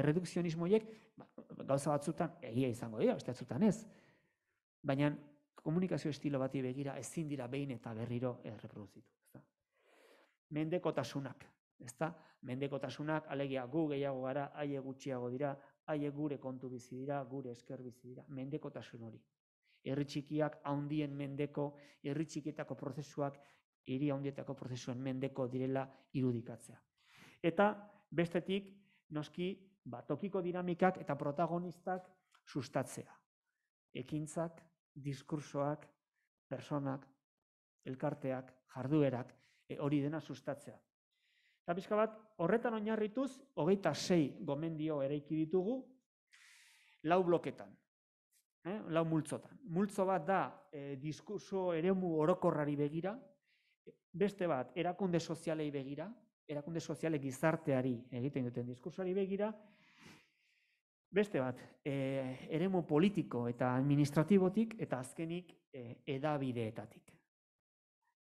Erredukzionismo horiek ba, gauza batzutan egia izango dira, beste batzutan ez. Baina komunikazio estilo bati begira ezin dira behin eta berriro erreproduzitu. Ezta? Mendekotasunak, ezta? Mendekotasunak alegia gu gehiago gara, haie gutxiago dira, haie gure kontu bizi dira, gure esker bizi dira, mendekotasun hori. Herri txikiak haundien mendeko, herri txikietako prozesuak hiri handietako prozesuen mendeko direla irudikatzea. Eta bestetik noski ba, tokiko dinamikak eta protagonistak sustatzea. Ekintzak, diskursoak, personak, elkarteak, jarduerak, e, hori dena sustatzea. Eta pixka bat, horretan oinarrituz, hogeita sei gomendio eraiki ditugu, lau bloketan, eh? lau multzotan. Multzo bat da e, diskurso eremu orokorrari begira, beste bat, erakunde sozialei begira, erakunde soziale gizarteari egiten duten diskursoari begira, beste bat, e, eremu politiko eta administratibotik, eta azkenik e, edabideetatik.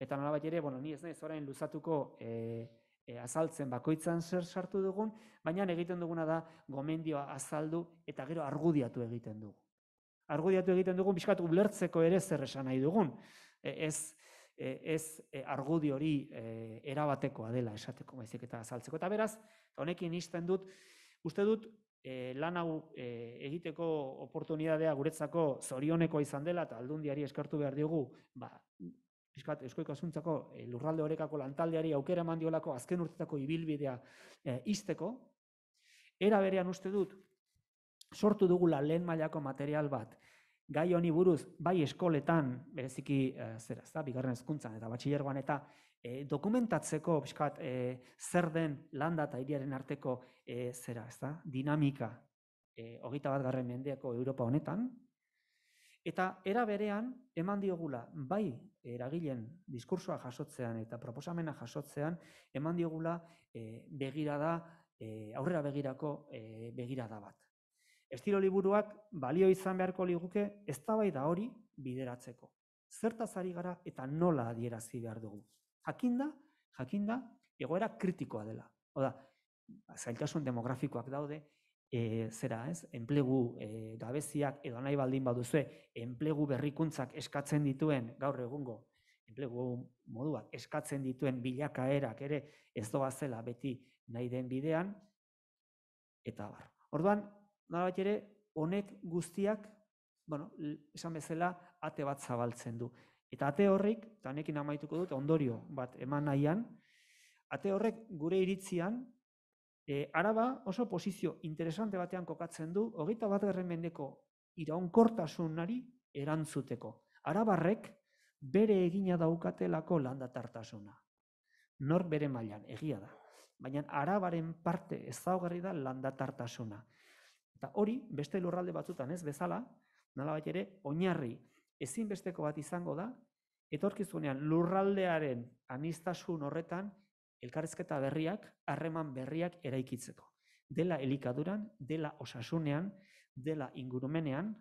Eta nolabait ere, bueno, ni ez naiz orain luzatuko e, e, azaltzen bakoitzan zer sartu dugun, baina egiten duguna da gomendioa azaldu eta gero argudiatu egiten dugu. Argudiatu egiten dugun, bizkat ulertzeko ere zer esan nahi dugun. E, ez, e, ez e, argudi hori e, erabatekoa dela esateko baizik eta azaltzeko. Eta beraz, honekin izten dut, uste dut e, lan hau e, egiteko oportunidadea guretzako zorioneko izan dela eta aldundiari eskartu behar diogu, ba, Piskat, Euskoiko Asuntzako e, lurralde horekako lantaldeari aukera eman diolako azken urtetako ibilbidea e, izteko. Era berean uste dut, sortu dugula lehen mailako material bat, gai honi buruz bai eskoletan bereziki e, zera, ezta, bigarren hezkuntzan eta batxilergoan eta e, dokumentatzeko bizkat e, zer den landa eta hiriaren arteko e, zera, ezta, dinamika e, hogeita bat garren mendeako Europa honetan, eta era berean eman diogula bai eragilen diskursoa jasotzean eta proposamena jasotzean eman diogula e, begirada e, aurrera begirako e, begirada bat. Estilo liburuak balio izan beharko liguke eztabaida hori bideratzeko. Zertaz ari gara eta nola adierazi behar dugu. Jakinda, jakinda, egoera kritikoa dela. Oda, zailtasun demografikoak daude, e, zera ez, enplegu e, gabeziak edo nahi baldin baduzue, enplegu berrikuntzak eskatzen dituen gaur egungo, enplegu moduak eskatzen dituen bilakaerak ere ez doa zela beti nahi den bidean, eta bar. Orduan, nolabait ere honek guztiak, bueno, esan bezala ate bat zabaltzen du. Eta ate horrek, eta honekin amaituko dut ondorio bat eman nahian, ate horrek gure iritzian e, araba oso posizio interesante batean kokatzen du, hogeita bat mendeko iraunkortasunari erantzuteko. Arabarrek bere egina daukatelako landatartasuna. Nor bere mailan egia da. Baina arabaren parte ezaugarri da landatartasuna. Eta hori, beste lurralde batzutan ez bezala, nolabait ere, oinarri ezinbesteko bat izango da, etorkizunean lurraldearen anistasun horretan, elkarrezketa berriak, harreman berriak eraikitzeko. Dela elikaduran, dela osasunean, dela ingurumenean,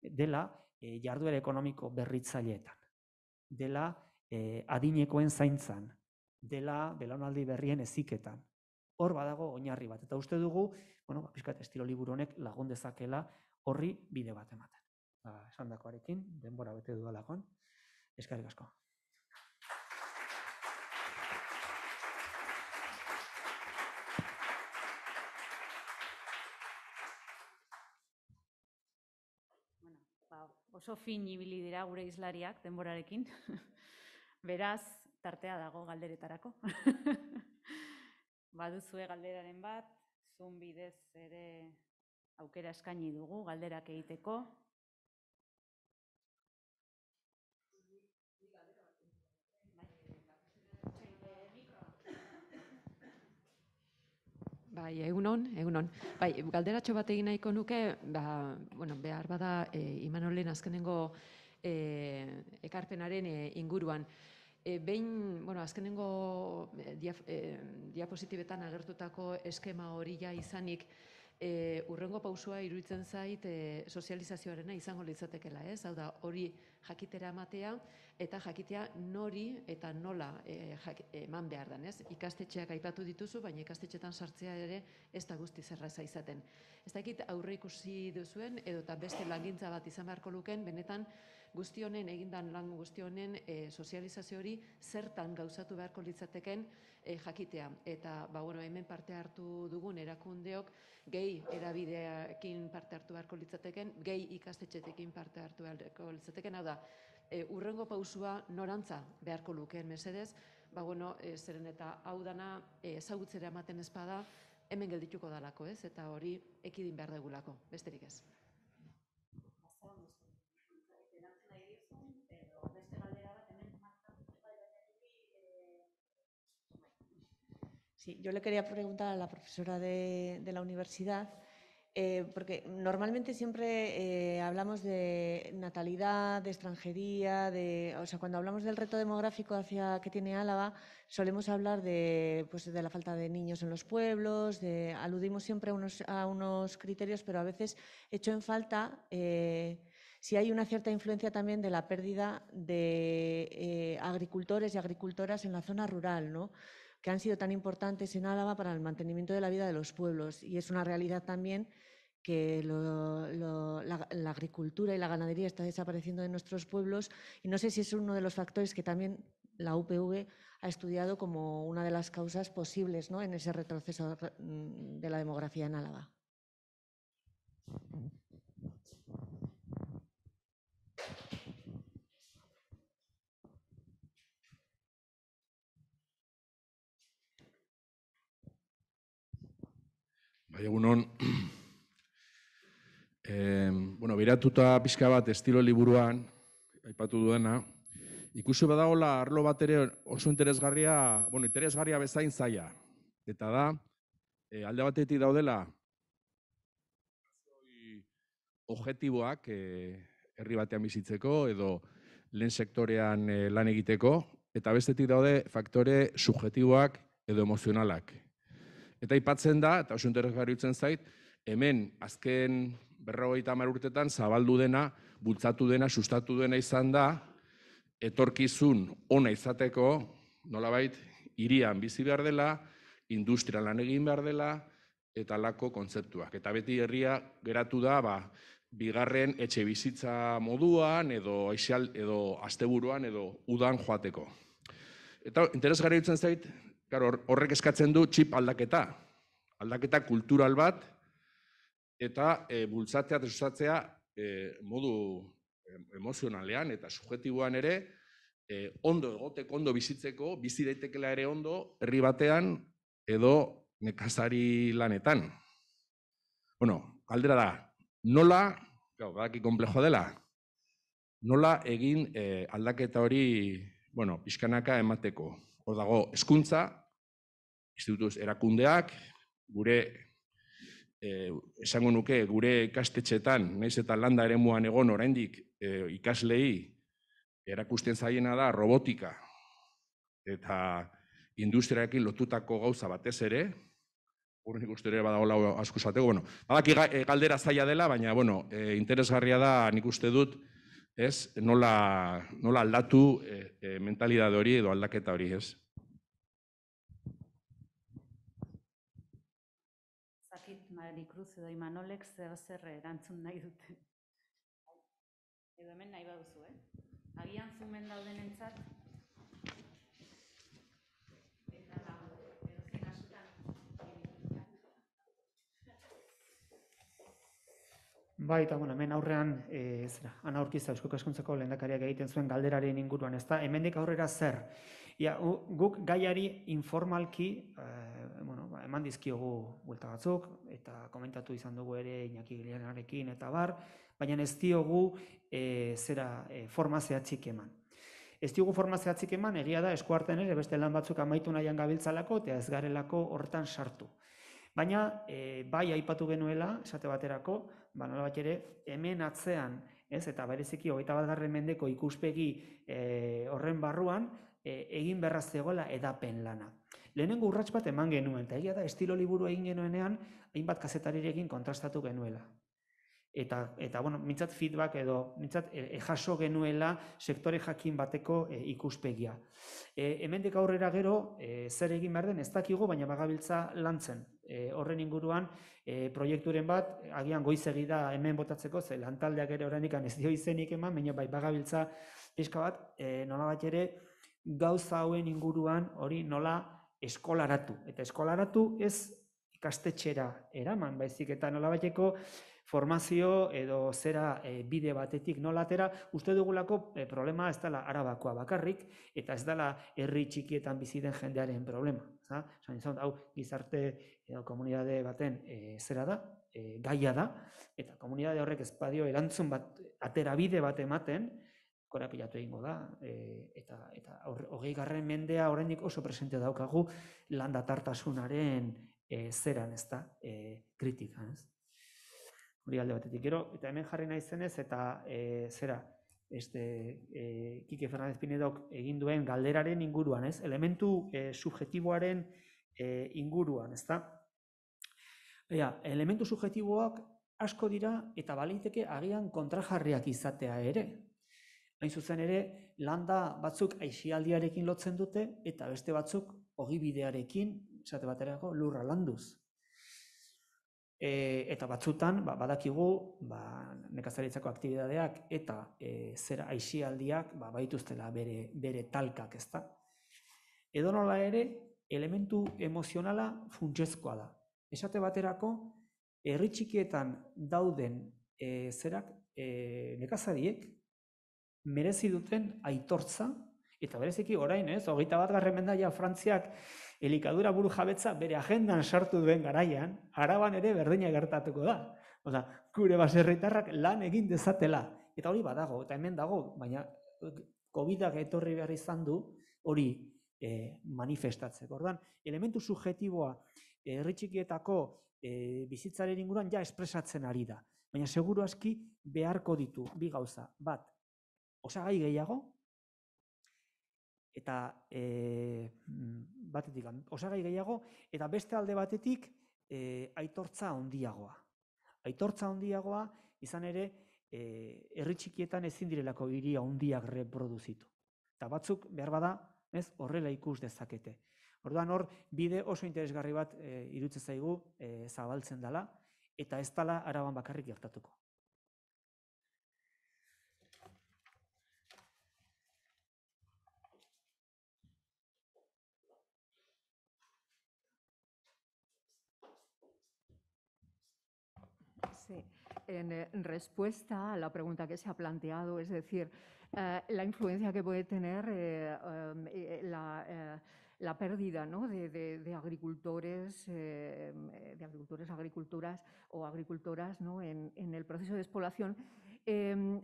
dela e, jarduera ekonomiko berritzaileetan, dela e, adinekoen zaintzan, dela belaunaldi berrien eziketan, hor badago oinarri bat. Eta uste dugu, bueno, ba, pixkat estilo liburu honek lagun dezakela horri bide bat ematen. Ba, esan dakoarekin, denbora bete dudalakoan, eskarrik asko. Bueno, ba, oso fin ibili dira gure islariak denborarekin. Beraz, tartea dago galderetarako. baduzue galderaren bat, zun bidez ere aukera eskaini dugu galderak egiteko. Bai, egunon, egunon. Bai, galderatxo bat egin nahiko nuke, ba, bueno, behar bada e, Imanolen azkenengo e, ekarpenaren e, inguruan. E, behin, bueno, azkenengo e, diaf, e, diapositibetan agertutako eskema hori ja izanik, e, urrengo pausua iruditzen zait e, sozializazioarena izango litzatekela, ez? Hau da, hori jakitera ematea eta jakitea nori eta nola e, jak, eman behar den, ez? Ikastetxeak aipatu dituzu, baina ikastetxetan sartzea ere ez da guzti zerraza izaten. Ez dakit aurre ikusi duzuen edo eta beste langintza bat izan beharko luken, benetan guzti honen egindan lan guzti honen e, sozializazio hori zertan gauzatu beharko litzateken e, jakitea. Eta ba, bueno, hemen parte hartu dugun erakundeok gehi erabideekin parte hartu beharko litzateken, gehi ikastetxetekin parte hartu beharko litzateken, hau da, e, urrengo pausua norantza beharko lukeen mesedez, ba, bueno, e, zeren eta hau dana e, ezagutzera ematen ezpada, hemen geldituko dalako, ez? Eta hori ekidin behar degulako, besterik ez. Sí, yo le quería preguntar a la profesora de, de la universidad, eh, porque normalmente siempre eh, hablamos de natalidad, de extranjería, de, o sea, cuando hablamos del reto demográfico hacia que tiene Álava, solemos hablar de, pues, de la falta de niños en los pueblos, de, aludimos siempre a unos, a unos criterios, pero a veces echo en falta eh, si hay una cierta influencia también de la pérdida de eh, agricultores y agricultoras en la zona rural, ¿no? Que han sido tan importantes en Álava para el mantenimiento de la vida de los pueblos. Y es una realidad también que la, la, agricultura y la ganadería está desapareciendo de nuestros pueblos y no sé si es uno de los factores que también la UPV ha estudiado como una de las causas posibles ¿no? en ese retroceso de la demografía en Álava. Egunon, e, bueno, biratuta pixka bat estilo liburuan, aipatu duena, ikusi badagola arlo bat ere oso interesgarria, bueno, interesgarria bezain zaia. Eta da, e, alde batetik daudela, objektiboak e, herri batean bizitzeko edo lehen sektorean e, lan egiteko, eta bestetik daude faktore subjetiboak edo emozionalak. Eta aipatzen da, eta oso interesgarri zait, hemen azken berrogeita hamar urtetan zabaldu dena, bultzatu dena, sustatu dena izan da, etorkizun ona izateko, nolabait, irian bizi behar dela, industria lan egin behar dela, eta lako kontzeptuak. Eta beti herria geratu da, ba, bigarren etxe bizitza moduan, edo aixial, edo asteburuan, edo udan joateko. Eta interesgarri dutzen zait, horrek eskatzen du txip aldaketa. Aldaketa kultural bat, eta e, bultzatzea, tresuzatzea e, modu emozionalean eta subjetiboan ere, e, ondo egoteko, ondo bizitzeko, bizi daitekela ere ondo, herri batean edo nekazari lanetan. Bueno, aldera da, nola, gau, badaki komplejo dela, nola egin e, aldaketa hori, bueno, pixkanaka emateko. Hor dago, eskuntza, institutuz erakundeak, gure eh, esango nuke gure ikastetxetan, naiz eta landa eremuan egon oraindik eh, ikaslei erakusten zaiena da robotika eta industriarekin lotutako gauza batez ere, hori nik uste ere badagoela asko zateko, bueno, badaki galdera zaila dela, baina, bueno, e, interesgarria da nik uste dut, ez, nola, nola aldatu e, e, mentalidade hori edo aldaketa hori, ez. Maricruz edo Imanolek zer zer erantzun nahi dute. Edo hemen nahi baduzu, eh? Agian zumen dauden entzat. Bai, eta bueno, hemen aurrean, e, zera, ana aurkiza Eusko Kaskuntzako lehendakariak egiten zuen galderaren inguruan, ezta? Hemendik aurrera zer? Ja, guk gaiari informalki, e, bueno, ba, eman dizkiogu buelta batzuk, eta komentatu izan dugu ere Iñaki Gileanarekin eta bar, baina ez diogu e, zera e, forma zehatzik eman. Ez diogu forma zehatzik eman, egia da, eskuarten ere, beste lan batzuk amaitu nahian gabiltzalako, eta ez garelako hortan sartu. Baina, e, bai aipatu genuela, esate baterako, ba, nola bat ere, hemen atzean, ez, eta bereziki hogeita bat mendeko ikuspegi e, horren barruan, e, egin berra zegoela edapen lana. Lehenengo urrats bat eman genuen, eta egia da estilo liburu egin genuenean, hainbat kazetarirekin kontrastatu genuela. Eta, eta bueno, mintzat feedback edo mintzat e, e, genuela sektore jakin bateko e, ikuspegia. E, hemendik aurrera gero, e, zer egin behar den, ez dakigu, baina bagabiltza lantzen. E, horren inguruan, e, proiekturen bat, agian goizegi da hemen botatzeko, ze lantaldeak ere oraindik ez dio izenik eman, baina bai bagabiltza pixka bat, e, nola bat ere, gauza hauen inguruan hori nola eskolaratu. Eta eskolaratu ez ikastetxera eraman, baizik eta nola bateko formazio edo zera e, bide batetik nolatera, uste dugulako e, problema ez dela arabakoa bakarrik, eta ez dela herri txikietan bizi den jendearen problema. Zain zon, hau gizarte edo komunidade baten e, zera da, e, gaia da, eta komunidade horrek ez badio erantzun bat, atera bide bat ematen, korapilatu egingo da, e, eta, eta hogei garren mendea oraindik oso presente daukagu landa tartasunaren e, zeran, ez da, e, kritika, ez? Hori alde batetik, gero, eta hemen jarri nahi zenez, eta e, zera, este, e, Kike Fernandez Pinedok egin duen galderaren inguruan, ez? Elementu e, subjetiboaren e, inguruan, ez da? Ea, elementu subjetiboak asko dira eta baliteke agian kontrajarriak izatea ere, Hain zuzen ere, landa batzuk aixialdiarekin lotzen dute eta beste batzuk ogibidearekin, esate baterako, lurra landuz. E, eta batzutan, ba, badakigu, ba, nekazaritzako aktibidadeak eta e, zera aixialdiak ba, baituztela bere, bere talkak, ezta? Edo nola ere, elementu emozionala funtsezkoa da. Esate baterako, herri txikietan dauden e, zerak e, nekazariek, merezi duten aitortza, eta bereziki orain, ez, hogeita bat garren mendaia Frantziak elikadura buru jabetza bere agendan sartu duen garaian, araban ere berdina gertatuko da. Oda, gure baserritarrak lan egin dezatela. Eta hori badago, eta hemen dago, baina COVID-ak etorri behar izan du hori e, manifestatzeko. Ordan, elementu subjetiboa herritxikietako e, bizitzaren inguruan ja espresatzen ari da. Baina seguru aski beharko ditu bi gauza. Bat, osagai gehiago, eta e, batetik, osagai gehiago, eta beste alde batetik e, aitortza handiagoa. Aitortza handiagoa izan ere, e, herri txikietan ezin direlako hiria handiak reproduzitu. Eta batzuk behar bada, ez horrela ikus dezakete. Orduan hor, bide oso interesgarri bat e, irutze zaigu e, zabaltzen dela, eta ez dela araban bakarrik gertatuko. En respuesta a la pregunta que se ha planteado, es decir, eh, la influencia que puede tener eh, em, eh, la, pérdida de, agricultores, de agricultores, agriculturas o agricultoras en, el proceso de despoblación. Em,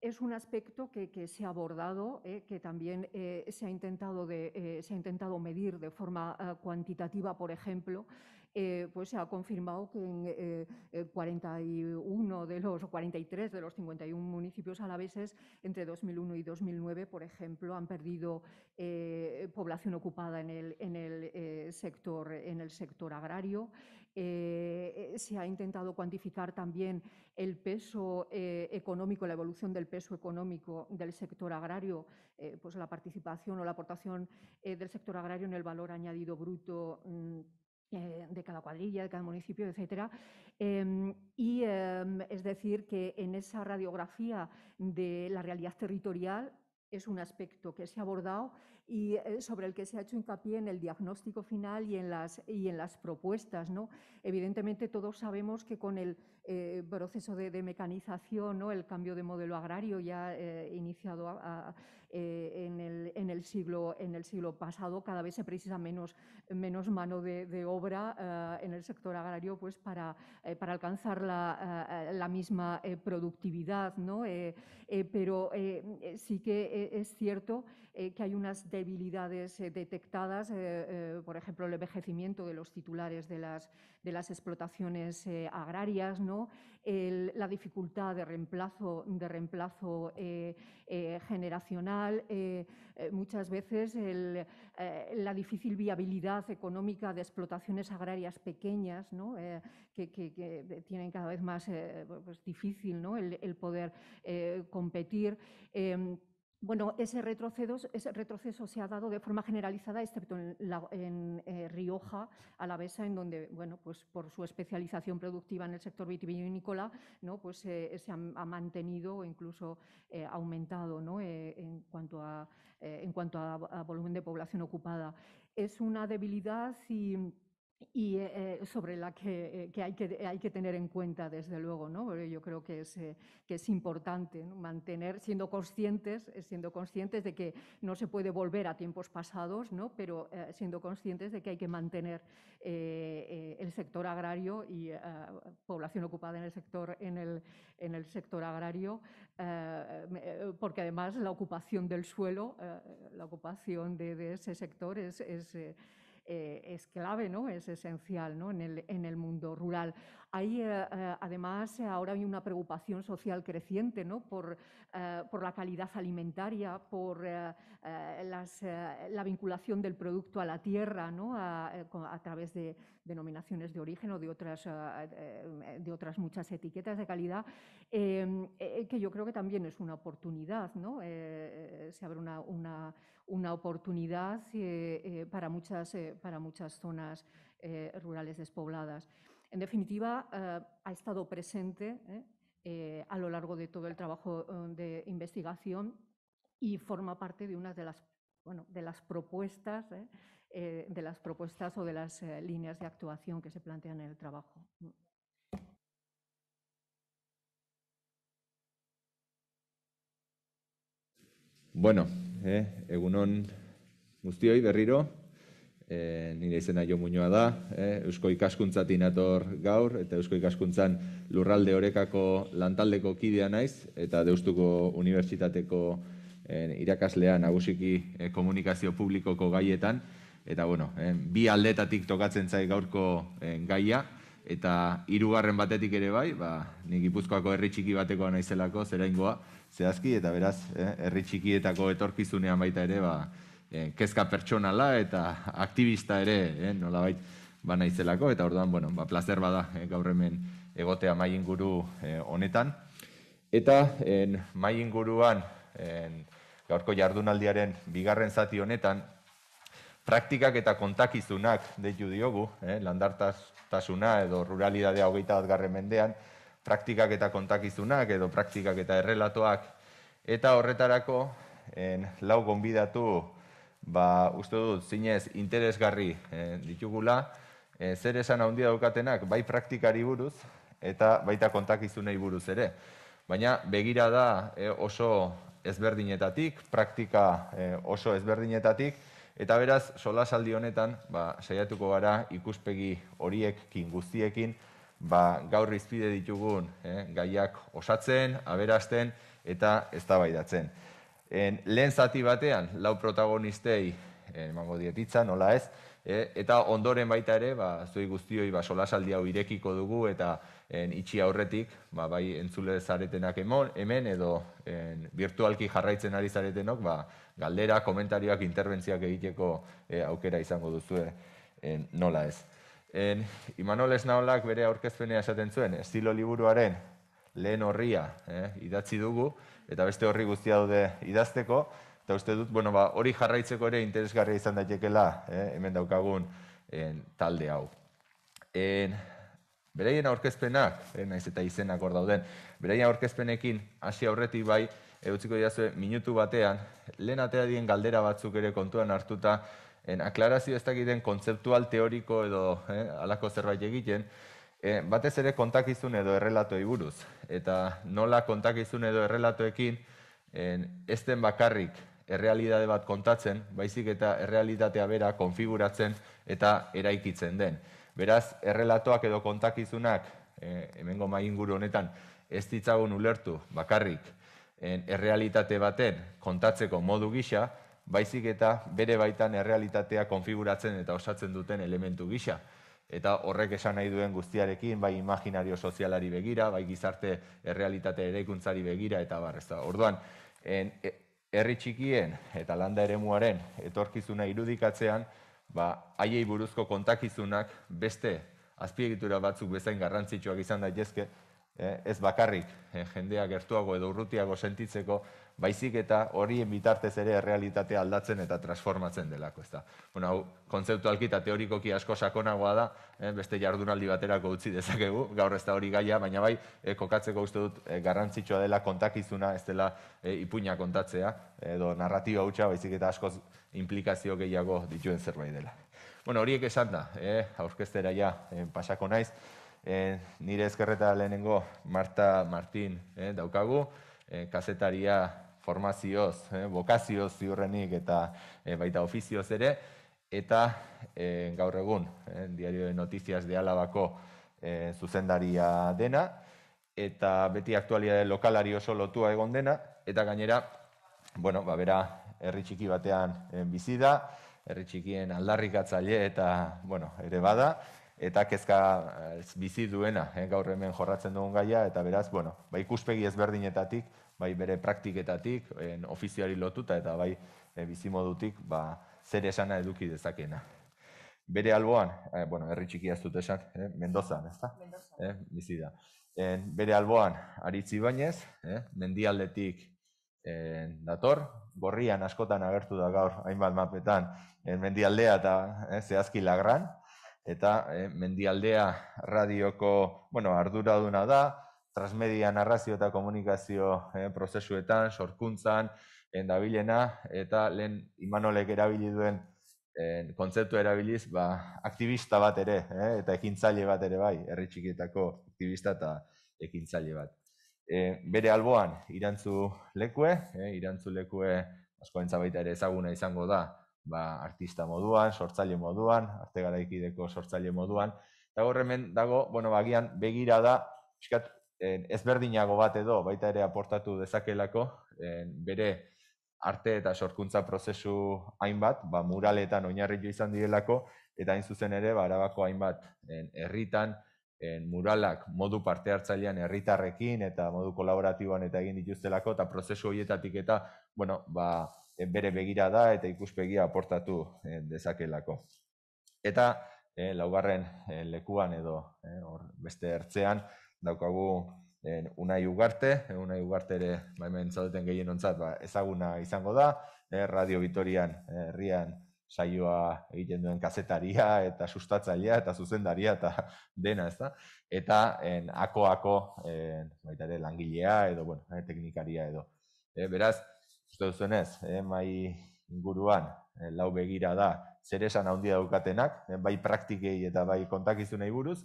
es un aspecto que, se ha abordado, que también se, ha intentado se ha intentado medir de forma cuantitativa, por ejemplo, eh, pues se ha confirmado que en 41 eh, de los 43 de los 51 municipios alaveses entre 2001 y 2009, por ejemplo, han perdido eh, población ocupada en el, sector, en el sector agrario. se ha intentado cuantificar también el peso económico, la evolución del peso económico del sector agrario, pues la participación o la aportación del sector agrario en el valor añadido bruto mm, eh, de cada cuadrilla, de cada municipio, etcétera. Em, y em, es decir, que en esa radiografía de la realidad territorial es un aspecto que se ha abordado y eh, sobre el que se ha hecho hincapié en el diagnóstico final y en las, y en las propuestas. ¿no? Evidentemente, todos sabemos que con el eh, proceso de, mecanización, ¿no? el cambio de modelo agrario ya iniciado a, eh, en, el, siglo, en el siglo pasado cada vez se precisa menos, menos mano de, obra eh, en el sector agrario pues para, eh, para alcanzar la, misma productividad. ¿no? pero sí que es cierto que hay unas debilidades detectadas, por ejemplo, el envejecimiento de los titulares de las, de las explotaciones agrarias, ¿no? La dificultad de reemplazo, eh, eh, generacional, eh, muchas veces la difícil viabilidad económica de explotaciones agrarias pequeñas, que, tienen cada vez más pues difícil el, poder competir. Bueno, ese retroceso, se ha dado de forma generalizada, excepto en eh, Rioja Alavesa, en donde, bueno, pues por su especialización productiva en el sector vitivinícola, ¿no? pues eh, se ha, mantenido o incluso eh, aumentado ¿no? en cuanto, a, en cuanto a volumen de población ocupada. Es una debilidad y y eh, sobre la que, eh, hay que, hay que tener en cuenta, desde luego. ¿no? yo creo que es, eh, que es importante mantener, siendo conscientes, siendo conscientes de que no se puede volver a tiempos pasados, ¿no? pero siendo conscientes de que hay que mantener el sector agrario y población ocupada en el sector, en el, en el sector agrario, porque además la ocupación del suelo, la ocupación de, de ese sector es, es eh, es clave, ¿no? es esencial ¿no? en, el, en, el, mundo rural. Hay eh, eh, además ahora hay una preocupación social creciente ¿no? por, por la calidad alimentaria, por la vinculación del producto a la tierra ¿no? a, través de denominaciones de origen o de otras, de otras muchas etiquetas de calidad, que yo creo que también es una oportunidad. ¿no? se abre una una oportunidad eh, eh, para, muchas, eh, para muchas zonas rurales despobladas. En definitiva, ha estado presente a lo largo de todo el trabajo de investigación y forma parte de una de las, bueno, de las propuestas, de las propuestas o de las líneas de actuación que se plantean en el trabajo. Bueno, eh, egunon guztioi berriro, eh, nire izena jo muñoa da, eh, Eusko ikaskuntzatik nator gaur, eta Eusko ikaskuntzan lurralde orekako lantaldeko kidea naiz, eta Deustuko Unibertsitateko eh, irakaslea nagusiki eh, komunikazio publikoko gaietan, eta bueno, eh, bi aldetatik tokatzen zai gaurko eh, gaia, eta hirugarren batetik ere bai, ba, ni Gipuzkoako herri txiki batekoa naizelako, zeraingoa, zehazki, eta beraz, eh, herri txikietako etorkizunean baita ere, ba, eh, kezka pertsonala eta aktivista ere, eh, nolabait, ba naizelako, eta orduan, bueno, ba, placer bada eh, gaur hemen egotea mai inguru eh, honetan. Eta en, mai inguruan, en, gaurko jardunaldiaren bigarren zati honetan, praktikak eta kontakizunak deitu diogu, eh, landartaz tasuna edo ruralidadea hogeita bat garren mendean, praktikak eta kontakizunak edo praktikak eta errelatoak. Eta horretarako, en, lau gonbidatu, ba, uste dut, zinez interesgarri eh, ditugula, eh, zer esan handia daukatenak, bai praktikari buruz, eta baita kontakizunei buruz ere. Baina begira da eh, oso ezberdinetatik, praktika oso ezberdinetatik, Eta beraz, solasaldi honetan, ba, saiatuko gara ikuspegi horiekin guztiekin, ba, gaur izpide ditugun eh, gaiak osatzen, aberasten eta eztabaidatzen. En, lehen zati batean, lau protagonistei eh, emango dietitza, nola ez, eh, eta ondoren baita ere, ba, zuei guztioi ba, solasaldi hau irekiko dugu eta en, itxi aurretik, ba, bai entzule zaretenak hemen edo en, virtualki jarraitzen ari zaretenok, ba, galdera, komentarioak, interventziak egiteko e, aukera izango duzu e, nola ez. En, Imanol Esnaolak bere aurkezpenea esaten zuen, estilo liburuaren lehen horria eh, idatzi dugu, eta beste horri guztia daude idazteko, eta uste dut, bueno, ba, hori jarraitzeko ere interesgarria izan daitekela eh, hemen daukagun en, talde hau. En, Bereien aurkezpenak, eh, naiz eta izenak hor dauden, bereien aurkezpenekin hasi aurretik bai, eutziko diazue minutu batean, lehen atea dien galdera batzuk ere kontuan hartuta, en aklarazio ez dakiten kontzeptual teoriko edo eh, alako zerbait egiten, eh, batez ere kontakizun edo errelatoi buruz. Eta nola kontakizun edo errelatoekin en, ez den bakarrik errealidade bat kontatzen, baizik eta errealitatea bera konfiguratzen eta eraikitzen den. Beraz, errelatoak edo kontakizunak, eh, hemengo mai inguru honetan, ez ditzagun ulertu bakarrik errealitate baten kontatzeko modu gisa, baizik eta bere baitan errealitatea konfiguratzen eta osatzen duten elementu gisa. eta horrek esan nahi duen guztiarekin, bai imaginario sozialari begira, bai gizarte errealitate eraikuntzari begira, eta bar, ez da. Orduan, en, e, herri txikien eta landa eremuaren etorkizuna irudikatzean, ba, haiei buruzko kontakizunak beste azpiegitura batzuk bezain garrantzitsuak izan daitezke, ez bakarrik eh, jendea gertuago edo urrutiago sentitzeko, baizik eta horien bitartez ere errealitatea aldatzen eta transformatzen delako. Ez da. Bueno, hau, kontzeptualki eta teorikoki asko sakonagoa da, eh, beste jardunaldi baterako utzi dezakegu, gaur ez da hori gaia, baina bai, eh, kokatzeko uste dut eh, garrantzitsua dela kontakizuna, ez dela eh, ipuina kontatzea, edo narratiba hutsa, baizik eta askoz implikazio gehiago dituen zerbait dela. Bueno, horiek esan da, eh, aurkeztera ja, eh, pasako naiz, eh, nire ezkerreta lehenengo Marta Martin eh, daukagu, eh, kazetaria formazioz, eh, bokazioz ziurrenik eta eh, baita ofizioz ere, eta eh, gaur egun, eh, Diario de Noticias de Alabako eh, zuzendaria dena, eta beti aktualia lokalari oso lotua egon dena, eta gainera, bueno, ba, bera, herri txiki batean eh, bizi da, herri txikien aldarrikatzaile eta, bueno, ere bada, eta kezka eh, bizi duena, eh, gaur hemen jorratzen dugun gaia, eta beraz, bueno, ba, ikuspegi ezberdinetatik, bai bere praktiketatik, en, ofiziari lotuta eta bai e, bizimodutik ba, zer esana eduki dezakena. Bere alboan, eh, bueno, herri txiki ez dut esan, eh, Mendozan, ez da? Eh, bizi da. En, bere alboan, aritzi bainez, eh, mendialdetik eh, dator, gorrian askotan agertu da gaur, hainbat mapetan, eh, mendialdea eta eh, zehazki lagran, eta eh, mendialdea radioko, bueno, arduraduna da, transmedia narrazio eta komunikazio eh, prozesuetan, sorkuntzan, endabilena, eta lehen imanolek erabili duen eh, kontzeptu erabiliz, ba, aktivista bat ere, eh, eta ekintzaile bat ere bai, herri txikietako aktivista eta ekintzaile bat. E, bere alboan, irantzu lekue, eh, irantzu lekue asko baita ere ezaguna izango da, ba, artista moduan, sortzaile moduan, arte garaikideko sortzaile moduan, eta horremen dago, bueno, bagian begira da, piskat, ezberdinago bat edo baita ere aportatu dezakelako bere arte eta sorkuntza prozesu hainbat, ba, muraletan oinarritu izan direlako, eta hain zuzen ere, ba, arabako hainbat herritan, en, muralak modu parte hartzailean herritarrekin eta modu kolaboratiboan eta egin dituztelako, eta prozesu horietatik eta, bueno, ba, bere begira da eta ikuspegia aportatu dezakelako. Eta, e, laugarren lekuan edo e, or, beste ertzean, daukagu en, unai ugarte, unai ugarte ere baimen zaudeten gehien ontzat, ba, ezaguna izango da, eh, Radio Vitorian eh, herrian saioa egiten duen kazetaria eta sustatzailea eta zuzendaria eta dena, ez da? Eta en, ako-ako en, baita ere langilea edo, bueno, teknikaria edo. E, beraz, uste duzuenez, eh, mai inguruan eh, lau begira da zer esan handia daukatenak, eh, bai praktikei eta bai kontakizunei buruz,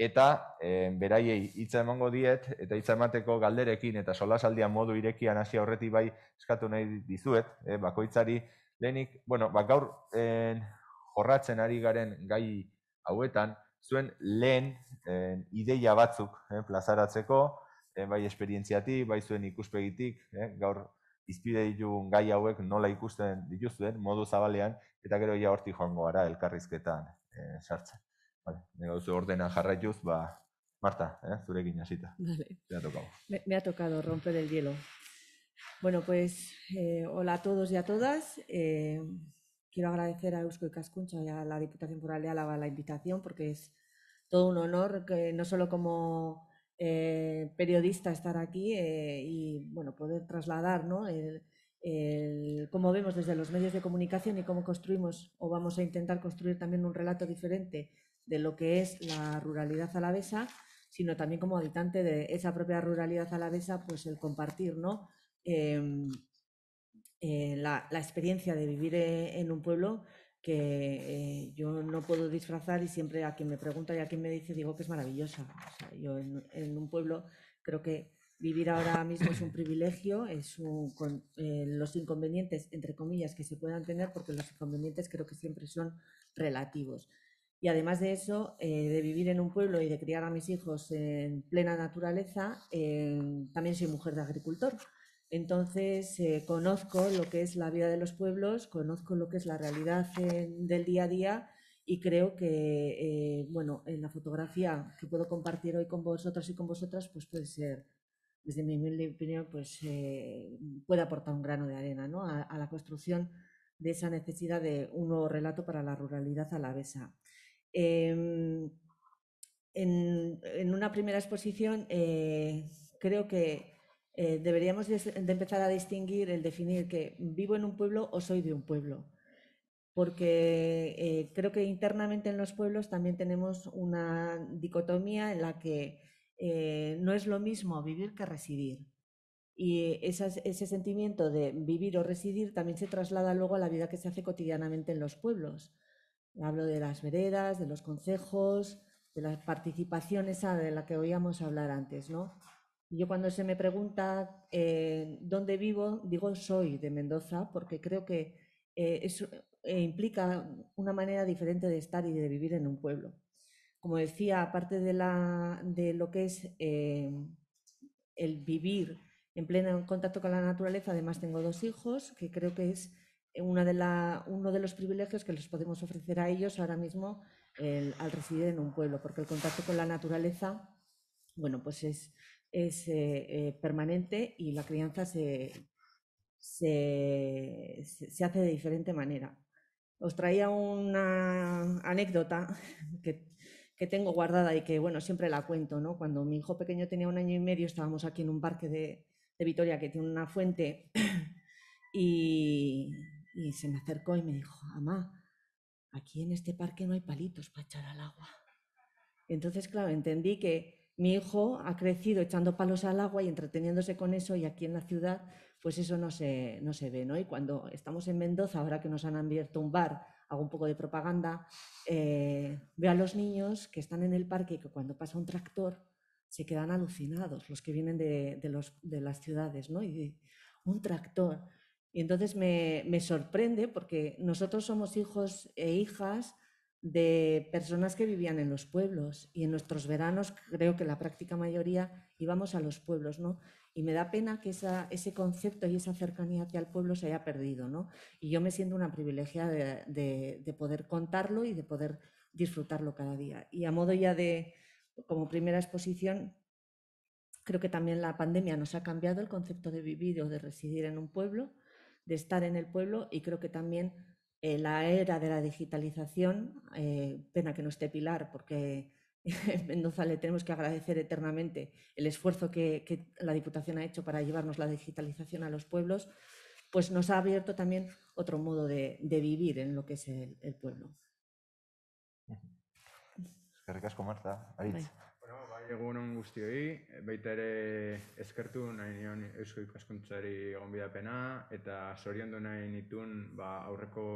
eta e, beraiei hitza emango diet eta hitza emateko galderekin eta solasaldian modu irekian hasi aurretik bai eskatu nahi dizuet, e, bakoitzari. Lehenik, bueno, ba, gaur e, jorratzen ari garen gai hauetan, zuen lehen e, ideia batzuk e, plazaratzeko, e, bai esperientziatik, bai zuen ikuspegitik, e, gaur izpide ditun gai hauek nola ikusten dituzuen, modu zabalean, eta gero ja hortik joango gara elkarrizketan e, sartzen. Vale, me ordena jarraituz, ba, Marta, ¿eh? zurekin hasita. Vale. Me ha tocado. Me, ha tocado romper el hielo. Bueno, pues eh, hola a todos y a todas. Eh, quiero agradecer a Eusko y Cascuncha y a la Diputación Foral de Álava la invitación porque es todo un honor que no solo como eh, periodista estar aquí y bueno poder trasladar ¿no? el, cómo vemos desde los medios de comunicación y cómo construimos o vamos a intentar construir también un relato diferente de lo que es la ruralidad alavesa, sino también como habitante de esa propia ruralidad alavesa, pues el compartir ¿no? Em, eh, la, experiencia de vivir en un pueblo que eh, yo no puedo disfrazar y siempre a quien me pregunta y a quien me dice digo que es maravillosa. yo en, un pueblo creo que vivir ahora mismo es un privilegio, es con eh, los inconvenientes, entre comillas, que se puedan tener, porque los inconvenientes creo que siempre son relativos. Y además de eso, eh, de vivir en un pueblo y de criar a mis hijos en plena naturaleza, eh, también soy mujer de agricultor. Entonces, eh, conozco lo que es la vida de los pueblos, conozco lo que es la realidad del día a día y creo que, eh, bueno, en la fotografía que puedo compartir hoy con vosotros y con vosotras, pues puede ser, desde mi opinión, pues eh, puede aportar un grano de arena ¿no? a, a, la construcción de esa necesidad de un nuevo relato para la ruralidad alavesa. Eh, en, en, una primera exposición eh, creo que deberíamos de, de empezar a distinguir el definir que vivo en un pueblo o soy de un pueblo porque eh, creo que internamente en los pueblos también tenemos una dicotomía en la que eh, no es lo mismo vivir que residir. Y ese sentimiento de vivir o residir también se traslada luego a la vida que se hace cotidianamente en los pueblos. Hablo de las veredas, de los consejos, de la participación esa de la que oíamos hablar antes, ¿no? Yo cuando se me pregunta eh, dónde vivo, digo soy de Mendoza, porque creo que eh, es eh, implica una manera diferente de estar y de vivir en un pueblo. Como decía, aparte de, la, de lo que es el vivir en pleno contacto con la naturaleza, además tengo dos hijos, que creo que es uno de los privilegios que les podemos ofrecer a ellos ahora mismo al residir en un pueblo, porque el contacto con la naturaleza, bueno, pues es, es eh, eh, permanente y la crianza se, se, se, hace de diferente manera. Os traía una anécdota que, que, tengo guardada y que, bueno, siempre la cuento, ¿no? Cuando mi hijo pequeño tenía un año y medio, estábamos aquí en un parque de, de Vitoria que tiene una fuente y, y, se me acercó y me dijo, mamá, aquí en este parque no hay palitos para echar al agua. Entonces, claro, entendí que mi hijo ha crecido echando palos al agua y entreteniéndose con eso y aquí en la ciudad pues eso no se, no se ve, ¿no? Y cuando estamos en Mendoza, ahora que nos han abierto un bar, hago un poco de propaganda, eh, veo a los niños que están en el parque y que cuando pasa un tractor se quedan alucinados, los que vienen de, de, las ciudades, ¿no? Y un tractor. Y entonces me, me sorprende porque nosotros somos hijos e hijas de personas que vivían en los pueblos y en nuestros veranos creo que la práctica mayoría íbamos a los pueblos, ¿no? Y me da pena que esa, ese concepto y esa cercanía hacia el pueblo se haya perdido, ¿no? Y yo me siento una privilegiada de, de, de poder contarlo y de poder disfrutarlo cada día. Y a modo ya de, como primera exposición, creo que también la pandemia nos ha cambiado el concepto de vivir o de residir en un pueblo, de estar en el pueblo y creo que también eh, la era de la digitalización, eh, pena que no esté Pilar porque en Mendoza le tenemos que agradecer eternamente el esfuerzo que, que, la Diputación ha hecho para llevarnos la digitalización a los pueblos, pues nos ha abierto también otro modo de, de vivir en lo que es el, el pueblo. Eskerrik Marta. Aritz. Egun on guztioi, baita ere eskertu nahi nion Eusko ikaskuntzari gonbidapena eta zoriondu nahi nitun ba, aurreko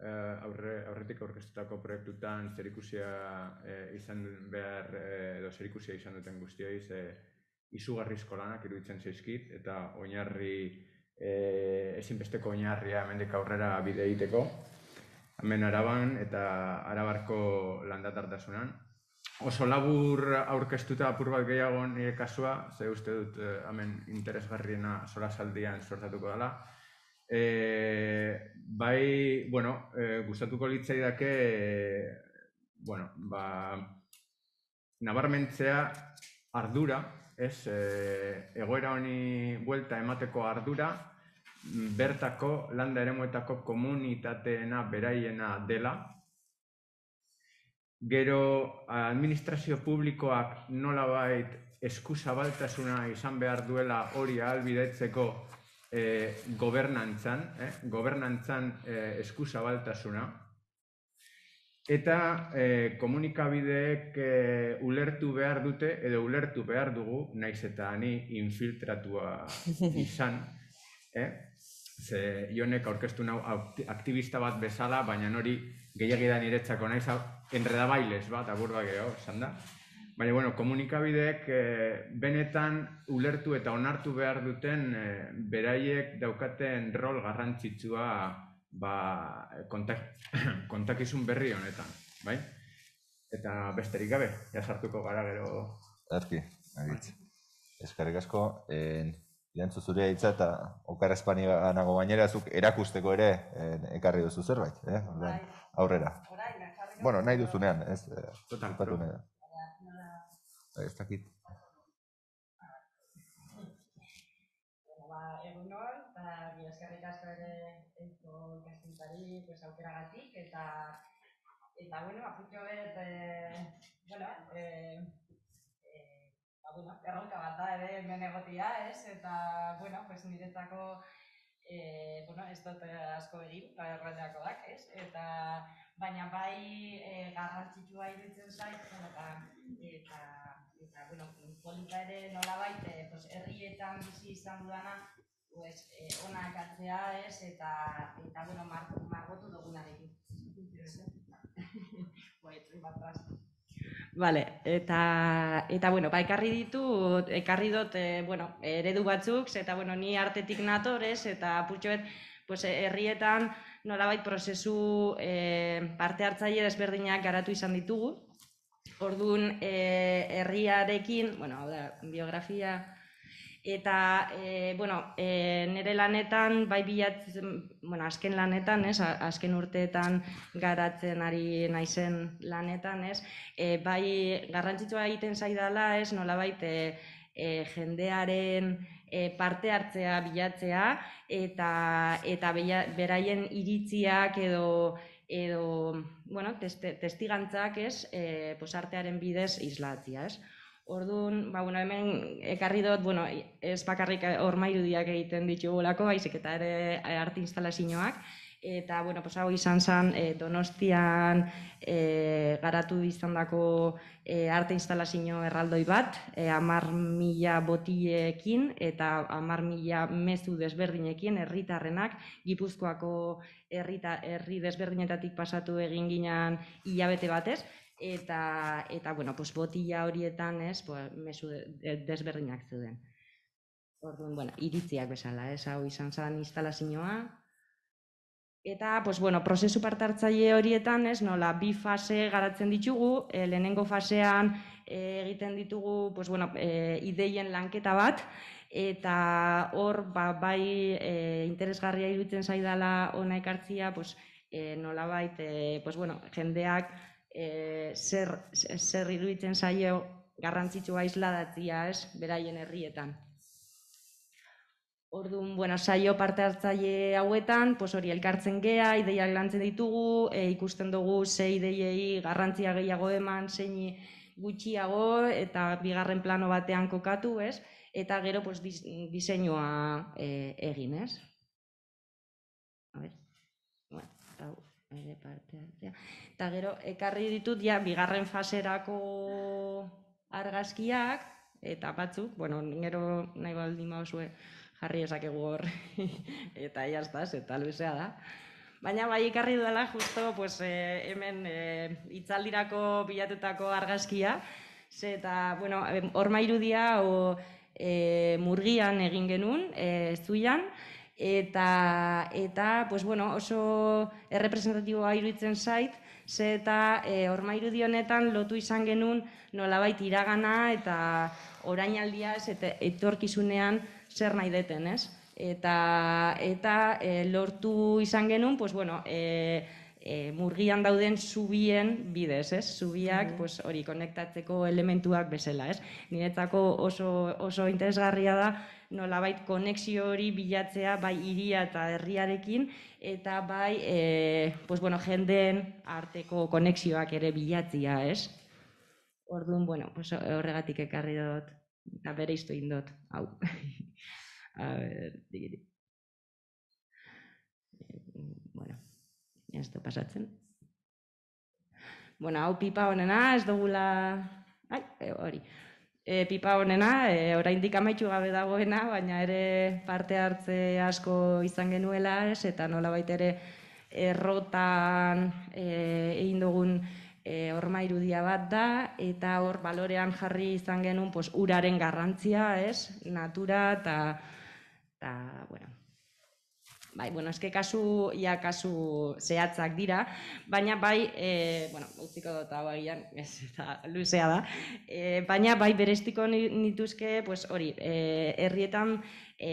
eh, aurre, aurretik aurkeztutako proiektutan zerikusia eh, izan behar eh, edo zerikusia izan duten guztioi ze izugarrizko lanak iruditzen zaizkit eta oinarri eh, ezinbesteko oinarria hemendik aurrera bide egiteko hemen araban eta arabarko landatartasunan. Oso labur aurkeztuta apur bat gehiago nire kasua, ze uste dut eh, hemen interesgarriena sola saldian sortatuko dela. E, bai, bueno, e, gustatuko litzai dake, e, bueno, ba, nabarmentzea ardura, ez, e, egoera honi buelta emateko ardura, bertako landa eremuetako komunitateena beraiena dela. Gero administrazio publikoak nolabait eskuzabaltasuna izan behar duela hori ahalbidetzeko e, gobernantzan, eh? gobernantzan e, eskuzabaltasuna. Eta e, komunikabideek e, ulertu behar dute, edo ulertu behar dugu, naiz eta ni infiltratua izan, eh? Ze jonek aurkeztu nau aktivista bat bezala, baina hori gehiagia da niretzako naiz enredabailes bat agurba geho, esan da. Baina, bueno, komunikabideek e, benetan ulertu eta onartu behar duten e, beraiek daukaten rol garrantzitsua ba, kontak, kontakizun berri honetan, bai? Eta besterik gabe, ja sartuko gara gero... Arki, agitz. Eskarrik asko, en, Jantzu zure hitza eta okar espanianago gainera zuk erakusteko ere eh, ekarri duzu zerbait, eh? Bai. Aurrera. Bueno, nahi duzunean, ez, eh, Total, da. Ez dakit. Bueno, ba, egun hon, eta bi eskerrik asko ere eusko ikaskuntzari pues, aukeragatik, eta, eta bueno, apurtxo bet, eh, bueno, eh, eh, ba, bueno, erronka bat da ere hemen egotia, ez? Eta, bueno, pues niretzako, eh, bueno, ez dut eh, asko egin, errendeakoak, ez? Eta, baina bai eh, garrantzitsua iruditzen zait, eta, eta, eta, bueno, polita ere nolabait, eh, pues, herrietan bizi izan dudana, pues, eh, ona ekartzea, ez? Eta, eta bueno, mar, margotu dugunarekin. Bai, bat atrás. Vale, eta, eta bueno, ba, ekarri ditu, ekarri dut, e, bueno, eredu batzuk, eta bueno, ni artetik natorez, eta putxoet, pues, herrietan nolabait prozesu e, parte hartzaile desberdinak garatu izan ditugu. Orduan, e, herriarekin, bueno, hau da, biografia, eta, e, bueno, e, nire lanetan, bai bilatzen, bueno, azken lanetan, ez, azken urteetan garatzen ari naizen lanetan, ez, e, bai garrantzitsua egiten zaidala, ez, nolabait, e, e, jendearen e, parte hartzea bilatzea eta eta beia- beraien iritziak edo edo bueno, teste, testigantzak, ez, e, pues artearen bidez islatzia, ez. Orduan, ba, bueno, hemen ekarri dut, bueno, ez bakarrik horma irudiak egiten ditugulako, baizik eta ere eh, arte instalazioak, eta, bueno, pues, hau izan zen e, Donostian e, garatu izandako e, arte instalazio erraldoi bat, e, amar mila botiekin eta amar mila mezu desberdinekin herritarrenak Gipuzkoako herrita, herri desberdinetatik pasatu egin ginen hilabete batez, eta, eta bueno, pues, botila horietan ez, pues, de- desberdinak zeuden. Orduan, bueno, iritziak bezala, ez, hau izan zen instalazioa, Eta, pues, bueno, prozesu parte hartzaile horietan, ez, nola, bi fase garatzen ditugu, e, lehenengo fasean e, egiten ditugu, pues, bueno, e, ideien lanketa bat, eta hor, ba, bai, e, interesgarria iruditzen zaidala ona ekartzia, pues, e, nolabait, e, pues, bueno, jendeak e, zer, zer iruditzen zaio garrantzitsua isladatzia, ez, beraien herrietan. Orduan, bueno, saio parte hartzaile hauetan, pues hori elkartzen gea, ideiak lantzen ditugu, e, ikusten dugu ze ideiei garrantzia gehiago eman, zeini gutxiago eta bigarren plano batean kokatu, ez? Eta gero pues dis, diseinua e, egin, ez? A ber. Bueno, hau parte hartzea. Eta gero ekarri ditut ja bigarren faserako argazkiak eta batzuk, bueno, gero nahi baldin bauzue jarri esakegu hor. Eta jaztaz, eta luzea da. Baina bai ekarri dela justo pues, eh, hemen eh, itzaldirako bilatutako argazkia, ze eta, bueno, horma irudia o, eh, murgian egin genuen, eh, zuian, eta, eta pues, bueno, oso errepresentatiboa iruditzen zait, ze eta e, horma irudi honetan lotu izan genuen nolabait iragana eta orainaldia ez eta etorkizunean zer nahi deten, ez? Eta, eta e, lortu izan genuen, pues, bueno, e, e, murgian dauden zubien bidez, ez? Zubiak, pues, hori konektatzeko elementuak bezala, ez? Niretzako oso, oso interesgarria da, nolabait konexio hori bilatzea bai hiria eta herriarekin, eta bai, e, pues, bueno, jendeen arteko konexioak ere bilatzia, ez? Orduan, bueno, pues, horregatik ekarri dut, eta bere iztu indot, hau. A ver, digiri. Bueno, ez da pasatzen. Bueno, hau pipa honena, ez dugula... Ai, e, hori. E, pipa honena, e, oraindik amaitu gabe dagoena, baina ere parte hartze asko izan genuela, ez, eta nolabait ere errotan e, egin dugun e, horma irudia bat da, eta hor balorean jarri izan genuen pues, uraren garrantzia, ez, natura, eta bueno, Bai, bueno, eske kasu, ia kasu zehatzak dira, baina bai, e, bueno, utziko dut hau agian, ez eta luzea da, e, baina bai berestiko ni- nituzke, pues hori, e, herrietan e,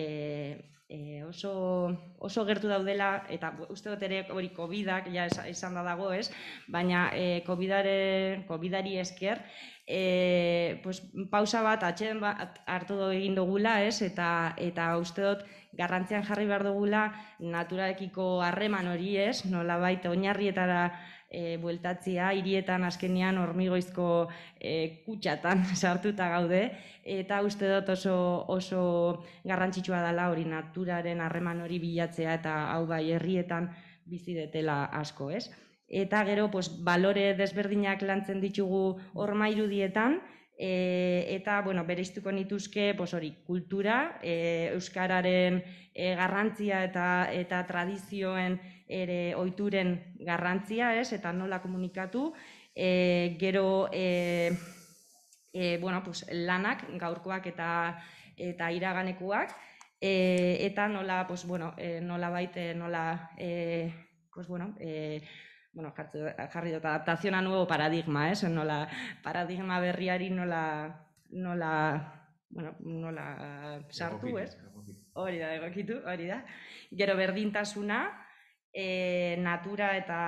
e, oso, oso gertu daudela, eta uste dut ere hori COVID-ak ja esan da dago, ez? Baina e, COVID-are, COVID-ari esker, e, pues, pausa bat atxeden bat hartu dugu egin dugula, ez? Eta, eta uste dut garrantzian jarri behar dugula naturaekiko harreman hori, ez? Nola baita oinarrietara e, bueltatzia, hirietan azkenian hormigoizko e, kutsatan sartuta gaude, eta uste dut oso, oso garrantzitsua dela hori naturaren harreman hori bilatzea eta hau bai herrietan bizi detela asko, ez? Eta gero, pues, balore desberdinak lantzen ditugu horma irudietan, E, eta, bueno, bereiztuko nituzke, pues hori, kultura, e, euskararen e, garrantzia eta eta tradizioen ere ohituren garrantzia, ez? Eta nola komunikatu, e, gero e, e, bueno, pues, lanak, gaurkoak eta eta iraganekuak, e, eta nola, pues, bueno, e, nola baite, nola, e, pues, bueno, e, bueno, jarri dut adaptaziona nuevo paradigma, eh? nola paradigma berriari nola, nola, bueno, nola sartu, ez? Hori da, egokitu, hori da. Gero berdintasuna, e, natura eta,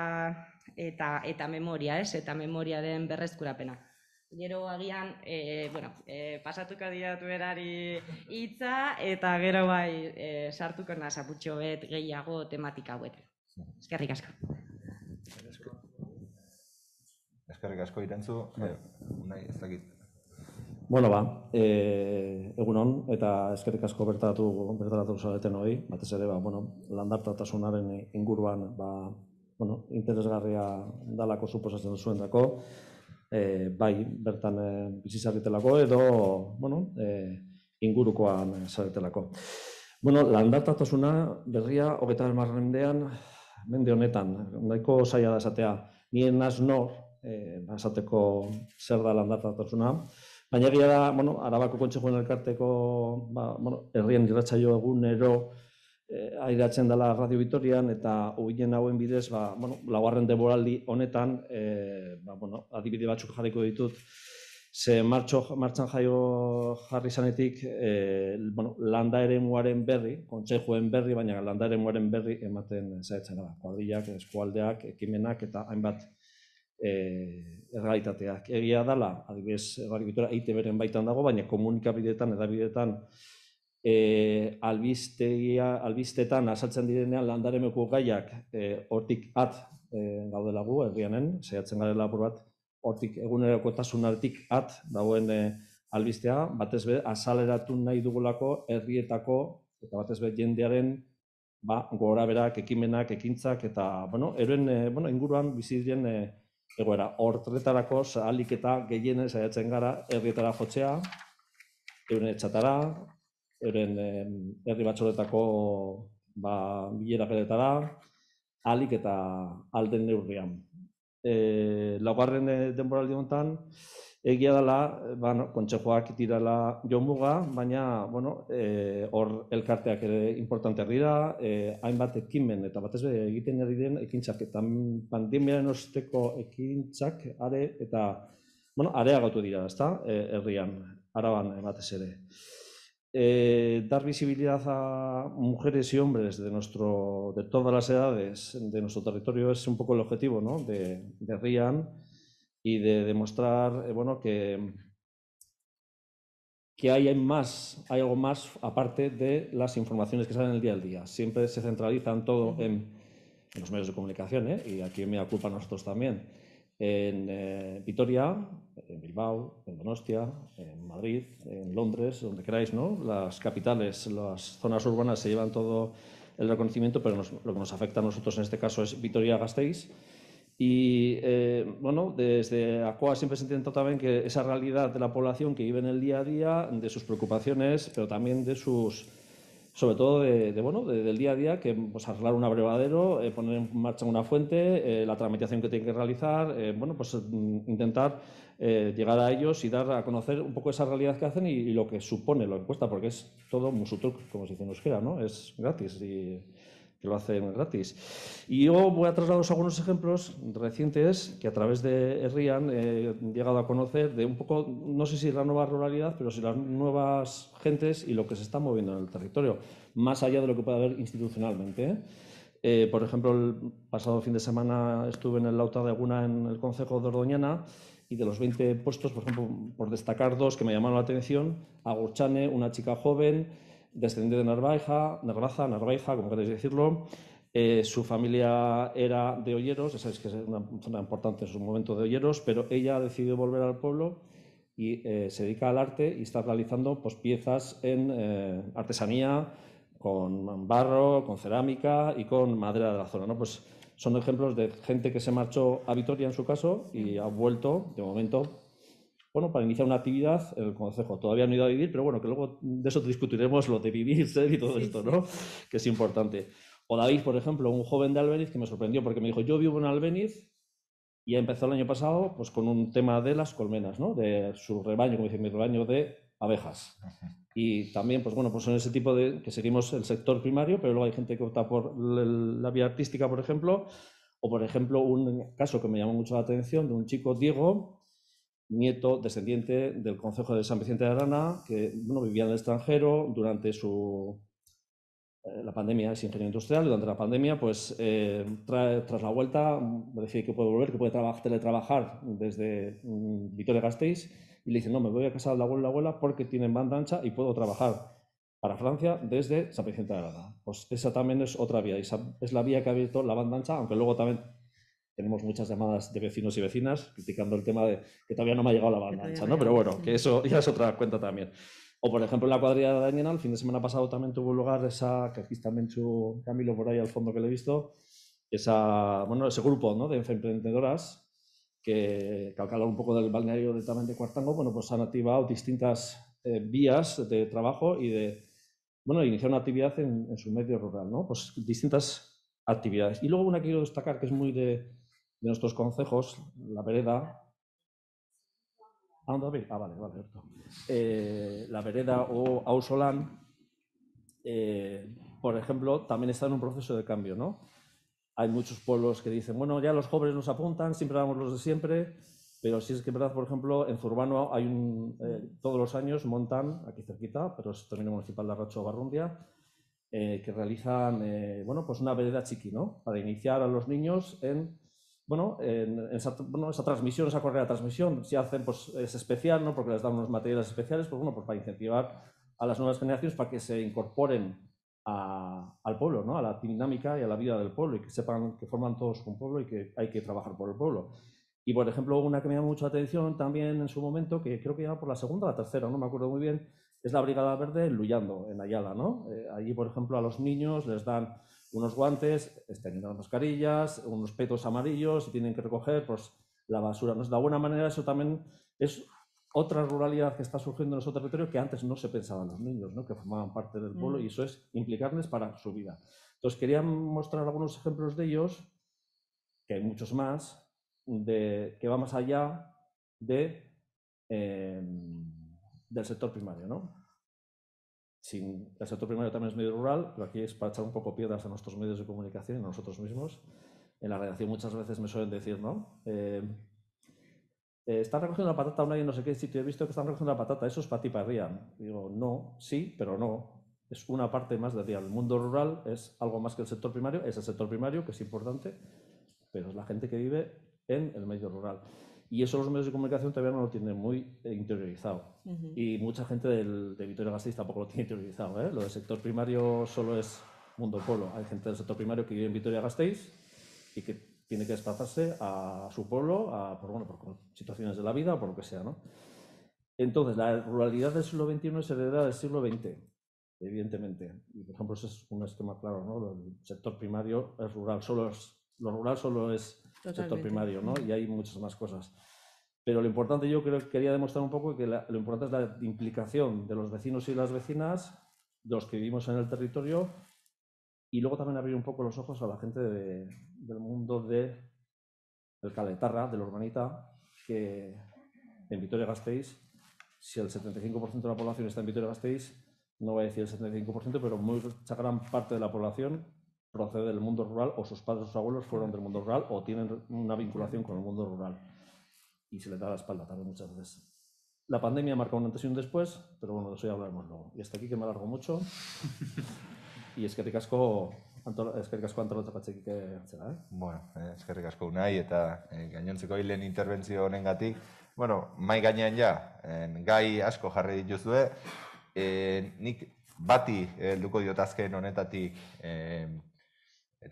eta, eta memoria, ez? Eta memoriaren berrezkurapena. Gero agian, e, bueno, e, pasatuko diatu berari hitza eta gero bai e, sartuko nasaputxo bet gehiago tematika hauetan. Eskerrik asko. Eskerrik asko irentzu, eh, unai ez dakit. Bueno, ba, e, egun hon, eta eskerrik asko bertaratu, bertaratu zareten hori, batez ere, ba, bueno, landartatasunaren inguruan, ba, bueno, interesgarria dalako suposatzen zuen dako, e, bai, bertan e, bizizarritelako edo, bueno, e, ingurukoan zaretelako. Bueno, landartatasuna berria, hogeita mendean, mende honetan, nahiko zaila da esatea, nien naz nor, esateko zer da landartatasuna, baina egia da, bueno, Arabako Kontsejuen elkarteko, ba, bueno, herrien irratsaio egunero eh, airatzen dela Radio Vitorian eta hoien hauen bidez, ba, bueno, laugarren deboraldi honetan, eh, ba, bueno, adibide batzuk jarriko ditut, Ze martxo, martxan jaio jarri zanetik, e, bueno, landa ere muaren berri, kontsejuen berri, baina landa ere muaren berri ematen zaitzen gara. Kuadriak, eskualdeak, ekimenak eta hainbat e, errealitateak. Egia dala, adibidez, eite beren baitan dago, baina komunikabideetan, edabideetan, e, albistea, albistetan asaltzen direnean landaremeko gaiak e, hortik at e, gaudelagu, herrianen, zehatzen garela apur bat, hortik egunerokotasunatik at dagoen e, albistea, batez be azaleratu nahi dugulako herrietako eta batez be jendearen ba gora berak ekimenak ekintzak eta bueno, eroen e, bueno, inguruan bizi diren e, egoera hortretarako ahalik eta gehienez saiatzen gara herrietara jotzea euren etxatara, euren herri batzoretako ba bilera geretara, alik eta alden neurrian. E, laugarren e, denboraldi honetan, egia dela, ba, no, kontxejoak dirala jomuga, baina, bueno, e, hor elkarteak ere importante dira, e, hainbat ekimen, eta batez be, egiten ari den ekintzak, eta pandemiaren osteko ekintzak, are, eta, bueno, areagotu dira, ezta, e, herrian, araban, batez ere. Eh, dar visibilidad a mujeres y hombres de, nuestro, de todas las edades de nuestro territorio es un poco el objetivo ¿no? de, de RIAN y de demostrar eh, bueno, que, que hay, más, hay algo más aparte de las informaciones que salen el día al día. Siempre se centralizan todo en, en los medios de comunicación ¿eh? y aquí me culpa a nosotros también en eh, Vitoria, en Bilbao, en Donostia, en Madrid, en Londres, donde queráis, ¿no? Las capitales, las zonas urbanas se llevan todo el reconocimiento, pero lo que nos afecta a nosotros en este caso es Vitoria-Gasteiz. Y eh, bueno, desde ACOA siempre se intenta también que esa realidad de la población que vive en el día a día, de sus preocupaciones, pero también de sus sobre todo de, bueno, del día a día, que pues, arreglar un abrevadero, eh, poner en marcha una fuente, eh, la tramitación que tiene que realizar, eh, bueno, pues mm, intentar llegar a ellos y dar a conocer un poco esa realidad que hacen y, lo que supone, lo que cuesta, porque es todo musutruc, como se dice en euskera, ¿no? Es gratis y que lo hacen gratis. Y yo voy a trasladaros algunos ejemplos recientes que a través de Herrian he llegado a conocer de un poco, no sé si la nueva ruralidad, pero si las nuevas gentes y lo que se está moviendo en el territorio, más allá de lo que puede haber institucionalmente. ¿eh? Por ejemplo, el pasado fin de semana estuve en el Lauta de Aguna, en el Consejo de Ordoñana, y de los 20 puestos, por ejemplo, por destacar dos que me llamaron la atención, Agurchane, una chica joven, descendiente de Narvaja, Narvaza, Narvaja, como queréis decirlo. Eh, su familia era de Olleros, ya sabéis que es una zona importante en su momento de Olleros, pero ella ha decidido volver al pueblo y eh, se dedica al arte y está realizando pues, piezas en eh, artesanía, con barro, con cerámica y con madera de la zona. ¿no? Pues son ejemplos de gente que se marchó a Vitoria en su caso y ha vuelto, de momento, bueno, para iniciar una actividad en el Consejo. Todavía no he ido a vivir, pero bueno, que luego de eso discutiremos lo de vivir, ser y todo esto, ¿no? Que es importante. O David, por ejemplo, un joven de Albeniz que me sorprendió porque me dijo, yo vivo en Albeniz y empezó el año pasado pues con un tema de las colmenas, ¿no? De su rebaño, como dice mi rebaño de abejas. Y también, pues bueno, pues son ese tipo de que seguimos el sector primario, pero luego hay gente que opta por la vía artística, por ejemplo, o por ejemplo, un caso que me llamó mucho la atención de un chico, Diego, nieto, descendiente del Consejo de San Vicente de Arana, que bueno, vivía en el extranjero durante su, eh, la pandemia, es ingeniero industrial, durante la pandemia, pues eh, tras la vuelta, me decía que puede volver, que puede teletrabajar desde mm, Vitoria-Gasteiz, y le dice, no, me voy a casar la abuela la abuela porque tienen banda ancha y puedo trabajar para Francia desde San Vicente de Arana. Pues esa también es otra vía, esa es la vía que ha abierto la banda ancha, aunque luego también tenemos muchas llamadas de vecinos y vecinas criticando el tema de que todavía no me ha llegado la banda ancha, ¿no? Pero bueno, que eso ya es otra cuenta también. O por ejemplo en la cuadrilla de Dañena, el fin de semana pasado también tuvo lugar esa, que aquí está Menchu Camilo por ahí al fondo que le he visto, esa, bueno, ese grupo ¿no? de emprendedoras que, que al calor un poco del balneario de también de Cuartango, bueno, pues han activado distintas eh, vías de trabajo y de, bueno, iniciar una actividad en, en, su medio rural, ¿no? Pues distintas actividades. Y luego una que quiero destacar que es muy de, de nuestros consejos, la vereda. Ah, ah vale, vale, eh, la vereda o Ausolán, eh, por ejemplo, también está en un proceso de cambio, ¿no? Hay muchos pueblos que dicen, bueno, ya los jóvenes nos apuntan, siempre damos los de siempre, pero si es que verdad, por ejemplo, en Zurbano hay un, eh, todos los años montan, aquí cerquita, pero es también municipal de Arracho Barrundia, eh, que realizan, bueno, pues una vereda chiqui, ¿no? Para iniciar a los niños en bueno, en, esa, transmisión, esa correa de transmisión, si hacen, pues es especial, ¿no? Porque les dan unos materiales especiales, pues bueno, pues para incentivar a las nuevas generaciones para que se incorporen al pueblo, ¿no? A la dinámica y a la vida del pueblo y que sepan que forman todos un pueblo y que hay que trabajar por el pueblo. Y, por ejemplo, una que me llama mucho atención también en su momento, que creo que ya por la segunda o la tercera, no me acuerdo muy bien, es la Brigada Verde en Luyando, en Ayala, ¿no? Eh, allí, por ejemplo, a los niños les dan unos guantes, estén las mascarillas, unos petos amarillos y tienen que recoger pues, la basura. ¿no? De alguna manera eso también es otra ruralidad que está surgiendo en nuestro territorio que antes no se pensaba en los niños, ¿no? que formaban parte del pueblo mm. y eso es implicarles para su vida. Entonces quería mostrar algunos ejemplos de ellos, que hay muchos más, de, que va más allá de, eh, del sector primario. ¿no? Sin, el sector primario también es medio rural, pero aquí es para echar un poco piedras a nuestros medios de comunicación y a nosotros mismos. En la redacción muchas veces me suelen decir, ¿no? Eh, eh, están recogiendo la patata una y no sé qué sitio he visto que están recogiendo la patata, eso es para ti, para Rian. Digo, no, sí, pero no. Es una parte más de Rian. El mundo rural es algo más que el sector primario, es el sector primario, que es importante, pero es la gente que vive en el medio rural. Y eso los medios de comunicación todavía no lo tienen muy eh, interiorizado. Y mucha gente del, de Vitoria-Gasteiz tampoco lo tiene interiorizado. ¿eh? Lo del sector primario solo es mundo pueblo. Hay gente del sector primario que vive en Vitoria-Gasteiz y que tiene que desplazarse a su pueblo a, por, bueno, por situaciones de la vida o por lo que sea. ¿no? Entonces, la ruralidad del siglo XXI es heredera del siglo XX, evidentemente. Y, por ejemplo, ese es un esquema claro. ¿no? El sector primario es rural, solo es, lo rural solo es sector primario, ¿no? Y hay muchas más cosas. Pero lo importante, yo creo que quería demostrar un poco que lo importante es la implicación de los vecinos y las vecinas, de los que vivimos en el territorio, y luego también abrir un poco los ojos a la gente del mundo de, del Caletarra, del Urbanita, que en Vitoria-Gasteiz, si el 75% de la población está en Vitoria-Gasteiz, no voy a decir el 75%, pero mucha gran parte de la población procede del mundo rural o sus padres o sus abuelos fueron del mundo rural o tienen una vinculación con el mundo rural. Y se le da la espalda también muchas veces. La pandemia marca un antes y un después, pero bueno, de eso ya hablaremos luego. Y hasta aquí que me alargo mucho. y es que ricasco, es que ricasco antolatzapatzeik hartzera, eh? Bueno, eh, eskerrik asko unai eta eh, gainontzeko hilen interbentzio honengatik. Bueno, mai gainean ja, en, gai asko jarri dituzue. Eh, nik bati helduko diot azken honetatik eh,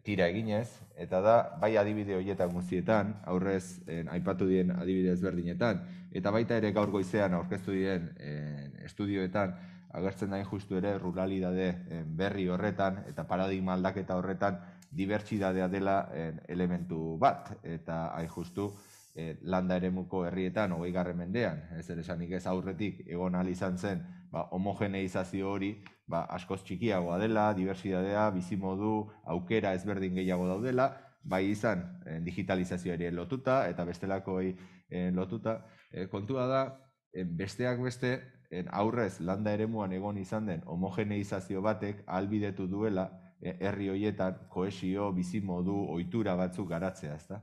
tira eginez, eta da, bai adibide horietan guztietan, aurrez en, aipatu dien adibide ezberdinetan, eta baita ere gaur goizean aurkeztu diren en, estudioetan, agertzen dain justu ere ruralidade en, berri horretan, eta paradigma aldaketa horretan, dibertsidadea dela en, elementu bat, eta hain justu, e, landa eremuko herrietan, hogei garren mendean, ez ere esanik ez aurretik, egon izan zen, ba, homogeneizazio hori, ba, askoz txikiagoa dela, diversitatea, bizimodu, aukera ezberdin gehiago daudela, bai izan eh, digitalizazioari lotuta eta bestelakoi eh, lotuta. Eh, kontua da, besteak beste, aurrez landa eremuan egon izan den homogeneizazio batek albidetu duela herri hoietan koesio, bizimodu, ohitura batzuk garatzea, ezta?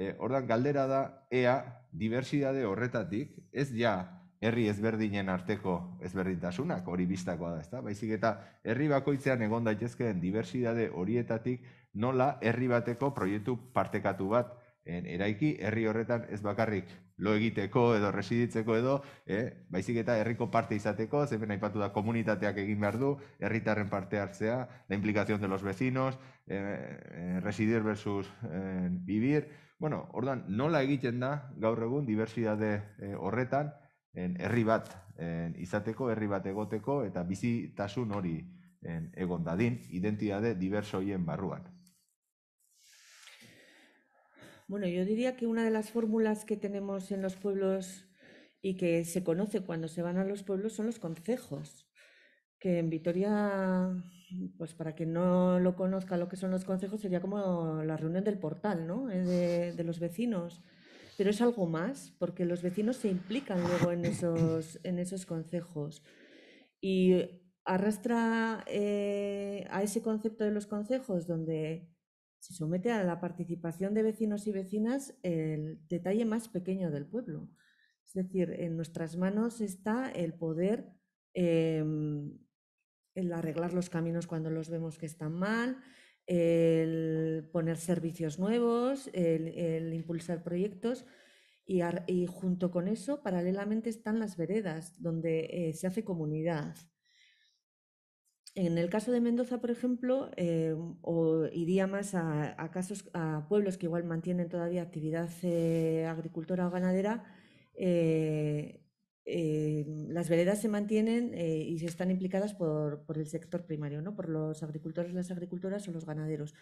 Eh, ordan galdera da ea diversitate horretatik ez ja herri ezberdinen arteko ezberdintasunak hori bistakoa da, ezta? Baizik eta herri bakoitzean egon daitezkeen diversitate horietatik nola herri bateko proiektu partekatu bat en, eraiki herri horretan ez bakarrik lo egiteko edo residitzeko edo, eh, baizik eta herriko parte izateko, zemen aipatu da komunitateak egin behar du, herritarren parte hartzea, la implicación de los vecinos, eh, eh, residir versus eh, vivir, bueno, ordan nola egiten da gaur egun diversitate eh, horretan, herri bat en, izateko, herri bat egoteko eta bizitasun hori en, egon dadin, identitate diversoien barruan. Bueno, yo diría que una de las fórmulas que tenemos en los pueblos y que se conoce cuando se van a los pueblos son los concejos, que en Vitoria, pues para quien no lo conozca lo que son los concejos, sería como la reunión del portal, ¿no? Eh, de, de los vecinos pero es algo más, porque los vecinos se implican luego en esos, en esos consejos. Y arrastra eh, a ese concepto de los consejos donde se somete a la participación de vecinos y vecinas el detalle más pequeño del pueblo. Es decir, en nuestras manos está el poder el arreglar los caminos cuando los vemos que están mal, el poner servicios nuevos, el, impulsar proyectos y, junto con eso, paralelamente están las veredas, donde eh, se hace comunidad. En el caso de Mendoza, por ejemplo, eh, o iría más a, casos, a pueblos que igual mantienen todavía actividad eh, agricultora o ganadera, eh, las veredas se mantienen eh, y se están implicadas por, el sector primario, ¿no? por los agricultores, las agricultoras o los ganaderos.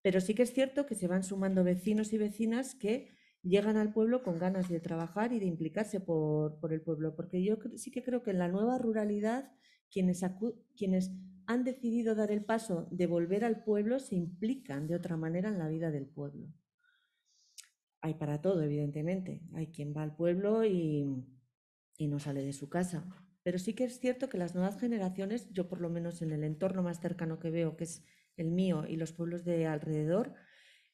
Pero sí que es cierto que se van sumando vecinos y vecinas que llegan al pueblo con ganas de trabajar y de implicarse por, el pueblo, porque yo sí que creo que en la nueva ruralidad quienes, quienes han decidido dar el paso de volver al pueblo se implican de otra manera en la vida del pueblo. Hay para todo, evidentemente. Hay quien va al pueblo y, y no sale de su casa. Pero sí que es cierto que las nuevas generaciones, yo por lo menos en el entorno más cercano que veo, que es el mío y los pueblos de alrededor,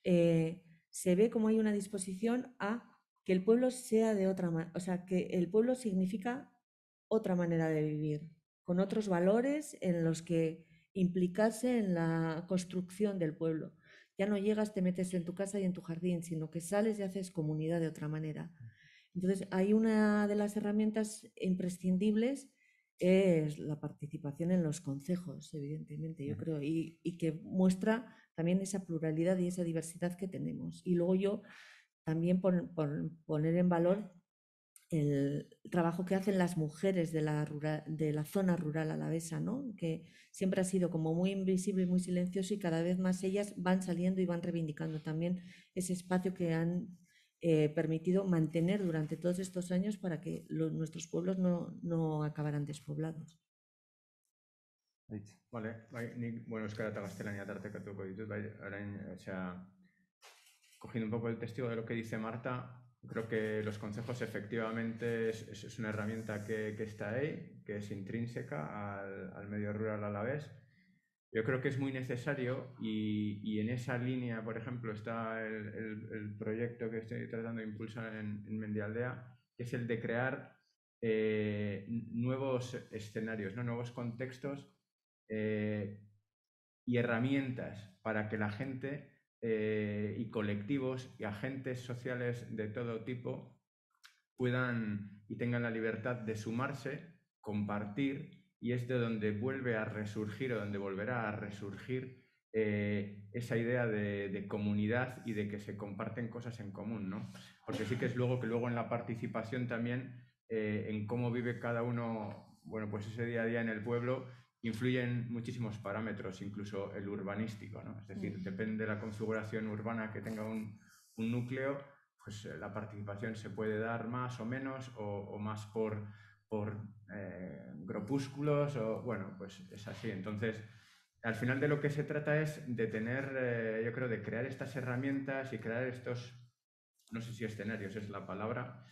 eh, se ve como hay una disposición a que el pueblo sea de otra manera, o sea, que el pueblo significa otra manera de vivir, con otros valores en los que implicarse en la construcción del pueblo. Ya no llegas, te metes en tu casa y en tu jardín, sino que sales y haces comunidad de otra manera. Entonces, hay una de las herramientas imprescindibles es la participación en los consejos, evidentemente, yo creo, y, que muestra también esa pluralidad y esa diversidad que tenemos. Y luego yo también poner en valor el trabajo que hacen las mujeres de la, de la zona rural alavesa, ¿no? que siempre ha sido como muy invisible y muy silencioso y cada vez más ellas van saliendo y van reivindicando también ese espacio que han eh, permitido mantener durante todos estos años para que nuestros pueblos no, no acabaran despoblados. Vale, bai, nik, bueno, euskara eta gaztelania tartekatuko ditut, bai, orain, o sea, cogiendo un poco el testigo de lo que dice Marta, creo que los consejos efectivamente es, es una herramienta que, que, está ahí, que es intrínseca al, al medio rural a la vez, Yo creo que es muy necesario y, en esa línea, por ejemplo, está el, proyecto que estoy tratando de impulsar en, en Mendialdea, que es el de crear eh, nuevos escenarios, ¿no? nuevos contextos eh, y herramientas para que la gente eh, y colectivos y agentes sociales de todo tipo puedan y tengan la libertad de sumarse, compartir y es de donde vuelve a resurgir o donde volverá a resurgir eh, esa idea de, comunidad y de que se comparten cosas en común, ¿no? Porque sí que es luego que luego en la participación también, eh, en cómo vive cada uno, bueno, pues ese día a día en el pueblo, influyen muchísimos parámetros, incluso el urbanístico, ¿no? Es decir, depende de la configuración urbana que tenga un, núcleo, pues eh, la participación se puede dar más o menos o más por por eh, grupúsculos o bueno, pues es así. Entonces, al final de lo que se trata es de tener, eh, yo creo, de crear estas herramientas y crear estos, no sé si escenarios es la palabra,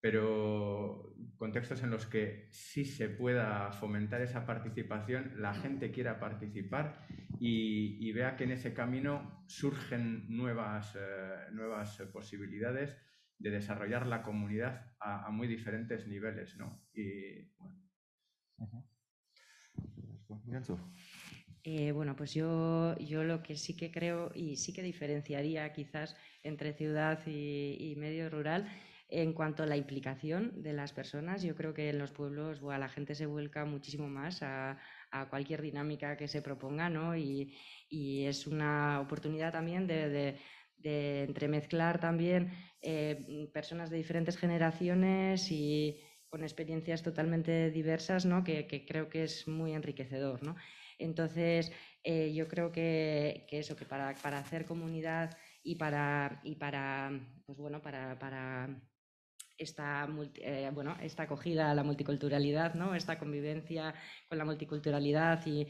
pero contextos en los que sí se pueda fomentar esa participación, la gente quiera participar y, vea que en ese camino surgen nuevas, eh, nuevas posibilidades de desarrollar la comunidad a, muy diferentes niveles, ¿no? Y bueno. Eh, bueno, pues yo, yo lo que sí que creo y sí que diferenciaría quizás entre ciudad y, medio rural en cuanto a la implicación de las personas, yo creo que en los pueblos la gente se vuelca muchísimo más a, cualquier dinámica que se proponga, ¿no? Y, es una oportunidad también de, de entremezclar también eh, personas de diferentes generaciones y con experiencias totalmente diversas, ¿no? que, creo que es muy enriquecedor. ¿no? Entonces, eh, yo creo que, eso, que para, para, hacer comunidad y para, y para, pues bueno, para esta, eh, bueno, esta acogida a la multiculturalidad, ¿no? esta convivencia con la multiculturalidad y,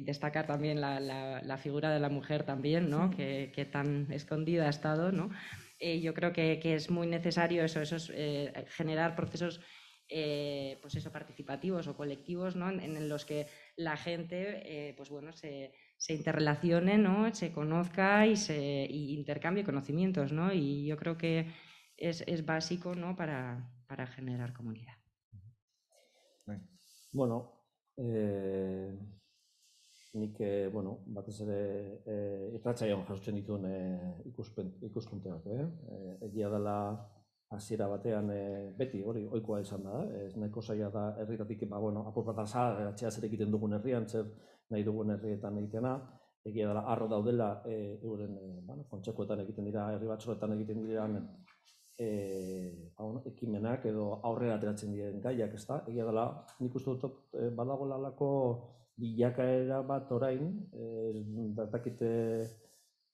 destacar también la, la, figura de la mujer también, ¿no? que, que, tan escondida ha estado. ¿no? Eh, yo creo que, que, es muy necesario eso, eso eh, generar procesos pues eso, participativos o colectivos ¿no? en, los que la gente pues bueno, se, se interrelacione, ¿no? se conozca y, se, y intercambie conocimientos. ¿no? Y yo creo que es, es básico ¿no? para, para generar comunidad. Bueno, eh, nik, eh, bueno, batez ere eh, irratzaion jasotzen dituen eh, ikuspen, ikuspunteak, eh? eh? Egia dela hasiera batean eh, beti hori ohikoa izan da, eh? ez nahiko zaila da herritatik ba bueno, apur bat zer egiten dugun herrian, zer nahi dugun herrietan egitena, egia dela arro daudela eh, euren eh, bueno, kontxekoetan egiten dira, herri batzuetan egiten dira e, ekimenak edo aurrera ateratzen diren gaiak, ezta? Egia dela, nik uste dut e, badago lalako bilakaera bat orain, e, datakite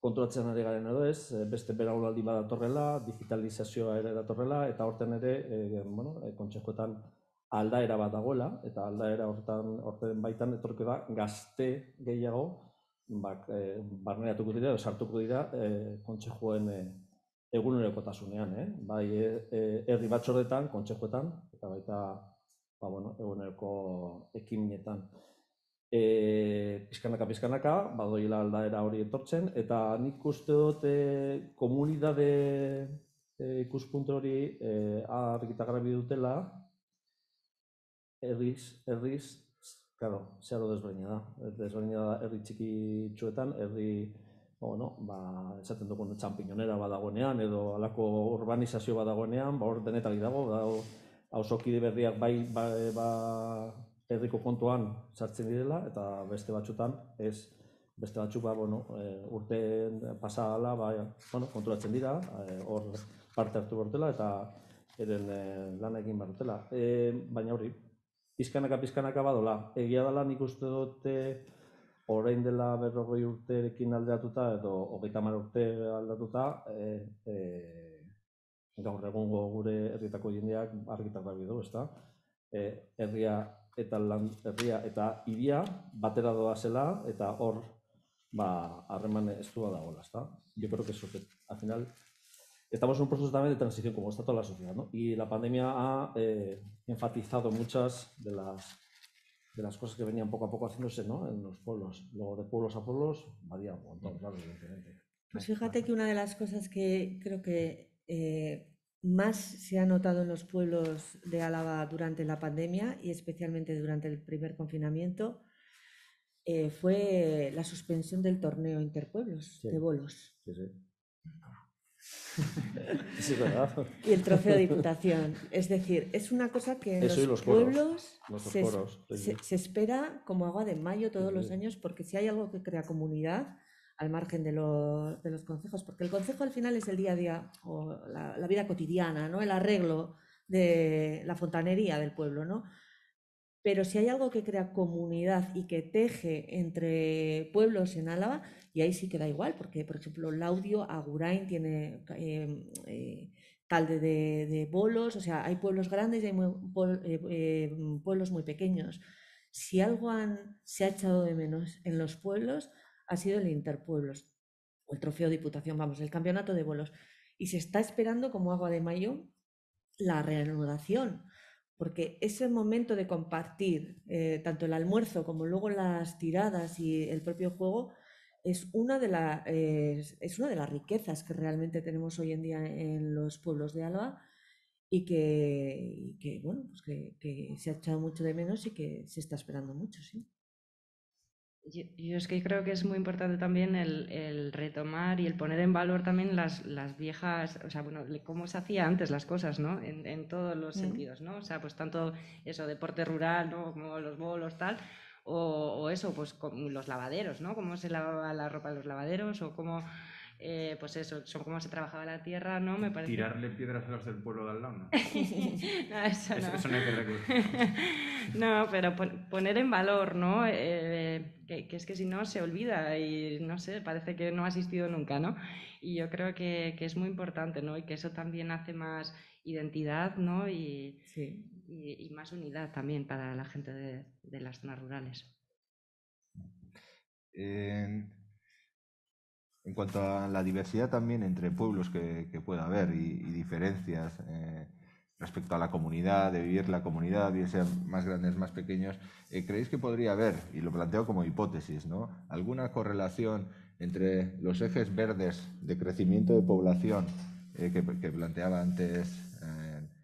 konturatzen ari garen edo ez, beste beraulaldi bat datorrela, digitalizazioa ere datorrela, eta horten ere, e, bueno, e, kontxekoetan aldaera bat dagoela, eta aldaera hortan, horten baitan etorke da, gazte gehiago, bak, e, barneratuko dira, sartuko dira, e, kontxekoen e, egunerokotasunean, eh? bai e, e, herri batxordetan, kontxekoetan, eta baita ba, bueno, eguneroko ekiminetan. E, pizkanaka, pizkanaka, badoila aldaera hori etortzen, eta nik uste dut e, komunidade e, ikuspuntu hori e, argita garabi dutela, herriz, herriz, claro, zeharo desberdina da. Desberdina da herri txiki txuetan, herri bueno, ba, esaten dugun txampiñonera badagoenean edo alako urbanizazio badagoenean, ba, hor denetari dago, da, hausokide berriak bai, ba, ba, herriko kontuan sartzen direla, eta beste batzutan, ez, beste batzuk, ba, bueno, e, urte pasa ala, ba, bueno, konturatzen dira, e, hor parte hartu bortela, eta eren e, lan egin barrutela. E, baina hori, pizkanaka, pizkanaka badola, egia dela nik uste dute, orain dela berrogei urterekin aldeatuta edo hogeita hamar urte aldatuta, e, e, gaur egungo gure herrietako jendeak argitak garbi du, ezta? E, herria eta lan, herria eta hiria batera doa zela eta hor ba harreman estua dagoela, ezta? Yo creo que eso que al final estamos en un proceso también de transición como está toda la sociedad, ¿no? Y la pandemia ha eh, enfatizado muchas de las de las cosas que venían poco a poco haciéndose ¿no? en los pueblos. Luego de pueblos a pueblos varía un montón, claro, evidentemente. Pues fíjate que una de las cosas que creo que eh, más se ha notado en los pueblos de Álava durante la pandemia y especialmente durante el primer confinamiento eh, fue la suspensión del torneo interpueblos Sí. de bolos Sí, sí. Sí, y el trofeo de diputación. Es decir, es una cosa que en los, los pueblos se, coros, se espera como agua de mayo todos Sí, los años porque si hay algo que crea comunidad al margen de, lo- de los concejos, porque el concejo al final es el día a día o la, la vida cotidiana, ¿no? el arreglo de la fontanería del pueblo, ¿no? Pero si hay algo que crea comunidad y que teje entre pueblos en Álava, y ahí sí que da igual, porque, por ejemplo, Laudio, Agurain tiene eh, eh, calde de, de bolos, o sea, hay pueblos grandes y hay muy- eh, eh, pueblos muy pequeños. Si algo han- se ha echado de menos en los pueblos, ha sido el interpueblos, o el trofeo Diputación, vamos, el campeonato de bolos. Y se está esperando como agua de mayo la reanudación, porque ese momento de compartir eh, tanto el almuerzo como luego las tiradas y el propio juego es una, de la- es, es una de las riquezas que realmente tenemos hoy en día en los pueblos de Álava y que, que, bueno, pues que, que se ha echado mucho de menos y que se está esperando mucho, sí. Yo, yo es que creo que es muy importante también el, el retomar y el poner en valor también las, las viejas, o sea, bueno, cómo se hacía antes las cosas, ¿no? En, en todos los Mm. sentidos, ¿no? O sea, pues tanto eso, deporte rural, ¿no? Como los bolos, tal, o, o eso, pues con los lavaderos, ¿no? Cómo se lavaba la ropa en los lavaderos, o cómo, eh, pues eso, son cómo se trabajaba la tierra, ¿no? Me parece... Tirarle piedras a los del pueblo de al lado, ¿no? No, eso Eso- no. eso no hay que recurrir. No, pero pon- poner en valor, ¿no? Eh, que, que es que si no se olvida y no sé, parece que no ha asistido nunca, ¿no? Y yo creo que, que es muy importante, ¿no? Y que eso también hace más identidad, ¿no? Y, Sí. Y, más unidad también para la gente de, las zonas rurales. En, cuanto a la diversidad también entre pueblos que, que pueda haber y, diferencias eh, respecto a la comunidad, de vivir la comunidad, bien sean más grandes, más pequeños, eh, ¿creéis que podría haber, y lo planteo como hipótesis, ¿no? alguna correlación entre los ejes verdes de crecimiento de población eh, que, planteaba antes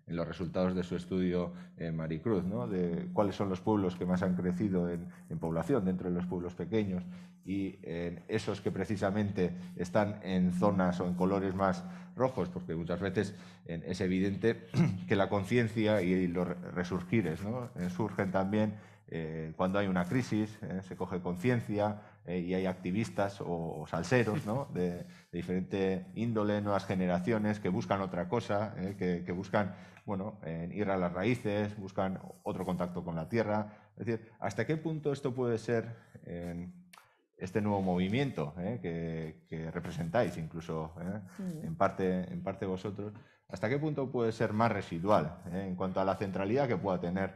en los resultados de su estudio eh, Maricruz, ¿no? de cuáles son los pueblos que más han crecido en, población dentro de los pueblos pequeños y esos que precisamente están en zonas o en colores más rojos, porque muchas veces es evidente que la conciencia y los re- resurgires ¿no? Eh, surgen también eh, cuando hay una crisis, eh, se coge conciencia eh, y hay activistas o, o salseros ¿no? de, de diferente índole, nuevas generaciones que buscan otra cosa, eh, que, que buscan bueno, eh, ir a las raíces, buscan otro contacto con la tierra. Es decir, ¿hasta qué punto esto puede ser eh, este nuevo movimiento eh, que, que representáis, incluso Mm. en, parte, en parte vosotros? ¿Hasta qué punto puede ser más residual en cuanto a la centralidad que pueda tener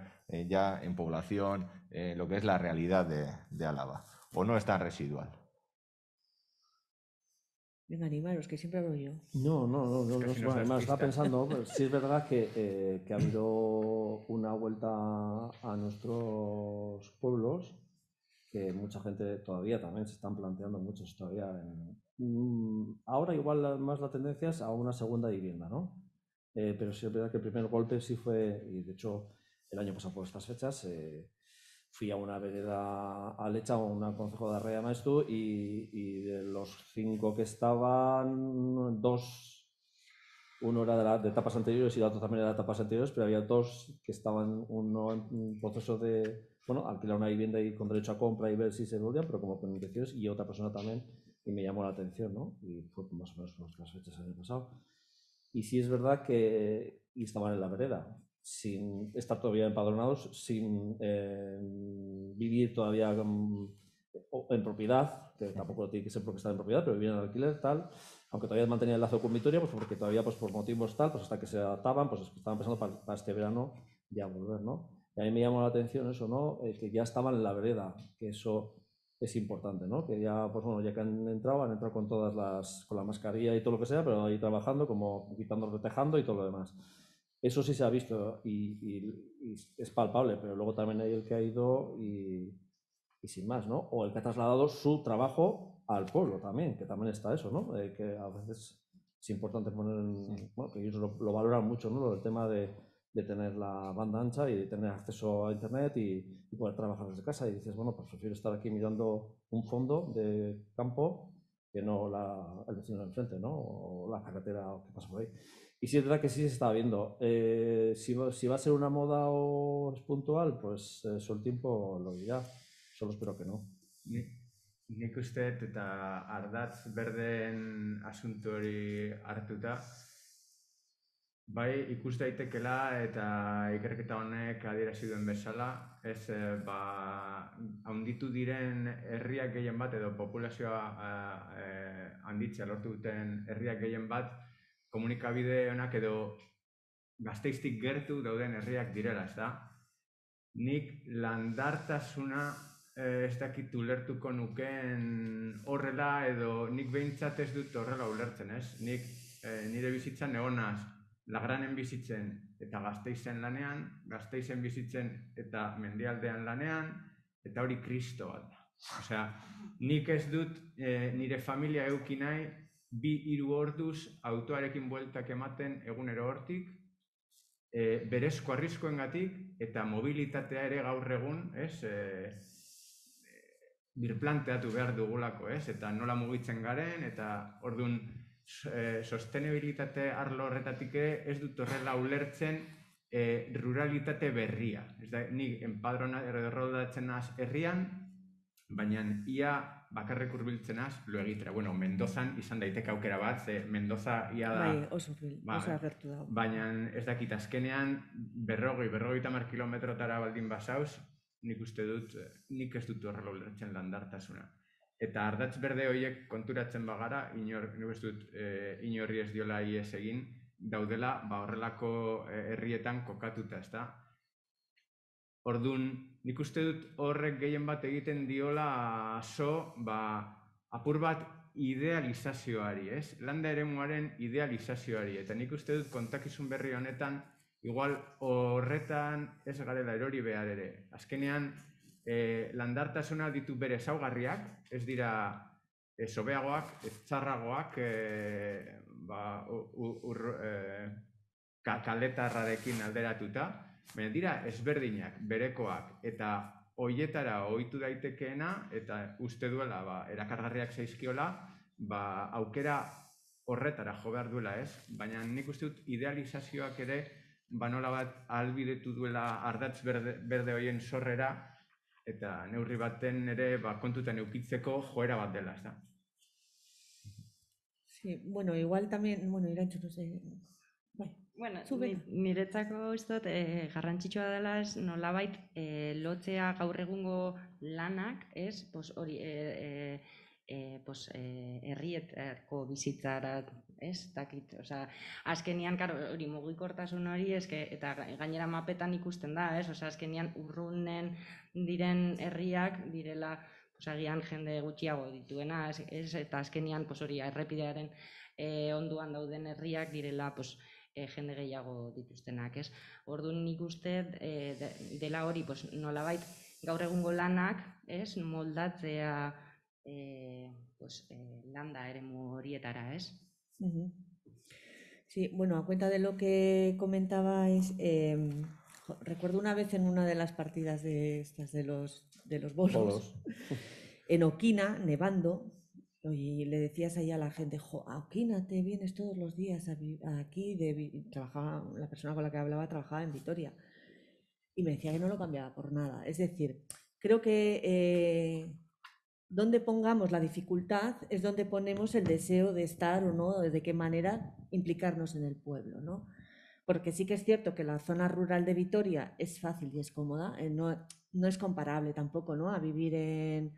ya en población lo que es la realidad de, de Álava? ¿O no es tan residual? Venga, animaros, que siempre hablo yo. No, no, no, no, no, das además estaba pensando, pues, sí es verdad que, eh, que ha habido una vuelta a nuestros pueblos, que mucha gente todavía también se están planteando muchos todavía. en- Mm, ahora igual más la tendencia es a una segunda vivienda, ¿no? Eh, pero sí es verdad que el primer golpe sí fue, y de hecho el año pasado por estas fechas, eh, fui a una vereda alecha, a un consejo de Arrea Maestu, y, y de los cinco que estaban, dos, uno era de, la- de etapas anteriores y el otro también era de etapas anteriores, pero había dos que estaban, uno en un proceso de, bueno, alquilar una vivienda y con derecho a compra y ver si se volvían, pero como con intenciones, y otra persona también, y me llamó la atención, ¿no? Y fue más o menos las fechas del año pasado. Y sí es verdad que y estaban en la vereda, sin estar todavía empadronados, sin eh, vivir todavía mm, o- en propiedad, que tampoco tiene que ser porque están en propiedad, pero vivían en alquiler, tal, aunque todavía mantenían el lazo con Vitoria, pues porque todavía pues por motivos tal, pues hasta que se adaptaban, pues estaban pensando para, para este verano ya volver, ¿no? Y a mí me llamó la atención eso, ¿no? Eh, que ya estaban en la vereda, que eso es importante, ¿no? Que ya, pues bueno, ya que han entrado, han entrado con todas las, con la mascarilla y todo lo que sea, pero ahí trabajando, como quitando, retejando y todo lo demás. Eso sí se ha visto y, y- y es palpable, pero luego también hay el que ha ido y, y sin más, ¿no? O el que ha trasladado su trabajo al pueblo también, que también está eso, ¿no? Eh, que a veces es importante poner, en- bueno, que ellos lo, lo valoran mucho, ¿no? El tema de, de tener la banda ancha y de tener acceso a Internet y, y poder trabajar desde casa. Y dices, bueno, pues prefiero estar aquí mirando un fondo de campo que no la, el vecino de enfrente, ¿no? O la carretera o qué pasa por ahí. Y sí es verdad que sí se está viendo. Eh, si, si va a ser una moda o es puntual, pues eh, el tiempo lo dirá. Solo espero que no. Ni, nik uste eta ardatz berden asuntu hori hartuta, bai ikus daitekela eta ikerketa honek adierazi duen bezala, ez eh, ba, haunditu diren herriak gehien bat edo populazioa eh, eh, handitzea lortu duten herriak gehien bat komunikabide honak edo gazteiztik gertu dauden herriak direla, ez da? Nik landartasuna eh, ez dakit ulertuko nukeen horrela edo nik behintzat ez dut horrela ulertzen, ez? Nik eh, nire bizitzan egonaz Lagranen bizitzen eta Gasteizen lanean, Gasteizen bizitzen eta Mendialdean lanean, eta hori kristo bat da. Osea, nik ez dut eh, nire familia euki nahi bi hiru orduz autoarekin bueltak ematen egunero hortik, e, berezko arriskoengatik eta mobilitatea ere gaur egun, ez? E, birplanteatu behar dugulako, ez? Eta nola mugitzen garen eta ordun e, sostenibilitate arlo horretatik ere ez dut horrela ulertzen e, ruralitate berria. Ez da, ni enpadrona errodatzen naz herrian, baina ia bakarrik hurbiltzen naz lo egitera. Bueno, Mendozan izan daiteke aukera bat, ze Mendoza ia da... Bai, oso, fil- Bai. oso agertu dago. Baina ez dakit azkenean berrogei, berrogei tamar kilometrotara baldin basauz, nik uste dut, eh, nik ez dut horrela ulertzen landartasuna. Eta ardatz berde horiek konturatzen bagara, inor, nik ez dut eh, inorri ez diola ies egin, daudela ba horrelako eh, herrietan kokatuta, ezta? Ordun, nik uste dut horrek gehien bat egiten diola so, ba, apur bat idealizazioari, ez? Landa eremuaren idealizazioari. Eta nik uste dut kontakizun berri honetan, igual horretan ez garela erori behar ere. Azkenean, eh, landartasuna ditu bere ezaugarriak, ez dira eh, sobeagoak, ez txarragoak, eh, ba, ur, eh, ka- kaletarrarekin alderatuta, baina dira ezberdinak, berekoak, eta hoietara ohitu daitekeena, eta uste duela, ba, erakargarriak zaizkiola, ba, aukera horretara jo behar duela, ez? Baina nik uste dut idealizazioak ere, ba nola bat albidetu duela ardatz berde, berde hoien sorrera, eta neurri baten ere ba, kontutan eukitzeko joera bat dela, ez da? Sí, bueno, igual también, bueno, Irantxu, no sé. Bueno, niretzako uste dut eh, garrantzitsua dela ez nolabait eh, lotzea gaur egungo lanak, ez? Pos, hori, eh, eh, eh, pos, eh, herrietako bizitzara, ez? Dakit, osea, azkenian, karo, hori mugikortasun hori, eske, eta ga- gainera mapetan ikusten da, ez? Osea, azkenian urrunen diren herriak direla, pues, agian jende gutxiago dituena, ez, eta azkenian, pues, hori, errepidearen eh, onduan dauden herriak direla, pues, e, jende gehiago dituztenak, ez? Orduan nik uste e, de- dela hori, pues, nolabait gaur egungo lanak, ez? Moldatzea e, pues, e, landa eremu horietara, ez? Ujú. Sí, bueno, a cuenta de lo que comentabais, jo, recuerdo una vez en una de las partidas de estas de los, de los bolos, Bolos. en Oquina, nevando, y le decías ahí a la gente, jo, a Oquina te vienes todos los días aquí, de, Vi-". trabajaba, la persona con la que hablaba trabajaba en Vitoria, y me decía que no lo cambiaba por nada. Es decir, creo que eh, donde pongamos la dificultad es donde ponemos el deseo de estar o no, de qué manera implicarnos en el pueblo, ¿no? Porque sí que es cierto que la zona rural de Vitoria es fácil y es cómoda, eh, no, no es comparable tampoco, ¿no? A vivir en,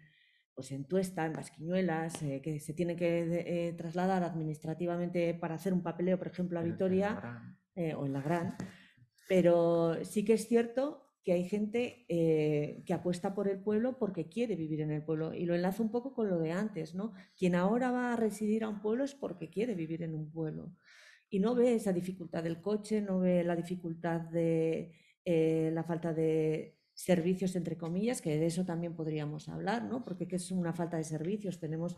pues en Tuesta, en Basquiñuelas, eh, que se tiene que eh, trasladar administrativamente para hacer un papeleo, por ejemplo, a Vitoria eh, o en la Gran. Pero sí que es cierto que hay gente eh, que apuesta por el pueblo porque quiere vivir en el pueblo. Y lo enlazo un poco con lo de antes, ¿no? Quien ahora va a residir a un pueblo es porque quiere vivir en un pueblo. y no ve esa dificultad del coche, no ve la dificultad de la falta de servicios, entre comillas, que de eso también podríamos hablar, ¿no? Porque ¿qué es una falta de servicios? Tenemos,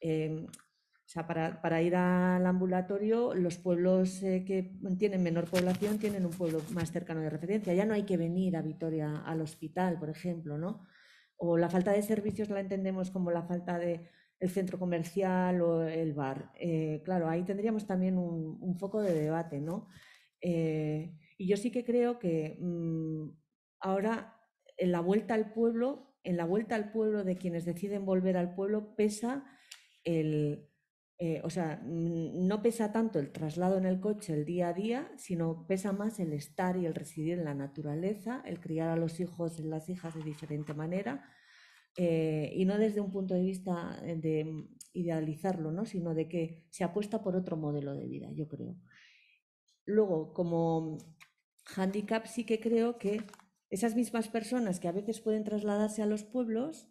em, o sea, para, ir al ambulatorio, los pueblos eh, que tienen menor población tienen un pueblo más cercano de referencia. Ya no hay que venir a Vitoria al hospital, por ejemplo, ¿no? O la falta de servicios la entendemos como la falta de el centro comercial o el bar. Eh, claro, ahí tendríamos también un, foco de debate, ¿no? Eh, y yo sí que creo que mm, ahora en la vuelta al pueblo, en la vuelta al pueblo de quienes deciden volver al pueblo, pesa el, eh, o sea, no pesa tanto el traslado en el coche el día a día, sino pesa más el estar y el residir en la naturaleza, el criar a los hijos y las hijas de diferente manera, eh, y no desde un punto de vista de idealizarlo, ¿no? sino de que se apuesta por otro modelo de vida, yo creo. Luego, como handicap, sí que creo que esas mismas personas que a veces pueden trasladarse a los pueblos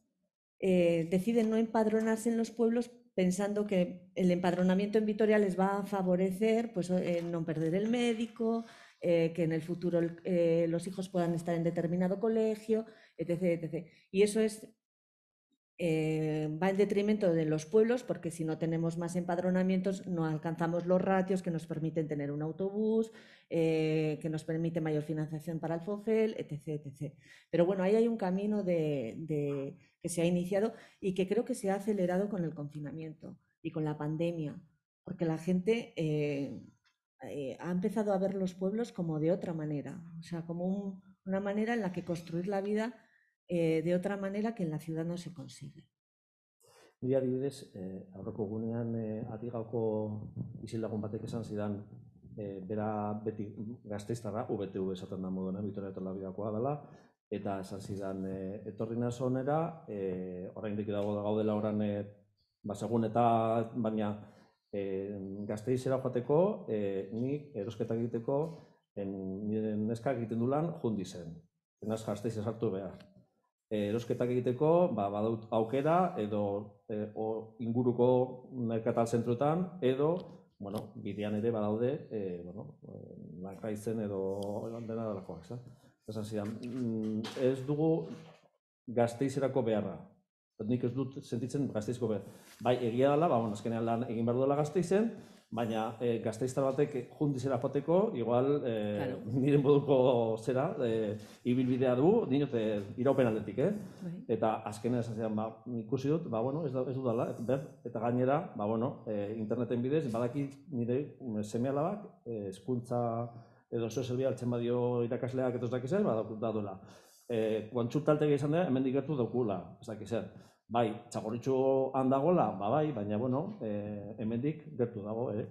eh, deciden no empadronarse en los pueblos pensando que el empadronamiento en Vitoria les va a favorecer pues, no perder el médico, que en el futuro los hijos puedan estar en determinado colegio, etc. Y eso es eh, va en detrimento de los pueblos porque si no tenemos más empadronamientos no alcanzamos los ratios que nos permiten tener un autobús, eh, que nos permite mayor financiación para el FOFEL, etc. etc. Pero bueno, ahí hay un camino que se ha iniciado y que creo que se ha acelerado con el confinamiento y con la pandemia, porque la gente eh, ha empezado a ver los pueblos como de otra manera, o sea, como una manera en la que construir la vida eh, de otra manera que en la ciudad no se consigue. Nire adibidez, eh, aurreko gunean eh, atigauko isildagun batek esan zidan eh, bera beti gazteiztarra, UBTV esaten da moduna, Vitoria Etola bidakoa dela, eta esan zidan eh, etorri nazonera, eh, orain dago da gaudela oran, eh, ba, segun eta baina eh, gazteizera joateko, eh, nik erosketak egiteko, en, nire neskak egiten dulan, jundi zen. Enaz gazteiz esartu behar erosketak egiteko, ba, badaut aukera edo e, o, inguruko merkatal zentroetan edo bueno, bidean ere badaude, e, bueno, lankraizen edo dena dalakoak, ez Esan zidan, mm, ez dugu gazteizerako beharra. Nik ez dut sentitzen gazteizko behar. Bai, egia dela, ba, bueno, azkenean lan egin behar duela gazteizen, baina e, gazteizta batek jundizera joteko, igual e, claro. nire moduko zera, e, ibilbidea du, dinote iraupen aldetik, eh? Bai. Eta azkenen esan zean, ba, ikusi dut, ba, bueno, ez, da, ez dudala, ber, eta gainera, ba, bueno, e, interneten bidez, badaki nire seme alabak, e, eskuntza edo zo zelbia altzen badio irakasleak eta ez dakizen, ba, da duela. E, Kontsultaltegi izan da, hemen digertu daukula, ez dakizen. Bai, txagoritxu handagola, ba bai, baina bueno, eh, hemendik gertu dago, eh?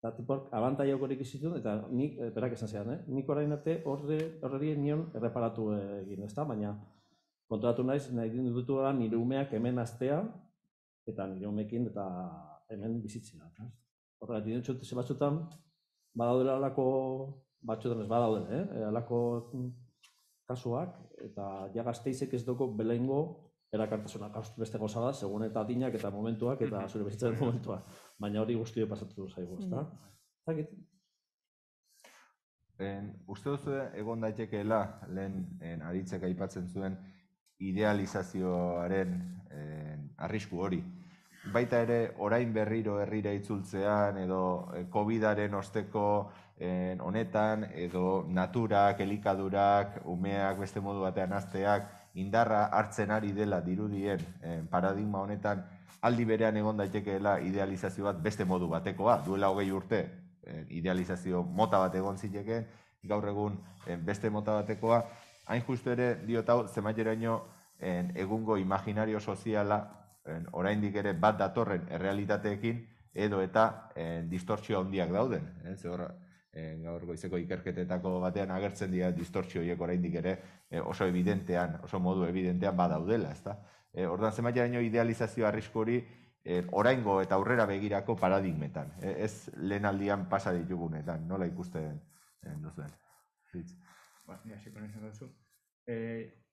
Eta tipor, abantai aukorik izitun, eta nik, eh, berak esan zean, eh? Nik orain arte horre, horre nion erreparatu egin, ezta? Baina kontratu naiz, nahi dutu gara nire umeak hemen astea, eta nire umekin eta hemen bizitzea. Horrela, dinen txote ze batzutan, badaudela alako, batzutan ez badaudela, eh? Alako kasuak, eta ja gazteizek ez dugu belengo erakartasuna beste goza da, segun eta adinak eta momentuak eta zure bizitzaren momentua. Baina hori guztio pasatu du zaigu, ezta? Zakit? En, uste duzu egon daitekeela lehen en, aritzek aipatzen zuen idealizazioaren en, arrisku hori. Baita ere, orain berriro herrira itzultzean edo eh, COVID-aren osteko en, honetan edo naturak, elikadurak, umeak beste modu batean azteak, indarra hartzen ari dela dirudien eh, paradigma honetan aldi berean egon daitekeela idealizazio bat beste modu batekoa, duela hogei urte eh, idealizazio mota bat egon zitekeen, gaur egun eh, beste mota batekoa, hain justu ere diot hau zemaiteraino egungo imaginario soziala oraindik ere bat datorren errealitateekin edo eta distortzio handiak dauden. Eh? E, gaur goizeko ikerketetako batean agertzen dira distortzio horiek oraindik ere e, oso evidentean, oso modu evidentean badaudela, ezta? E, orduan zenbaiteraino idealizazio arrisku hori e, oraingo eta aurrera begirako paradigmetan, e, ez lehenaldian pasa ditugunetan, nola ikusten e, duzuen. Ba, sí, con eso eh,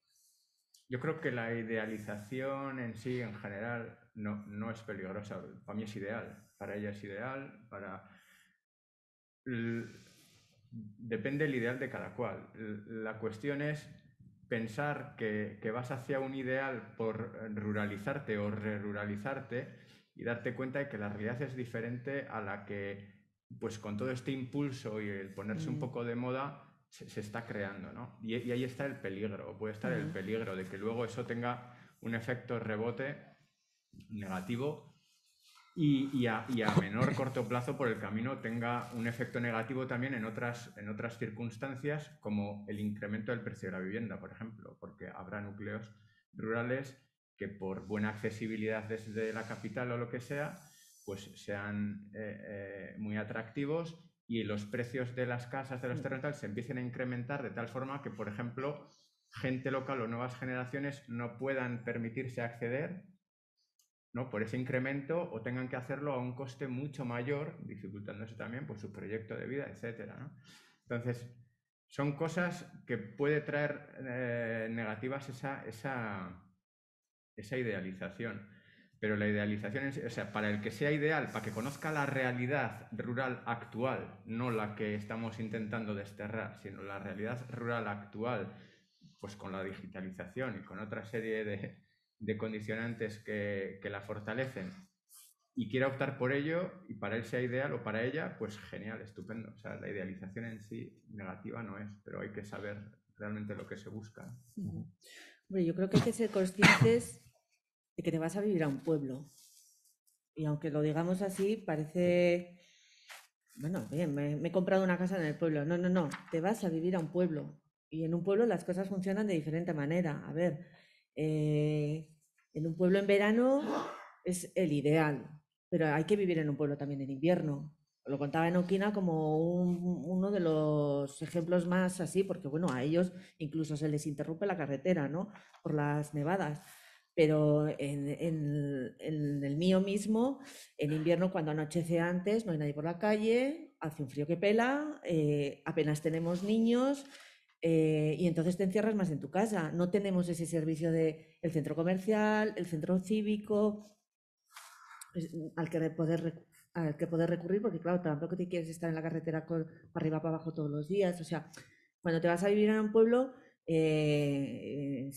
yo creo que la idealización en sí, en general, no, no es peligrosa. Para mí es ideal. Para ella es ideal, para depende el ideal de cada cual. La cuestión es pensar que, que, vas hacia un ideal por ruralizarte o re-ruralizarte y darte cuenta de que la realidad es diferente a la que, pues con todo este impulso y el ponerse un mm. poco de moda, se, está creando. ¿no? Y, ahí está el peligro, puede estar el peligro de que luego eso tenga un efecto rebote negativo y, a, menor corto plazo por el camino tenga un efecto negativo también en otras, en otras circunstancias, como el incremento del precio de la vivienda, por ejemplo, porque habrá núcleos rurales que por buena accesibilidad desde la capital o lo que sea, pues sean eh, eh, muy atractivos y los precios de las casas, de los mm. terrenos, se empiecen a incrementar de tal forma que, por ejemplo, gente local o nuevas generaciones no puedan permitirse acceder ¿no? por ese incremento o tengan que hacerlo a un coste mucho mayor, dificultándose también pues, su proyecto de vida, etc. Entonces, son cosas que puede traer eh, negativas esa, esa, esa, idealización. Pero la idealización, o sea, para el que sea ideal, para que conozca la realidad rural actual, no la que estamos intentando desterrar, sino la realidad rural actual, pues con la digitalización y con otra serie de, de condicionantes que, que, la fortalecen y quiera optar por ello y para él sea ideal o para ella, pues genial, estupendo. O sea, la idealización en sí negativa no es, pero hay que saber realmente lo que se busca. Bueno, yo creo que hay que ser conscientes de que te vas a vivir a un pueblo. Y aunque lo digamos así, parece, bueno, bien, me, me he comprado una casa en el pueblo. No, no, no, te vas a vivir a un pueblo. Y en un pueblo las cosas funcionan de diferente manera. A ver, eh, en un pueblo en verano es el ideal, pero hay que vivir en un pueblo también en invierno. Lo contaba en Oquina como uno de los ejemplos más así, porque bueno, a ellos incluso se les interrumpe la carretera, ¿no? Por las nevadas. Pero en, el mío mismo, en invierno, cuando anochece antes, no hay nadie por la calle, hace un frío que pela, eh, apenas tenemos niños, eh, y entonces te encierras más en tu casa. No tenemos ese servicio de el centro comercial, el centro cívico, pues, al, que poder, al que poder recurrir, porque claro, tampoco te quieres estar en la carretera para arriba, para abajo todos los días. O sea, cuando te vas a vivir en un pueblo, eh,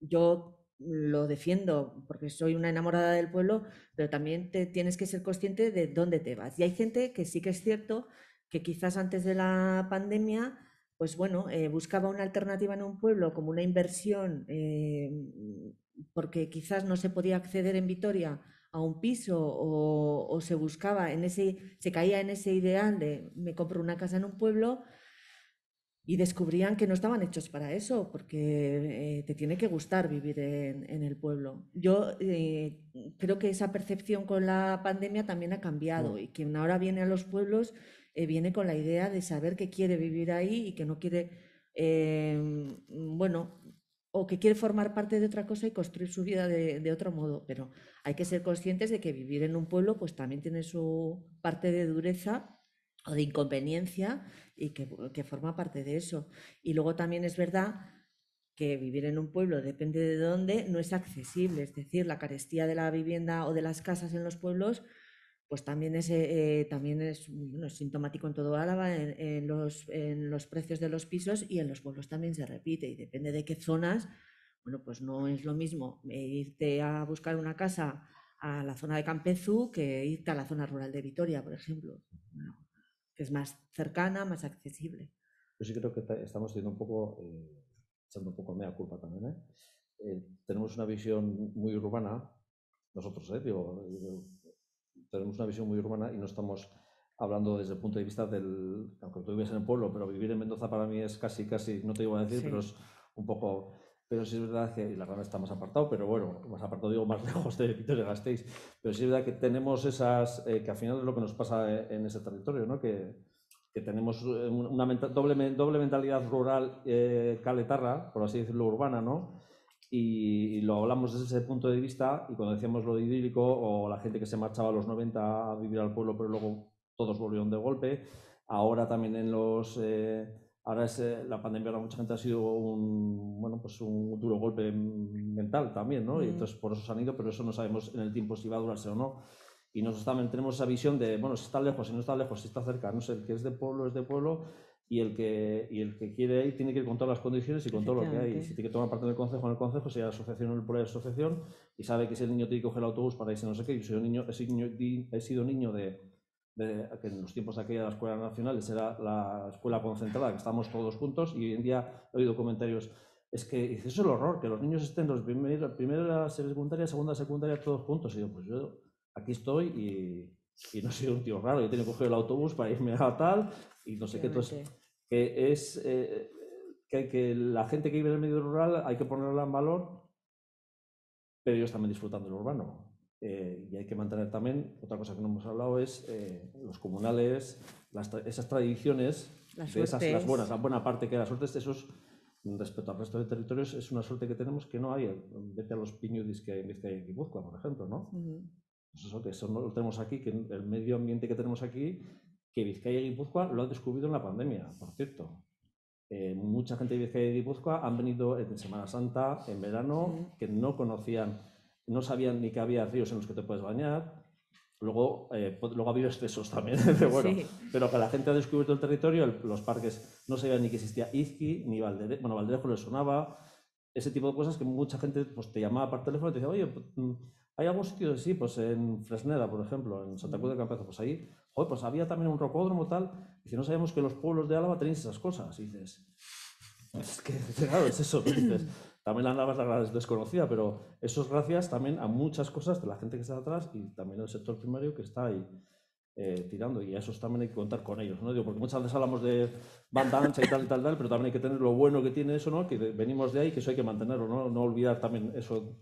yo lo defiendo porque soy una enamorada del pueblo, pero también te tienes que ser consciente de dónde te vas. Y hay gente que sí que es cierto que quizás antes de la pandemia pues bueno, eh, buscaba una alternativa en un pueblo como una inversión, eh, porque quizás no se podía acceder en Vitoria a un piso o, se buscaba en ese, se caía en ese ideal de me compro una casa en un pueblo y descubrían que no estaban hechos para eso, porque eh, te tiene que gustar vivir en, el pueblo. Yo creo que esa percepción con la pandemia también ha cambiado mm. y quien ahora viene a los pueblos eh, viene con la idea de saber que quiere vivir ahí y que no quiere, em, bueno, o que quiere formar parte de otra cosa y construir su vida de, otro modo. Pero hay que ser conscientes de que vivir en un pueblo pues también tiene su parte de dureza o de inconveniencia y que forma parte de eso. Y luego también es verdad que vivir en un pueblo, depende de dónde, no es accesible. Es decir, la carestía de la vivienda o de las casas en los pueblos pues también es, eh, también es, sintomático en todo Álava, en, los, en los precios de los pisos y en los pueblos también se repite y depende de qué zonas, bueno, pues no es lo mismo eh, irte a buscar una casa a la zona de Campezú que irte a la zona rural de Vitoria, por ejemplo, que es más cercana, más accesible. Yo sí creo que estamos teniendo un poco, eh, echando un poco mea culpa también, tenemos una visión muy urbana, nosotros, ¿eh? Digo, tenemos una visión muy urbana y no estamos hablando desde el punto de vista del, aunque tú vives en el pueblo, pero vivir en Mendoza para mí es casi, casi, no te digo a decir, pero es un poco, pero sí es verdad que, y la rama está más apartado, pero bueno, más apartado digo más lejos de Vitoria Gasteiz, pero sí es verdad que tenemos esas, eh, que al final es lo que nos pasa en ese territorio, ¿no? Que, que tenemos una doble, doble mentalidad rural eh, caletarra, por así decirlo, urbana, ¿no? Y, lo hablamos desde ese punto de vista y cuando decíamos lo de idílico o la gente que se marchaba a los 90 a vivir al pueblo pero luego todos volvieron de golpe, ahora también en los... Eh, ahora es, eh, la pandemia para mucha gente ha sido un, bueno, pues un duro golpe mental también, ¿no? Y mm. entonces por eso se han ido, pero eso no sabemos en el tiempo si va a durarse o no. y nosotros también tenemos esa visión de, bueno, si está lejos, si no está lejos, si está cerca, no sé, el que es de pueblo es de pueblo y el que, y el que quiere ir tiene que ir con todas las condiciones y con todo lo que hay. Si tiene que tomar parte del consejo en el consejo, si hay asociación en el de asociación y sabe que el niño tiene que coger el autobús para irse no sé qué, yo soy un niño, he, sido, he sido niño de, de, que en los tiempos de aquella de la Escuela Nacional era la escuela concentrada, que estábamos todos juntos y hoy en día he oído comentarios es que eso es el horror, que los niños estén los primeros, primera secundaria, segunda secundaria, todos juntos. Y yo, pues yo aquí estoy y, y no soy un tío raro, yo tengo que coger el autobús para irme a tal y no sé qué. Entonces, que es eh, que, que la gente que vive en el medio rural hay que ponerla en valor, pero ellos también disfrutando del urbano. Eh, y hay que mantener también, otra cosa que no hemos hablado es eh, los comunales, esas tradiciones, de esas, las buenas, la buena parte que la suerte de esos respecto al resto de territorios es una suerte que tenemos que no hay, vete a los piñudis que hay en Guipúzcoa, por ejemplo, ¿no? Pues eso, que eso no lo tenemos aquí, que el medio ambiente que tenemos aquí, que Vizcaya y Guipúzcoa lo han descubierto en la pandemia, por cierto. Eh, mucha gente de Vizcaya y Guipúzcoa han venido en Semana Santa, en verano, que no conocían, no sabían ni que había ríos en los que te puedes bañar, Luego, eh, luego ha habido excesos también, bueno, pero que la gente ha descubierto el territorio, los parques no sabían ni que existía Izqui, ni Valderejo, bueno, Valderejo les sonaba, ese tipo de cosas que mucha gente pues, te llamaba por teléfono y te decía, oye, pues, mm, ¿hay algún sitio? Sí, pues en Fresneda, por ejemplo, en Santa Cruz de Campezo, pues ahí, joder, pues había también un rocódromo tal, y si no sabíamos que los pueblos de Álava tenéis esas cosas, y dices, es que, claro, es eso, dices, también la Álava es desconocida, pero eso es gracias también a muchas cosas de la gente que está atrás y también del sector primario que está ahí eh, tirando. Y a esos también hay que contar con ellos, ¿no? Porque muchas veces hablamos de banda ancha y tal y tal, tal, pero también hay que tener lo bueno que tiene eso, ¿no? Que venimos de ahí, que eso hay que mantenerlo, ¿no? No olvidar también eso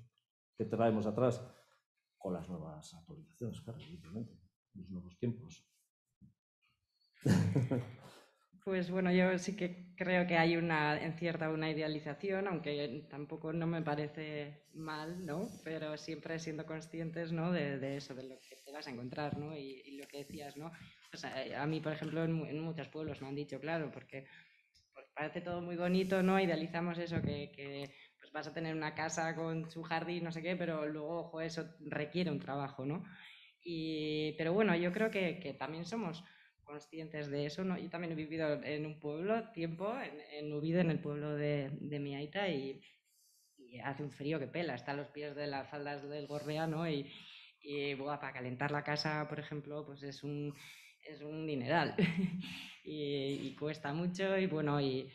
que traemos atrás con las nuevas actualizaciones, claro, evidentemente, los nuevos tiempos. Pues bueno, yo sí que creo que hay una, en cierta, una idealización, aunque tampoco no me parece mal, ¿no? Pero siempre siendo conscientes, ¿no? De, eso, de lo que te vas a encontrar, ¿no? Y, lo que decías, ¿no? O sea, a mí, por ejemplo, en, muchos pueblos me han dicho, claro, porque pues parece todo muy bonito, ¿no? Idealizamos eso, que, que pues vas a tener una casa con su jardín, no sé qué, pero luego, ojo, eso requiere un trabajo, ¿no? Y, pero bueno, yo creo que, que también somos conscientes de eso. ¿no? Yo también he vivido en un pueblo tiempo, en, en Ubide, en el pueblo de, de aita, y, hace un frío que pela, está a los pies de las faldas del Gorbea, ¿no? Y, y para calentar la casa, por ejemplo, pues es un, es un dineral y, y, cuesta mucho y bueno, y,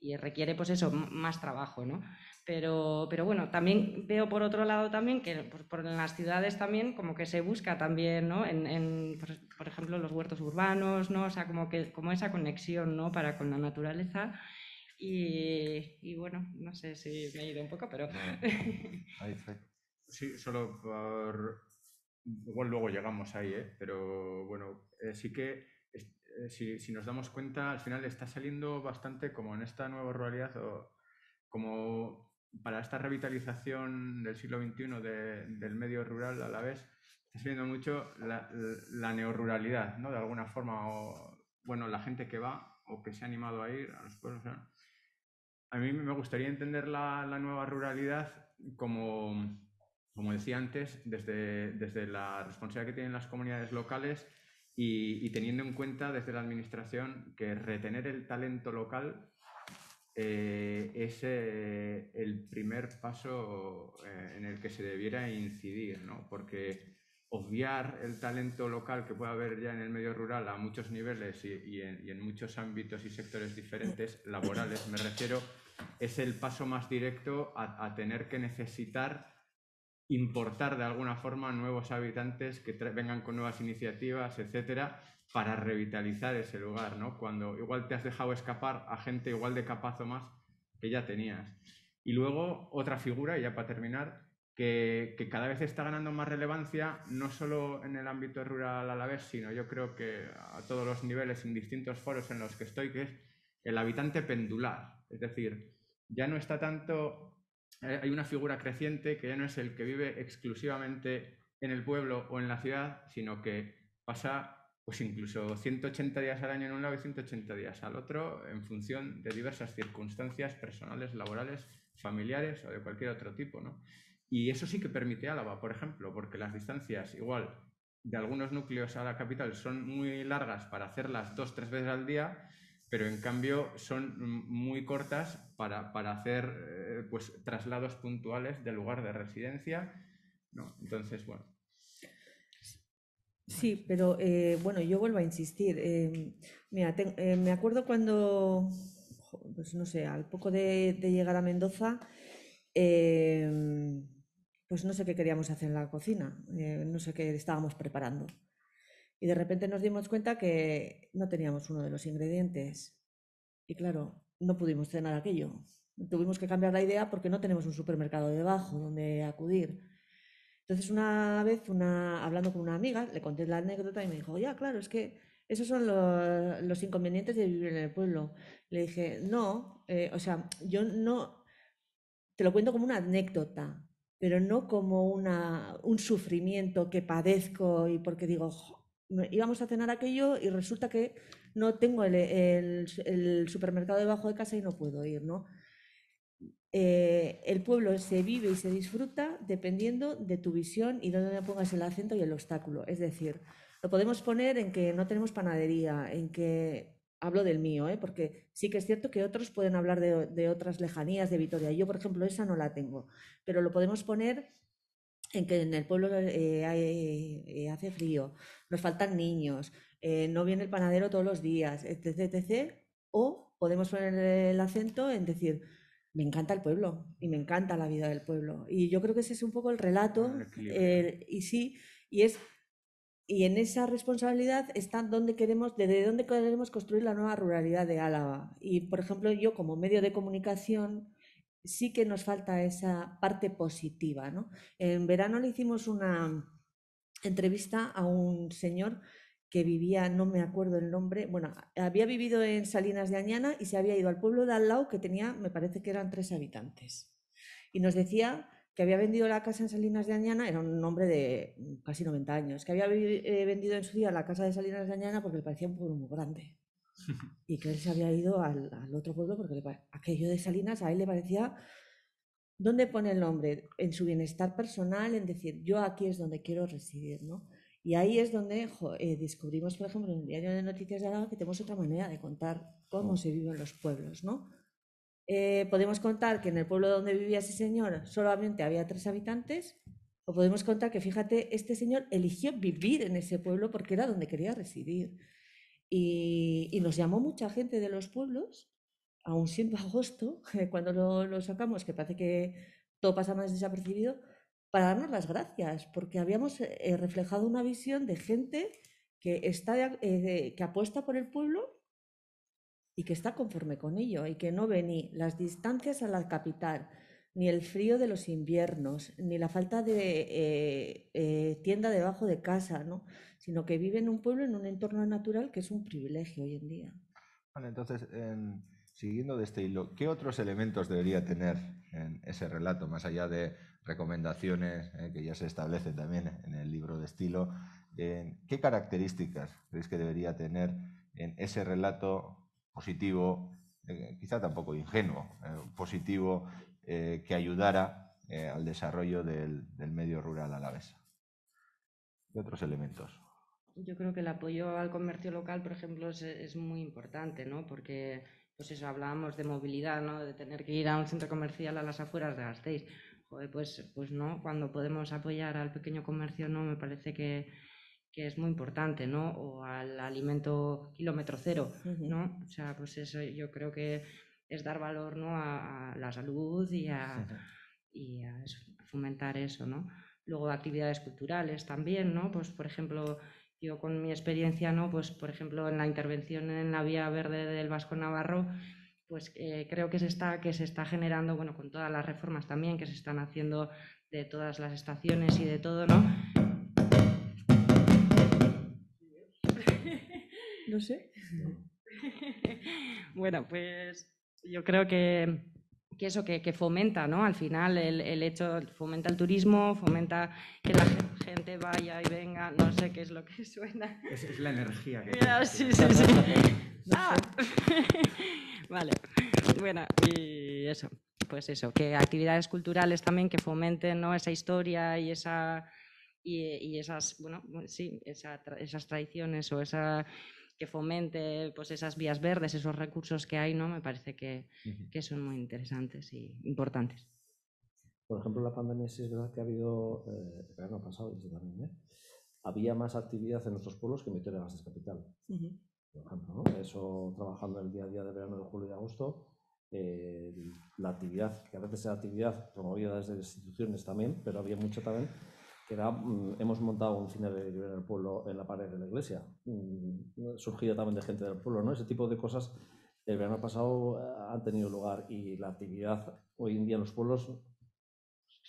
y requiere pues eso, más trabajo, ¿no? Pero, pero bueno, también veo por otro lado también que por, en las ciudades también como que se busca también, ¿no? En, en por, ejemplo, los huertos urbanos, ¿no? O sea, como, que, como esa conexión, ¿no? Para con la naturaleza. Y, y bueno, no sé si me he ido un poco, pero... sí, solo por... Igual luego llegamos ahí, ¿eh? Pero bueno, eh, sí que eh, si, si, nos damos cuenta, al final está saliendo bastante como en esta nueva ruralidad o como para esta revitalización del siglo XXI del medio rural a la vez, está viendo mucho la, la, neoruralidad, ¿no? De alguna forma, o bueno, la gente que va o que se ha animado a ir a los pueblos. A mí me gustaría entender la, nueva ruralidad como, como decía antes, desde, desde la responsabilidad que tienen las comunidades locales y teniendo en cuenta desde la administración que retener el talento local eh, es eh, el primer paso eh, en el que se debiera incidir, ¿no? porque obviar el talento local que puede haber ya en el medio rural a muchos niveles y, en, muchos ámbitos y sectores diferentes, laborales me refiero, es el paso más directo a, tener que necesitar importar de alguna forma nuevos habitantes que vengan con nuevas iniciativas, etcétera, para revitalizar ese lugar, ¿no? Cuando igual te has dejado escapar a gente igual de capaz o más que ya tenías. Y luego otra figura, y ya para terminar, que, que, cada vez está ganando más relevancia, no solo en el ámbito rural a la vez, sino yo creo que a todos los niveles, en distintos foros en los que estoy, que es el habitante pendular. Es decir, ya no está tanto, eh, hay una figura creciente que ya no es el que vive exclusivamente en el pueblo o en la ciudad, sino que pasa pues incluso 180 días al año en un lado y 180 días al otro, en función de diversas circunstancias personales, laborales, familiares o de cualquier otro tipo. ¿no? Y eso sí que permite Álava, por ejemplo, porque las distancias igual de algunos núcleos a la capital son muy largas para hacerlas dos, tres veces al día, pero en cambio son muy cortas para, para hacer eh, pues, traslados puntuales del lugar de residencia. ¿no? Entonces, bueno. Sí, pero eh, bueno, yo vuelvo a insistir. Eh, mira, eh, me acuerdo cuando, pues no sé, al poco de, de llegar a Mendoza, pues no sé qué queríamos hacer en la cocina, no sé qué estábamos preparando. Y de repente nos dimos cuenta que no teníamos uno de los ingredientes. Y claro, no pudimos cenar aquello. Tuvimos que cambiar la idea porque no tenemos un supermercado debajo donde acudir. Entonces una vez, una, hablando con una amiga, le conté la anécdota y me dijo, ya, claro, es que esos son los, inconvenientes de vivir en el pueblo. Le dije, no, eh, o sea, yo no, te lo cuento como una anécdota, pero no como una, un sufrimiento que padezco y porque digo, "Jo, me- íbamos a cenar aquello y resulta que no tengo el- el supermercado debajo de casa y no puedo ir, ¿no? Eh, el pueblo se vive y se disfruta dependiendo de tu visión y dónde pongas el acento y el obstáculo. Es decir, lo podemos poner en que no tenemos panadería, en que hablo del mío, ¿eh? porque sí que es cierto que otros pueden hablar de, otras lejanías de Vitoria. Yo, por ejemplo, esa no la tengo, pero lo podemos poner en que en el pueblo eh, hace frío, nos faltan niños, no viene el panadero todos los días, etc, etc. O podemos poner el acento en decir, me encanta el pueblo y me encanta la vida del pueblo. Y yo creo que ese es un poco el relato, El equilibrio. el- y sí, y es y en esa responsabilidad está dónde queremos, desde dónde queremos construir la nueva ruralidad de Álava. Y, por ejemplo, yo como medio de comunicación sí que nos falta esa parte positiva. ¿no? En verano le hicimos una entrevista a un señor que vivía, no me acuerdo el nombre, bueno, había vivido en Salinas de Añana y se había ido al pueblo de al lado que tenía, me parece que eran tres habitantes. Y nos decía que había vendido la casa en Salinas de Añana, era un hombre de mm, casi 90 años, que había eh, vendido en su día la casa de Salinas de Añana porque le parecía un pueblo muy grande. Y que él se había ido al, al otro pueblo porque le aquello de Salinas a él le parecía... ¿Dónde pone el nombre? En su bienestar personal, en decir, yo aquí es donde quiero residir, ¿no? Y ahí es donde jo, eh, descubrimos, por ejemplo, en el diario de Noticias de Álava que tenemos otra manera de contar cómo se vive en los pueblos, ¿no? Eh, podemos contar que en el pueblo donde vivía ese señor solamente había tres habitantes, o podemos contar que, fíjate, este señor eligió vivir en ese pueblo porque era donde quería residir. Y, y nos llamó mucha gente de los pueblos, aún siendo agosto, cuando lo, lo sacamos, que parece que todo pasa más desapercibido, para darnos las gracias, porque habíamos eh, reflejado una visión de gente que, está, eh, que apuesta por el pueblo y que está conforme con ello y que no ve ni las distancias a la capital, ni el frío de los inviernos, ni la falta de eh, tienda debajo de casa, ¿no? sino que vive en un pueblo, en un entorno natural que es un privilegio hoy en día. Entonces, en- siguiendo de este hilo, ¿qué otros elementos debería tener en ese relato, más allá de recomendaciones eh, que ya se establecen también en el libro de estilo? ¿Qué características creéis que debería tener en ese relato positivo, eh, quizá tampoco ingenuo, eh, positivo, eh, que ayudara eh, al desarrollo del, del medio rural alavés? ¿Qué otros elementos? Yo creo que el apoyo al comercio local, por ejemplo, es, es muy importante, ¿no? Porque, pues eso, hablábamos de movilidad, ¿no? De tener que ir a un centro comercial a las afueras de Gasteiz. Joder, pues, pues no, cuando podemos apoyar al pequeño comercio, ¿no? Me parece que, que es muy importante, ¿no? O al alimento kilómetro cero, ¿no? O sea, pues eso yo creo que es dar valor, ¿no? A, a la salud y a, y a eso, a fomentar eso, ¿no? Luego actividades culturales también, ¿no? Pues por ejemplo, yo con mi experiencia, ¿no? Pues por ejemplo en la intervención en la vía verde del Vasco Navarro, pues eh, creo que se está que se está generando, bueno, con todas las reformas también que se están haciendo de todas las estaciones y de todo, ¿no? No sé. bueno, pues yo creo que, que eso, que, que fomenta, ¿no? Al final el, el hecho, fomenta el turismo, fomenta que la gen- gente vaya y venga, no sé qué es lo que suena. Es, es la energía que tiene. sí, sí, sí. Ah. vale, bueno, y eso, pues eso, que actividades culturales también que fomenten ¿no? esa historia y esa, y, y esas, bueno, sí, esa esas tradiciones o esa que fomente pues esas vías verdes, esos recursos que hay, ¿no? Me parece que, que son muy interesantes y importantes. Por ejemplo, la pandemia sí es verdad que ha habido, eh, el verano pasado y este también, ¿eh? había más actividad en nuestros pueblos que en Vitoria-Gasteiz capital. por ejemplo, ¿no? Eso trabajando el día a día de verano de julio y agosto, eh, la actividad, que a veces era actividad promovida desde instituciones también, pero había mucho también, que era, mm, hemos montado un cine de en el pueblo en la pared de la iglesia, mm, surgía también de gente del pueblo, ¿no? Ese tipo de cosas el verano pasado eh, han tenido lugar y la actividad hoy en día en los pueblos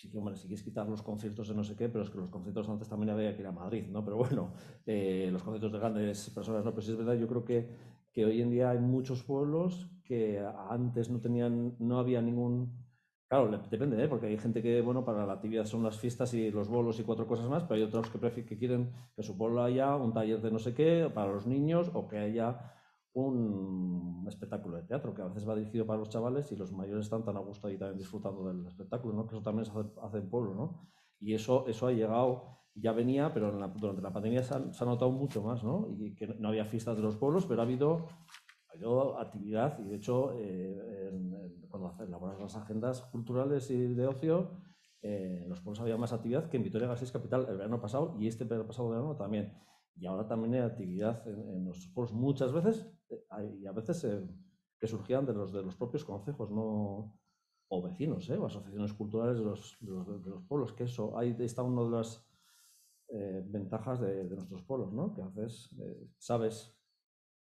sí si quieres quitar los conciertos de no sé qué, pero es que los conciertos antes también había que ir a Madrid, ¿no? Pero bueno, eh, los conciertos de grandes personas, no, pero sí es verdad, yo creo que, que hoy en día hay muchos pueblos que antes no tenían, no había ningún... Claro, depende, ¿eh? porque hay gente que, bueno, para la actividad son las fiestas y los bolos y cuatro cosas más, pero hay otros que, que quieren que su pueblo haya un taller de no sé qué para los niños o que haya un espectáculo de teatro que a veces va dirigido para los chavales y los mayores están tan a gusto ahí también disfrutando del espectáculo, ¿no? Que eso también se hace, en pueblo, ¿no? Y eso, eso ha llegado, ya venía, pero durante la pandemia se ha, notado mucho más, ¿no? Y que no había fiestas de los pueblos, pero ha habido, ha habido actividad y de hecho eh, en- en- cuando elaboras las agendas culturales y de ocio, eh, los pueblos había más actividad que en Vitoria-Gasteiz capital el verano pasado y este pasado verano también. Y ahora también hay actividad en, en nuestros pueblos muchas veces y a veces eh, que surgían de los, de los propios concejos no, o vecinos ¿eh? o asociaciones culturales de los, de los, pueblos, que eso, ahí está una de las eh, ventajas de, de nuestros pueblos, ¿no? que a veces eh, sabes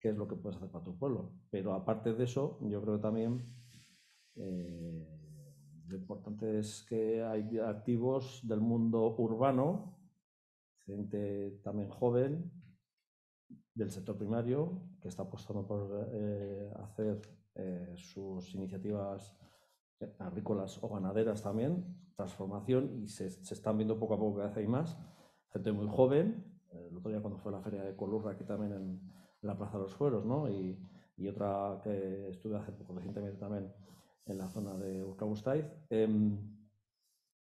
qué es lo que puedes hacer para tu pueblo, pero aparte de eso, yo creo que también lo importante es que hay activos del mundo urbano, gente también joven, del sector primario, está apostando por eh, hacer eh, sus iniciativas eh, agrícolas o ganaderas también, transformación, y se, se están viendo poco a poco cada vez hay más. Gente muy joven, eh, el otro día cuando fue la feria de Colurra, aquí también en, en la Plaza de los Fueros, ¿no? Y, y otra que estuve hace poco recientemente también en la zona de Urkabustaiz. Em,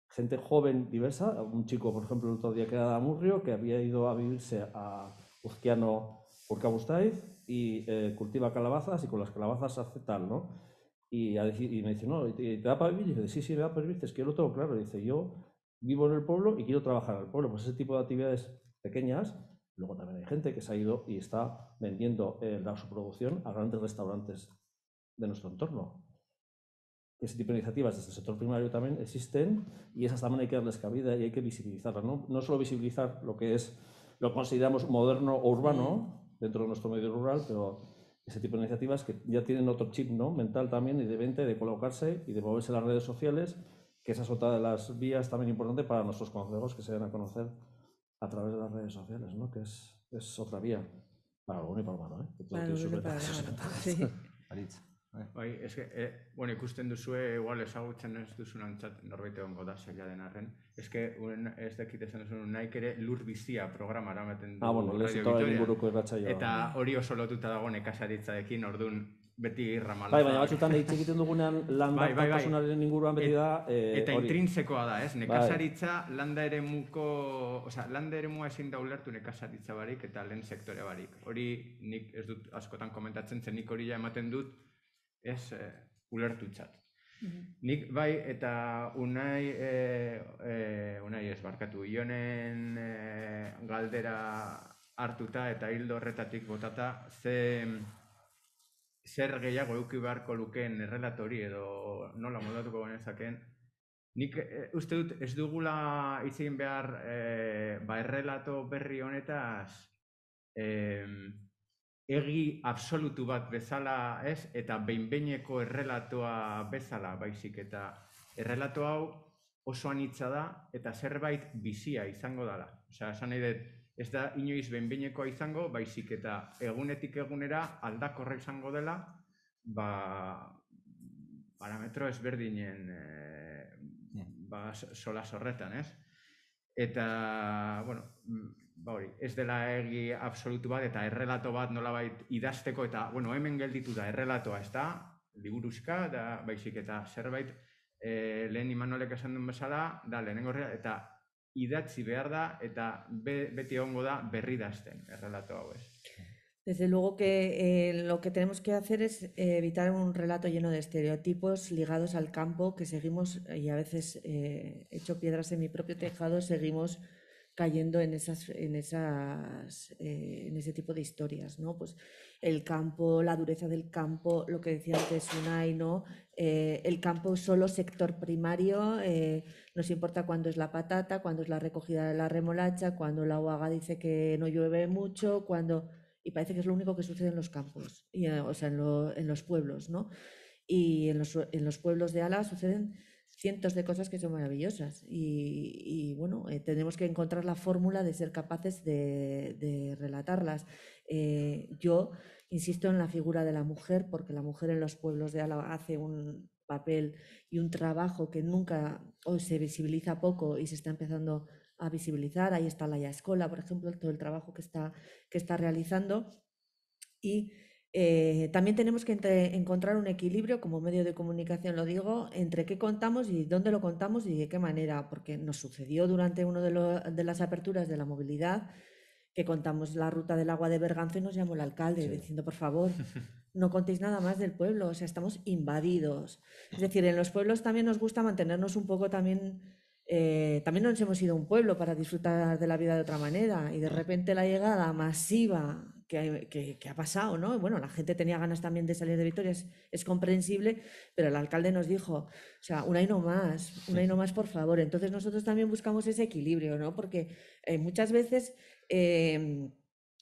gente joven diversa, un chico, por ejemplo, el otro día que era de Amurrio, que había ido a vivirse a Uzquiano Urkabustaiz y eh, cultiva calabazas y con las calabazas hace tal, ¿no? Y, y me dice, no, ¿y te, da para vivir? Y dice, sí, sí, me da para vivir, es que yo lo tengo claro. Y dice, yo vivo en el pueblo y quiero trabajar el pueblo. Pues ese tipo de actividades pequeñas. Luego también hay gente que se ha ido y está vendiendo eh, la, su producción a grandes restaurantes de nuestro entorno. Ese tipo de iniciativas desde el sector primario también existen y esas también hay que darles cabida y hay que visibilizarlas. No, no solo visibilizar lo que es, lo que consideramos moderno o urbano dentro de nuestro medio rural, pero ese tipo de iniciativas que ya tienen otro chip ¿no? mental también y de venta y de colocarse y de moverse en las redes sociales, que esa es otra de las vías también importante para nuestros consejos que se den a conocer a través de las redes sociales, ¿no? que es, es otra vía para lo bueno y para lo malo. ¿eh? Para Aritz. Bai, eske, e, bueno, ikusten duzue, igual ezagutzen ez duzunantzat norbait egongo da, zaila den arren. Eske, un, ez dakit esan duzun, naik ere lur bizia programa eramaten du Ah, bueno, Vitoria. inguruko irratsaioa. Eta hori oso lotuta dago nekazaritzarekin, ordun beti irramala. Bai, baina batzutan hitz egiten dugunean Bai, bai, bai. landartasunaren inguruan beti da eh, Eta hori. intrintzekoa da, ez? Bai. Nekazaritza landa eremuko, osea, landa eremua ezin da ulertu nekazaritza barik eta lehen sektore barik. Hori nik ez dut askotan komentatzen zen, nik hori ja ematen dut, ez eh, ulertutzat. Nik bai eta unai, e, e, unai ez barkatu, ionen e, galdera hartuta eta hildo horretatik botata, ze zer gehiago euki beharko lukeen errelatori edo nola moldatuko genezakeen, Nik e, uste dut ez dugula hitz egin behar e, ba, errelato berri honetaz em, egi absolutu bat bezala, ez? Eta behinbeineko errelatoa bezala baizik eta errelato hau oso anitza da eta zerbait bizia izango dela. Osea, esan nahi dut, ez da inoiz behinbeinekoa izango, baizik eta egunetik egunera aldakorra izango dela, ba, parametro ezberdinen e, ba, so- solas horretan, ez? Eta, bueno, ba hori, ez dela egi absolutu bat eta errelato bat nolabait idazteko eta, bueno, hemen gelditu da errelatoa, ez da, liburuzka, da, baizik eta zerbait, e, lehen Imanolek esan duen bezala, da, lehenengo eta idatzi behar da eta be, beti egongo da berri dazten errelato hau ez. Desde luego que eh, lo que tenemos que hacer es eh, evitar un relato lleno de estereotipos ligados al campo que seguimos, y a veces eh, hecho piedras en mi propio tejado, seguimos cayendo en, esas, en, esas, eh, en ese tipo de historias, ¿no? Pues el campo, la dureza del campo, lo que decía antes Unai, ¿no? Eh, el campo solo sector primario, eh, nos importa cuándo es la patata, cuándo es la recogida de la remolacha, cuando la UAGA dice que no llueve mucho, cuando y parece que es lo único que sucede en los campos, y, eh, o sea, en, lo, en, los pueblos, ¿no? Y en los, en los, pueblos de Álava suceden cientos de cosas que son maravillosas y, bueno, eh, tenemos que encontrar la fórmula de ser capaces de, de relatarlas. Eh, yo insisto en la figura de la mujer, porque la mujer en los pueblos de Álava hace un papel y un trabajo que nunca o se visibiliza poco y se está empezando a visibilizar. Ahí está la Escola, por ejemplo, todo el trabajo que está, que está realizando. Y eh, también tenemos que entre, encontrar un equilibrio, como medio de comunicación lo digo, entre qué contamos y dónde lo contamos y de qué manera, porque nos sucedió durante una de, de las aperturas de la movilidad que contamos la ruta del agua de Berganzo y nos llamó el alcalde sí. diciendo, por favor, no contéis nada más del pueblo, o sea, estamos invadidos. Es decir, en los pueblos también nos gusta mantenernos un poco también eh, también nos hemos ido a un pueblo para disfrutar de la vida de otra manera y de repente la llegada masiva que, que, que, ha pasado, ¿no? Bueno, la gente tenía ganas también de salir de Vitoria, es, es, comprensible, pero el alcalde nos dijo, o sea, una y no más, una y no más, por favor. Entonces nosotros también buscamos ese equilibrio, ¿no? Porque eh, muchas veces... Eh,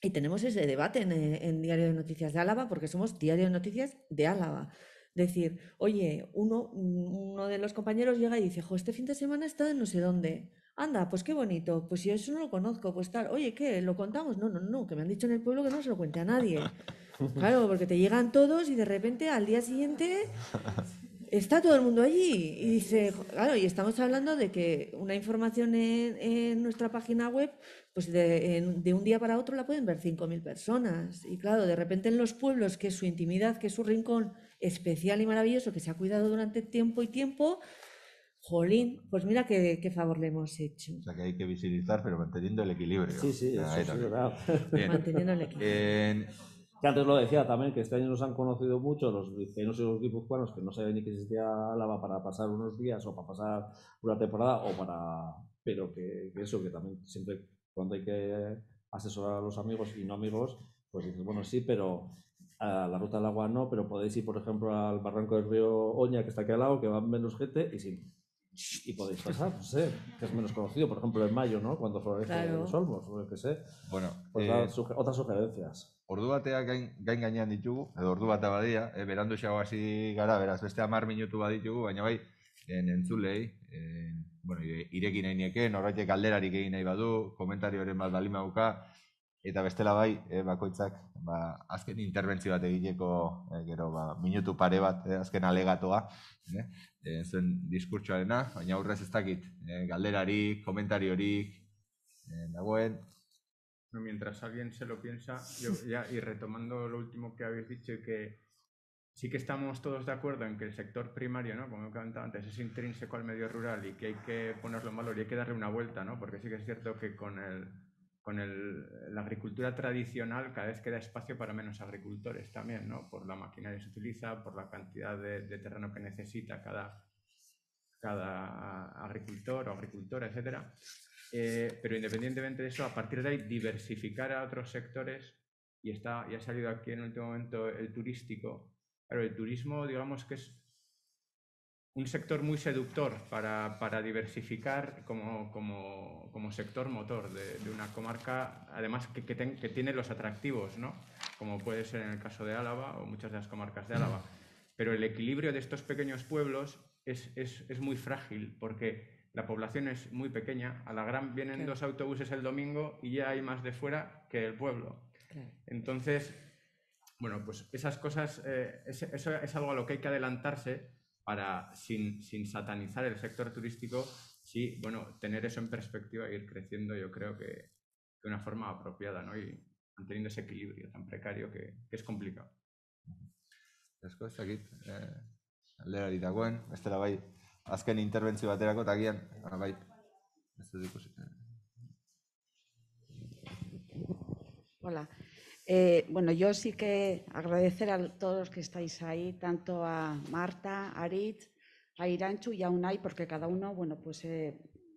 y tenemos ese debate en, en Diario de Noticias de Álava, porque somos Diario de Noticias de Álava decir, oye, uno, uno de los compañeros llega y dice, jo, este fin de semana está en no sé dónde. Anda, pues qué bonito, pues yo eso no lo conozco, pues tal, oye, ¿qué? ¿Lo contamos? No, no, no, que me han dicho en el pueblo que no se lo cuente a nadie. Claro, porque te llegan todos y de repente al día siguiente está todo el mundo allí. Y dice, claro, y estamos hablando de que una información en, en nuestra página web, pues de, en, de, un día para otro la pueden ver 5.000 personas. Y claro, de repente en los pueblos, que es su intimidad, que es su rincón, especial y maravilloso que se ha cuidado durante tiempo y tiempo, jolín, pues mira qué, qué, favor le hemos hecho. O sea que hay que visibilizar, pero manteniendo el equilibrio. Sí, sí, eso sí, claro. Manteniendo el equilibrio. Eh, que antes lo decía también, que este año nos han conocido mucho los vizcaínos y los guipuzcoanos que no sabían ni que existía Álava para pasar unos días o para pasar una temporada o para... Pero que, que eso, que también siempre cuando hay que asesorar a los amigos y no amigos, pues dices, bueno, sí, pero a la ruta del agua no, pero podéis ir, por ejemplo, al barranco del río Oña, que está aquí al lado, que va menos gente, y sí, y podéis pasar, no sé, que es menos conocido, por ejemplo, en mayo, ¿no? Cuando florece claro. los olmos, o que sé. Bueno, pues eh, suge otras sugerencias. Ordu batea gain, gain gainean ditugu, edo ordu bata badia, e, berandu xago hasi gara, beraz, beste amar minutu baditugu, baina bai, en, entzulei, en, bueno, irekin nahi nieke, norbaitek galderarik egin nahi badu, komentarioren bat balima buka, eta bestela bai, e, bakoitzak, ba, azken interbentzio bat egiteko, e, gero, ba, minutu pare bat, e, azken alegatoa, e, e, zuen diskurtsoarena, baina aurrez ez dakit, e, galderarik, komentariorik, e, dagoen. No, mientras alguien se lo piensa, yo ya, y retomando lo último que habéis dicho, que sí que estamos todos de acuerdo en que el sector primario, ¿no? como he comentado antes, es intrínseco al medio rural y que hay que ponerlo en valor y hay que darle una vuelta, ¿no? porque sí que es cierto que con el, con el, la agricultura tradicional cada vez queda espacio para menos agricultores también, ¿no? por la maquinaria que se utiliza, por la cantidad de, terreno que necesita cada, cada agricultor o agricultora, etc. Eh, pero independientemente de eso, a partir de ahí diversificar a otros sectores y, está, y ha salido aquí en último momento el turístico. Pero el turismo, digamos que es un sector muy seductor para, para diversificar como, como, como, sector motor de, de, una comarca, además que, que, ten, que, tiene los atractivos, ¿no? como puede ser en el caso de Álava o muchas de las comarcas de Álava. Pero el equilibrio de estos pequeños pueblos es, es, es muy frágil porque la población es muy pequeña. A la gran vienen claro. dos autobuses el domingo y ya hay más de fuera que el pueblo. Claro. Entonces, bueno, pues esas cosas, eh, es, eso es algo a lo que hay que adelantarse para, sin, sin, satanizar el sector turístico, sí, bueno, tener eso en perspectiva e ir creciendo, yo creo que de una forma apropiada, ¿no? Y manteniendo ese equilibrio tan precario que, que es complicado. Esko, ez dakit, eh, alderari dagoen, bestela bai, azken interbentzio baterako, eta gian, bai. Ez dut ikusi. Hola. Eh, bueno, yo sí que agradecer a todos los que estáis ahí, tanto a Marta, a Aritz, a Iranchu y a Unai, porque cada uno, bueno, pues eh,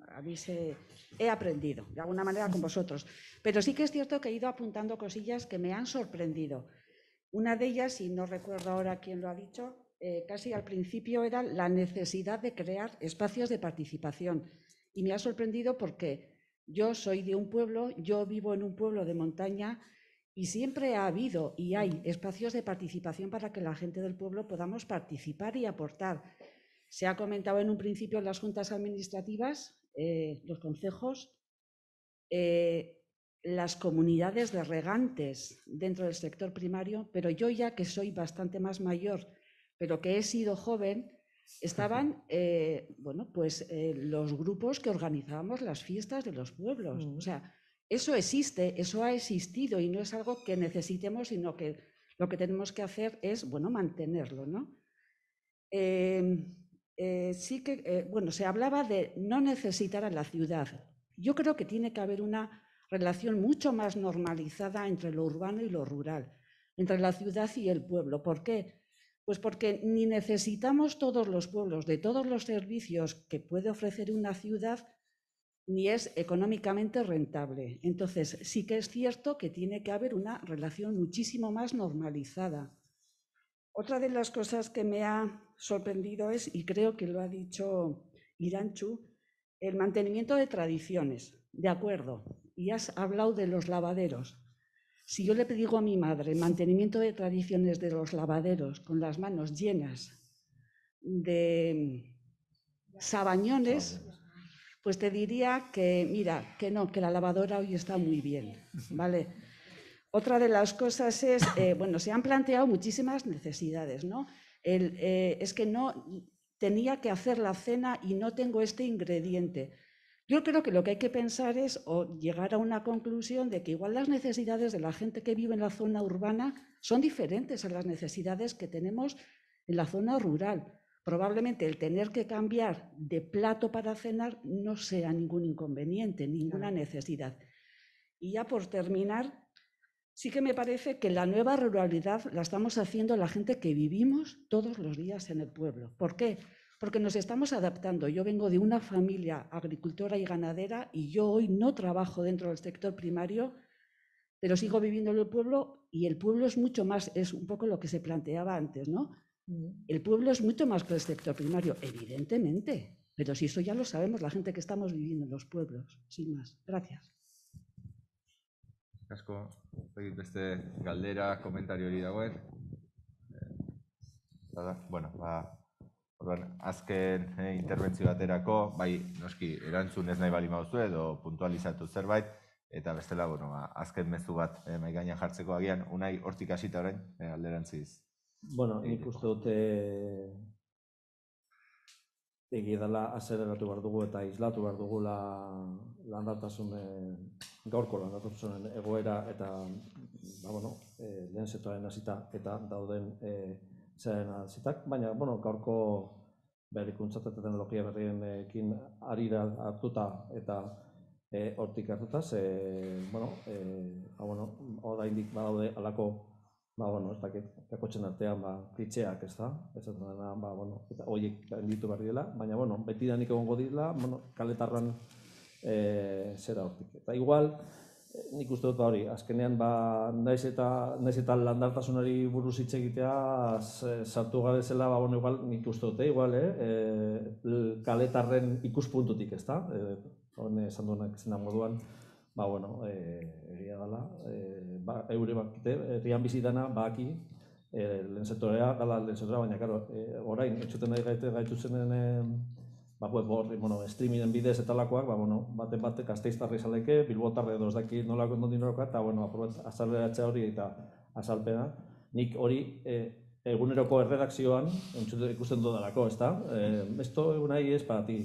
habéis, eh, he aprendido de alguna manera con vosotros. Pero sí que es cierto que he ido apuntando cosillas que me han sorprendido. Una de ellas, y no recuerdo ahora quién lo ha dicho, eh, casi al principio era la necesidad de crear espacios de participación. Y me ha sorprendido porque yo soy de un pueblo, yo vivo en un pueblo de montaña y siempre ha habido y hay espacios de participación para que la gente del pueblo podamos participar y aportar. Se ha comentado en un principio en las juntas administrativas, eh, los concejos, eh, las comunidades de regantes dentro del sector primario, pero yo ya que soy bastante más mayor, pero que he sido joven, estaban, eh, bueno, pues eh, los grupos que organizábamos las fiestas de los pueblos. O sea, eso existe, eso ha existido y no es algo que necesitemos, sino que lo que tenemos que hacer es, bueno, mantenerlo, ¿no? Em, eh, sí que, eh, bueno, se hablaba de no necesitar a la ciudad. Yo creo que tiene que haber una relación mucho más normalizada entre lo urbano y lo rural, entre la ciudad y el pueblo. ¿Por qué? Pues porque ni necesitamos todos los pueblos de todos los servicios que puede ofrecer una ciudad, ni es económicamente rentable. Entonces, sí que es cierto que tiene que haber una relación muchísimo más normalizada. Otra de las cosas que me ha sorprendido es, y creo que lo ha dicho Iranchu, el mantenimiento de tradiciones. De acuerdo. Y has hablado de los lavaderos. Si yo le digo a mi madre mantenimiento de tradiciones de los lavaderos con las manos llenas de sabañones, pues te diría que, mira, que no, que la lavadora hoy está muy bien, ¿vale? Otra de las cosas es, eh, bueno, se han planteado muchísimas necesidades, ¿no? Eh, es que no tenía que hacer la cena y no tengo este ingrediente. Yo creo que lo que hay que pensar es o llegar a una conclusión de que igual las necesidades de la gente que vive en la zona urbana son diferentes a las necesidades que tenemos en la zona rural. Probablemente el tener que cambiar de plato para cenar no sea ningún inconveniente, ninguna necesidad. Y ya por terminar, sí que me parece que la nueva ruralidad la estamos haciendo la gente que vivimos todos los días en el pueblo. ¿Por qué? Porque nos estamos adaptando. Yo vengo de una familia agricultora y ganadera y yo hoy no trabajo dentro del sector primario, pero sigo viviendo en el pueblo y el pueblo es mucho más, es un poco lo que se planteaba antes, ¿no? El pueblo es mucho más que el sector primario, evidentemente, pero si eso ya lo sabemos la gente que estamos viviendo en los pueblos, sin más. Gracias. Egin beste galdera, komentario hori dagoen. Bada, bueno, ba, orduan, azken eh, interbentzio baterako, bai, noski, erantzun ez nahi bali mauzu edo puntualizatu zerbait, eta bestela, bueno, ba, azken mezu bat eh, mai gainean jartzeko agian, unai hortik hasita orain, eh, alderantziz. Bueno, nik uste dute egia dela azeleratu behar dugu eta islatu behar dugula landartasunen, gaurko landartasunen egoera eta ba, bueno, e, lehen sektoren hasita eta dauden e, zaren hazitak, baina bueno, gaurko berrikuntza eta teknologia berrienekin ari da hartuta eta e, hortik hartuta, ze, bueno, e, ba, bueno, oraindik badaude alako ba, bueno, ez dakit, kakotxen artean, ba, klitxeak, ez da, ez da, ba, bueno, eta horiek gainditu behar direla, baina, bueno, beti danik egongo dira, bueno, kaletarran e, zera hortik. Eta igual, eh, nik uste dut ba hori, azkenean, ba, naiz eta, naiz eta landartasunari buruz hitz egitea, z- sartu gabe zela, ba, bueno, igual, nik uste dut, eh, igual, eh, e, kaletarren ikuspuntutik, ez da, e, hone esan duenak zena moduan, ba, bueno, e, egia dela, e, ba, eure bakite, herrian bizi dana, baki, e, lehen sektorea, gala lehen sektorea, baina, karo, e, orain, etxuten nahi gaite gaitu zenen, e, ba, web horri, bueno, streamingen bidez eta lakoak, ba, bueno, baten batek gazteiztarri zaleke, bilbotarre edo ez daki nolako ondo dinoroka, eta, bueno, aprobet, azaleratzea hori eta azalpena, nik hori e, eguneroko erredakzioan, entzute ikusten dudalako, ez da? E, esto egun nahi es para ti,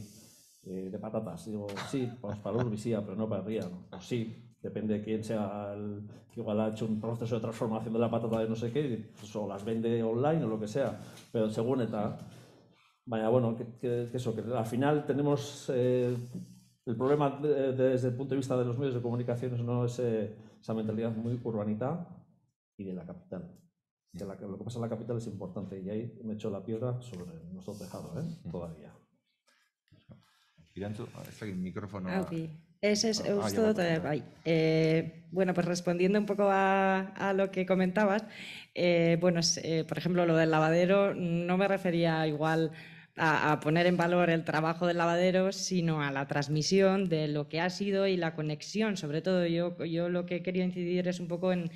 eh, de patatas. Digo, sí, pues para Urbisía, pero no para Ría. ¿no? Pues sí, depende de quién sea el que igual ha hecho un proceso de transformación de la patata de no sé qué, pues, o las vende online o lo que sea, pero según eta. Vaya, bueno, que, que- que eso, que al final tenemos eh, el problema desde el punto de vista de los medios de comunicación no es esa mentalidad muy urbanita y de la capital. lo que pasa en la capital es importante y ahí me echo la piedra sobre nuestro tejado, ¿eh? todavía. Irantzu, ez micrófono. Ah, es, es, ah, todo, eh, bueno, pues respondiendo un poco a, lo que comentabas, eh, bueno, eh, por ejemplo, lo del lavadero no me refería igual a, poner en valor el trabajo del lavadero, sino a la transmisión de lo que ha sido y la conexión. Sobre todo, yo, yo lo que quería incidir es un poco en,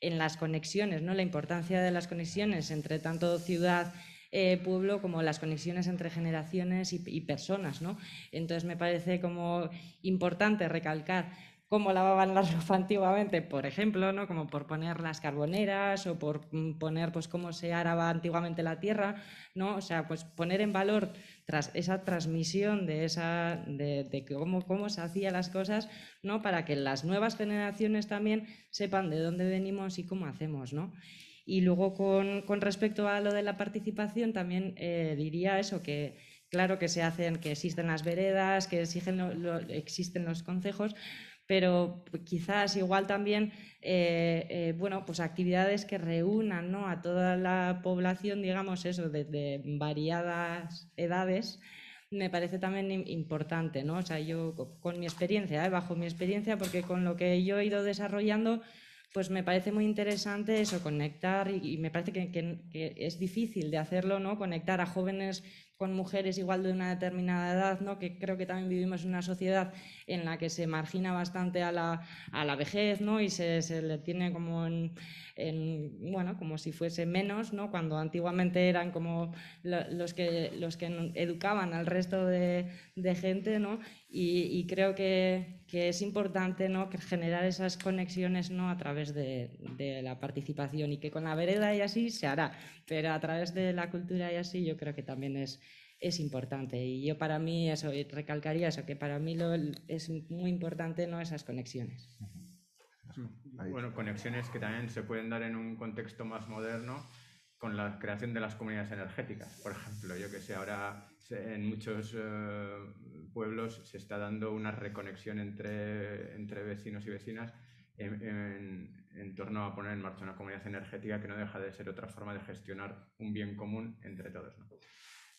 en las conexiones, ¿no? la importancia de las conexiones entre tanto ciudad eh, pueblo como las conexiones entre generaciones y, personas, ¿no? Entonces me parece como importante recalcar cómo lavaban la ropa antiguamente, por ejemplo, ¿no? como por poner las carboneras o por mm, poner pues cómo se araba antiguamente la tierra, ¿no? O sea, pues poner en valor tras esa transmisión de esa de, cómo, cómo se hacían las cosas, ¿no? Para que las nuevas generaciones también sepan de dónde venimos y cómo hacemos, ¿no? Y luego con, respecto a lo de la participación, también eh, diría eso, que claro que se hacen, que existen las veredas, que exigen existen los concejos, pero quizás igual también, eh, eh, bueno, pues actividades que reúnan ¿no? a toda la población, digamos eso, de, variadas edades, me parece también importante, ¿no? O sea, yo con mi experiencia, bajo mi experiencia, porque con lo que yo he ido desarrollando, pues me parece muy interesante eso, conectar, y, me parece que, es difícil de hacerlo, ¿no? Conectar a jóvenes con mujeres igual de una determinada edad, ¿no? que creo que también vivimos en una sociedad en la que se margina bastante a la, a la vejez ¿no? y se, se, le tiene como en, bueno, como si fuese menos, ¿no? cuando antiguamente eran como los que, los que educaban al resto de, de gente ¿no? Y, creo que, que, es importante ¿no? generar esas conexiones ¿no? a través de, de la participación y que con la vereda y así se hará, pero a través de la cultura y así yo creo que también es, es importante. Y yo para mí eso, recalcaría eso, que para mí lo, es muy importante ¿no? esas conexiones. Bueno, conexiones que también se pueden dar en un contexto más moderno con la creación de las comunidades energéticas. Por ejemplo, yo que sé, ahora en muchos eh, pueblos se está dando una reconexión entre, entre vecinos y vecinas en, en, torno a poner en marcha una comunidad energética que no deja de ser otra forma de gestionar un bien común entre todos.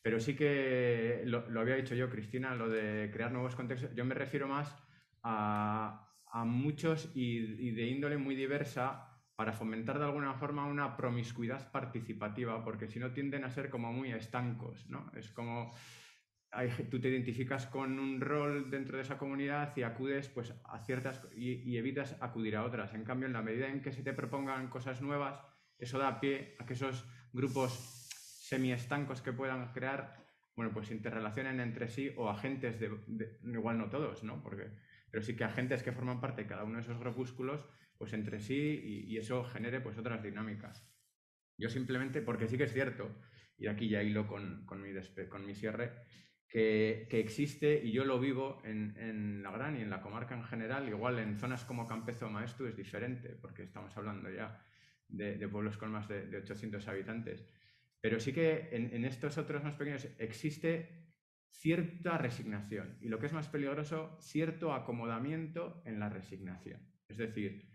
Pero sí que lo, había dicho yo, Cristina, lo de crear nuevos contextos. Yo me refiero más a, a muchos y, de índole muy diversa para fomentar de alguna forma una promiscuidad participativa, porque si no tienden a ser como muy estancos, ¿no? Es como tú te identificas con un rol dentro de esa comunidad y acudes pues, a ciertas y, y, evitas acudir a otras. En cambio, en la medida en que se te propongan cosas nuevas, eso da pie a que esos grupos semiestancos que puedan crear, bueno, pues interrelacionen entre sí o agentes de, igual no todos, ¿no? Porque, pero sí que agentes que forman parte de cada uno de esos grupúsculos, pues entre sí y, eso genere pues otras dinámicas. Yo simplemente, porque sí que es cierto, y aquí ya hilo con, con, mi, con mi cierre, que, que, existe y yo lo vivo en, en, la Gran y en la comarca en general, igual en zonas como Campezo o Maestu es diferente, porque estamos hablando ya de, pueblos con más de, de 800 habitantes. Pero sí que en, estos otros más pequeños existe cierta resignación y lo que es más peligroso, cierto acomodamiento en la resignación. Es decir,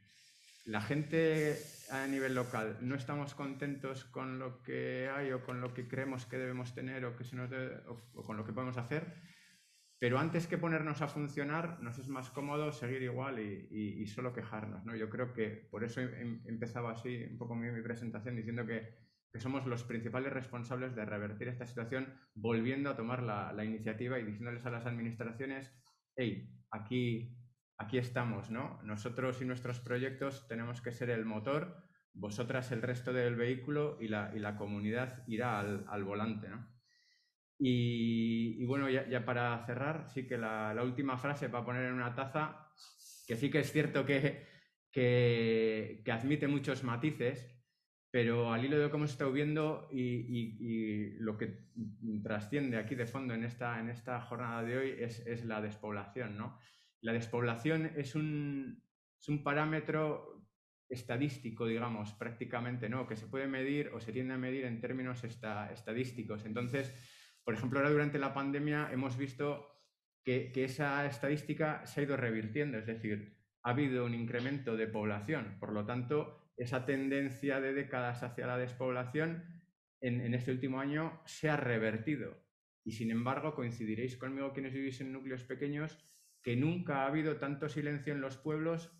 la gente a nivel local no estamos contentos con lo que hay o con lo que creemos que debemos tener o, con lo que podemos hacer, pero antes que ponernos a funcionar, nos es más cómodo seguir igual y, solo quejarnos. ¿no? Yo creo que por eso he, empezado así un poco mi presentación diciendo que que somos los principales responsables de revertir esta situación, volviendo a tomar la, iniciativa y diciéndoles a las administraciones, hey, aquí, aquí estamos, ¿no? Nosotros y nuestros proyectos tenemos que ser el motor, vosotras el resto del vehículo y la, y la comunidad irá al, al volante, ¿no? Y, bueno, ya, para cerrar, sí que la, la, última frase para poner en una taza, que sí que es cierto que, que, que admite muchos matices, pero al hilo de cómo se está viendo y, lo que trasciende aquí de fondo en esta, en esta jornada de hoy es, la despoblación. ¿no? La despoblación es un, parámetro estadístico, digamos, prácticamente, ¿no? que se puede medir o se tiende a medir en términos estadísticos. Entonces, por ejemplo, ahora durante la pandemia hemos visto que, que esa estadística se ha ido revirtiendo, es decir, ha habido un incremento de población, por lo tanto, esa tendencia de décadas hacia la despoblación en, en este último año se ha revertido. Y sin embargo, coincidiréis conmigo quienes vivís en núcleos pequeños que nunca ha habido tanto silencio en los pueblos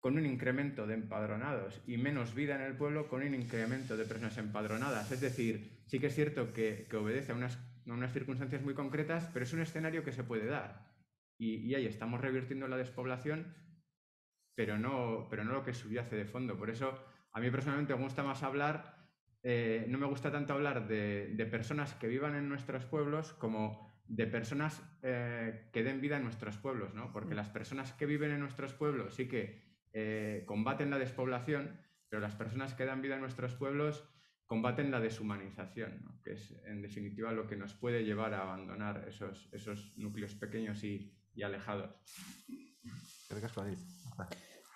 con un incremento de empadronados y menos vida en el pueblo con un incremento de personas empadronadas. Es decir, sí que es cierto que, que obedece a unas, a unas, circunstancias muy concretas, pero es un escenario que se puede dar. Y, y ahí estamos revirtiendo la despoblación, pero no, pero no lo que subyace de fondo. Por eso, a mí personalmente me gusta más hablar, eh, no me gusta tanto hablar de, de personas que vivan en nuestros pueblos como de personas eh, que den vida en nuestros pueblos, ¿no? Porque las personas que viven en nuestros pueblos sí que eh, combaten la despoblación, pero las personas que dan vida en nuestros pueblos combaten la deshumanización, ¿no? que es en definitiva lo que nos puede llevar a abandonar esos, esos núcleos pequeños y, y alejados.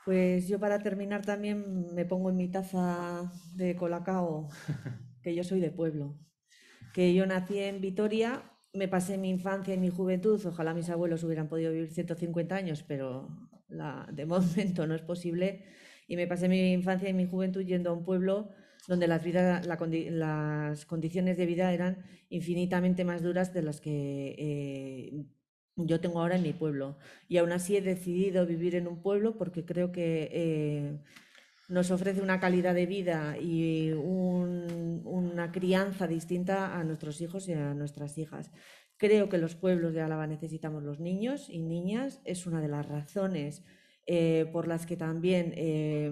Pues yo para terminar también me pongo en mi taza de colacao, que yo soy de pueblo, que yo nací en Vitoria me pasé mi infancia y mi juventud, ojalá mis abuelos hubieran podido vivir 150 años, pero de momento no es posible, y me pasé mi infancia y mi juventud yendo a un pueblo donde las condiciones de vida eran infinitamente más duras de las que eh, yo tengo ahora en mi pueblo. Y aún así he decidido vivir en un pueblo porque creo que... Eh, nos ofrece una calidad de vida y un, una crianza distinta a nuestros hijos y a nuestras hijas. Creo que los pueblos de Álava necesitamos los niños y niñas. Es una de las razones eh, por las que también eh,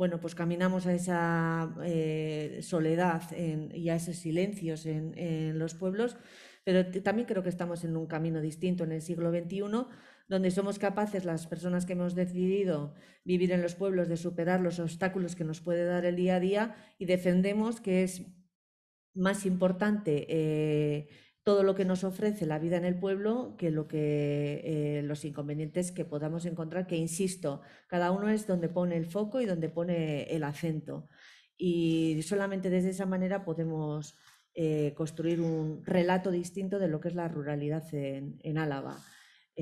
bueno, pues caminamos a esa eh, soledad y a esos silencios en, en los pueblos, pero también creo que estamos en un camino distinto en el siglo XXI donde somos capaces, las personas que hemos decidido vivir en los pueblos, de superar los obstáculos que nos puede dar el día a día y defendemos que es más importante eh, todo lo que nos ofrece la vida en el pueblo que lo que eh, los inconvenientes que podamos encontrar, que insisto, cada uno es donde pone el foco y donde pone el acento. Y solamente desde esa manera podemos eh, construir un relato distinto de lo que es la ruralidad en, en Álava.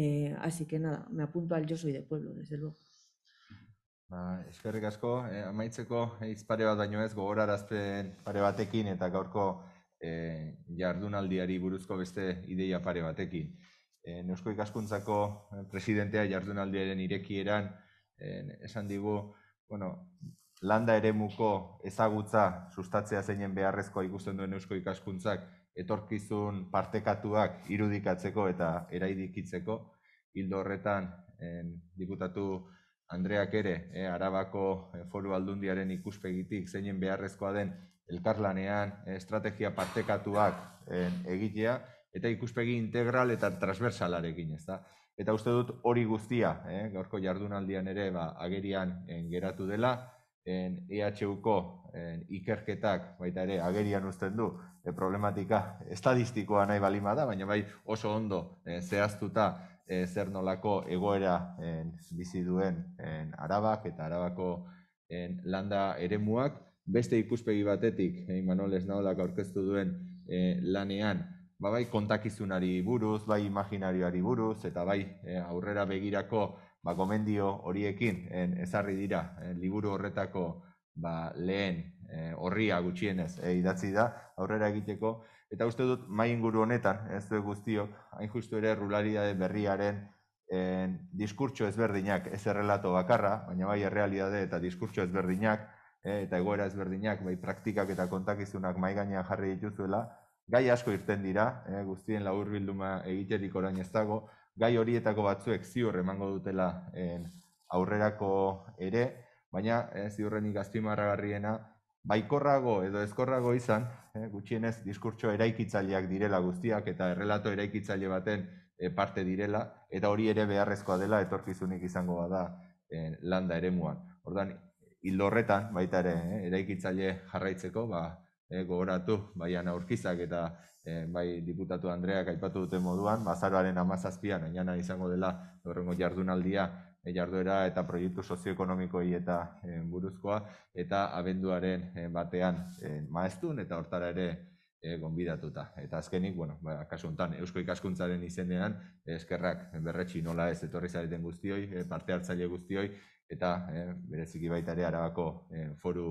Eh, así que nada, me apunto al yo soy de pueblo, desde luego. Ba, eskerrik asko, eh, amaitzeko hitz pare bat baino ez gogorarazpen pare batekin eta gaurko eh, jardunaldiari buruzko beste ideia pare batekin. Eh, Eusko ikaskuntzako eh, presidentea jardunaldiaren irekieran eh, esan digu, bueno, landa eremuko ezagutza sustatzea zeinen beharrezkoa ikusten duen Eusko ikaskuntzak etorkizun partekatuak irudikatzeko eta eraidikitzeko. Hildo horretan, en, diputatu Andreak ere, eh, Arabako eh, foru aldundiaren ikuspegitik zeinen beharrezkoa den elkarlanean eh, estrategia partekatuak en, egitea, eta ikuspegi integral eta transversalarekin, ez da? Eta uste dut hori guztia, eh, gaurko jardunaldian ere ba, agerian en, geratu dela, en EHUko en, ikerketak baita ere agerian uzten du e, problematika estadistikoa nahi balima da, baina bai oso ondo e, zehaztuta e, zer nolako egoera en, bizi duen en, arabak eta arabako en, landa eremuak, beste ikuspegi batetik, e, Imanol Esnaolak aurkeztu duen e, lanean, ba bai kontakizunari buruz, bai imaginarioari buruz, eta bai e, aurrera begirako ba, gomendio horiekin en, ezarri dira en, liburu horretako ba, lehen e, horria gutxienez e, idatzi da aurrera egiteko. Eta uste dut mai inguru honetan ez du guztiok hain justu ere ruralidade berriaren en, diskurtso ezberdinak ez errelato bakarra baina bai errealidade eta diskurtso ezberdinak e, eta egoera ezberdinak bai praktikak eta kontakizunak mai gainean jarri dituzuela gai asko irten dira e, guztien labur bilduma egiterik orain ez dago. Gai horietako batzuek ziur emango dutela en, aurrerako ere, baina eh, ziurrenik azpimarragarriena baikorrago edo ezkorrago izan, eh, gutxienez diskurtso eraikitzaileak direla guztiak eta errelato eraikitzaile baten eh, parte direla, eta hori ere beharrezkoa dela etorkizunik izango bada eh, landa eremuan. Ordan hildo horretan baita ere eh, eraikitzaile jarraitzeko, ba, eh, gogoratu baian aurkizak eta e, bai diputatu Andreak aipatu duten moduan, bazaroaren amazazpian, ainana izango dela horrengo jardunaldia, jarduera eta proiektu sozioekonomikoi eta e, buruzkoa, eta abenduaren e, batean maestun, eta hortara ere e, gonbidatuta. Eta azkenik, bueno, ba, kasu honetan, Eusko ikaskuntzaren izenean, eskerrak berretsi nola ez etorri zareten guztioi, parte hartzaile guztioi, eta e, bereziki baita ere arabako e, foru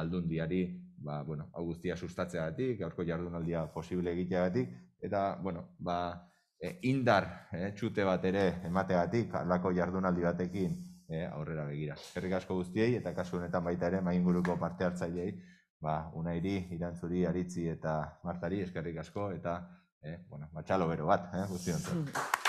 aldundiari, ba, bueno, hau guztia sustatzeagatik, gaurko jardunaldia posible egiteagatik, eta, bueno, ba, indar e, txute bat ere emateagatik, alako jardunaldi batekin e, aurrera begira. Eskerrik asko guztiei, eta kasu honetan baita ere, mainguruko parte hartzaileei, ba, unairi, irantzuri, aritzi eta martari eskerrik asko, eta, eh, bueno, matxalo bero bat, eh, guztiontzat.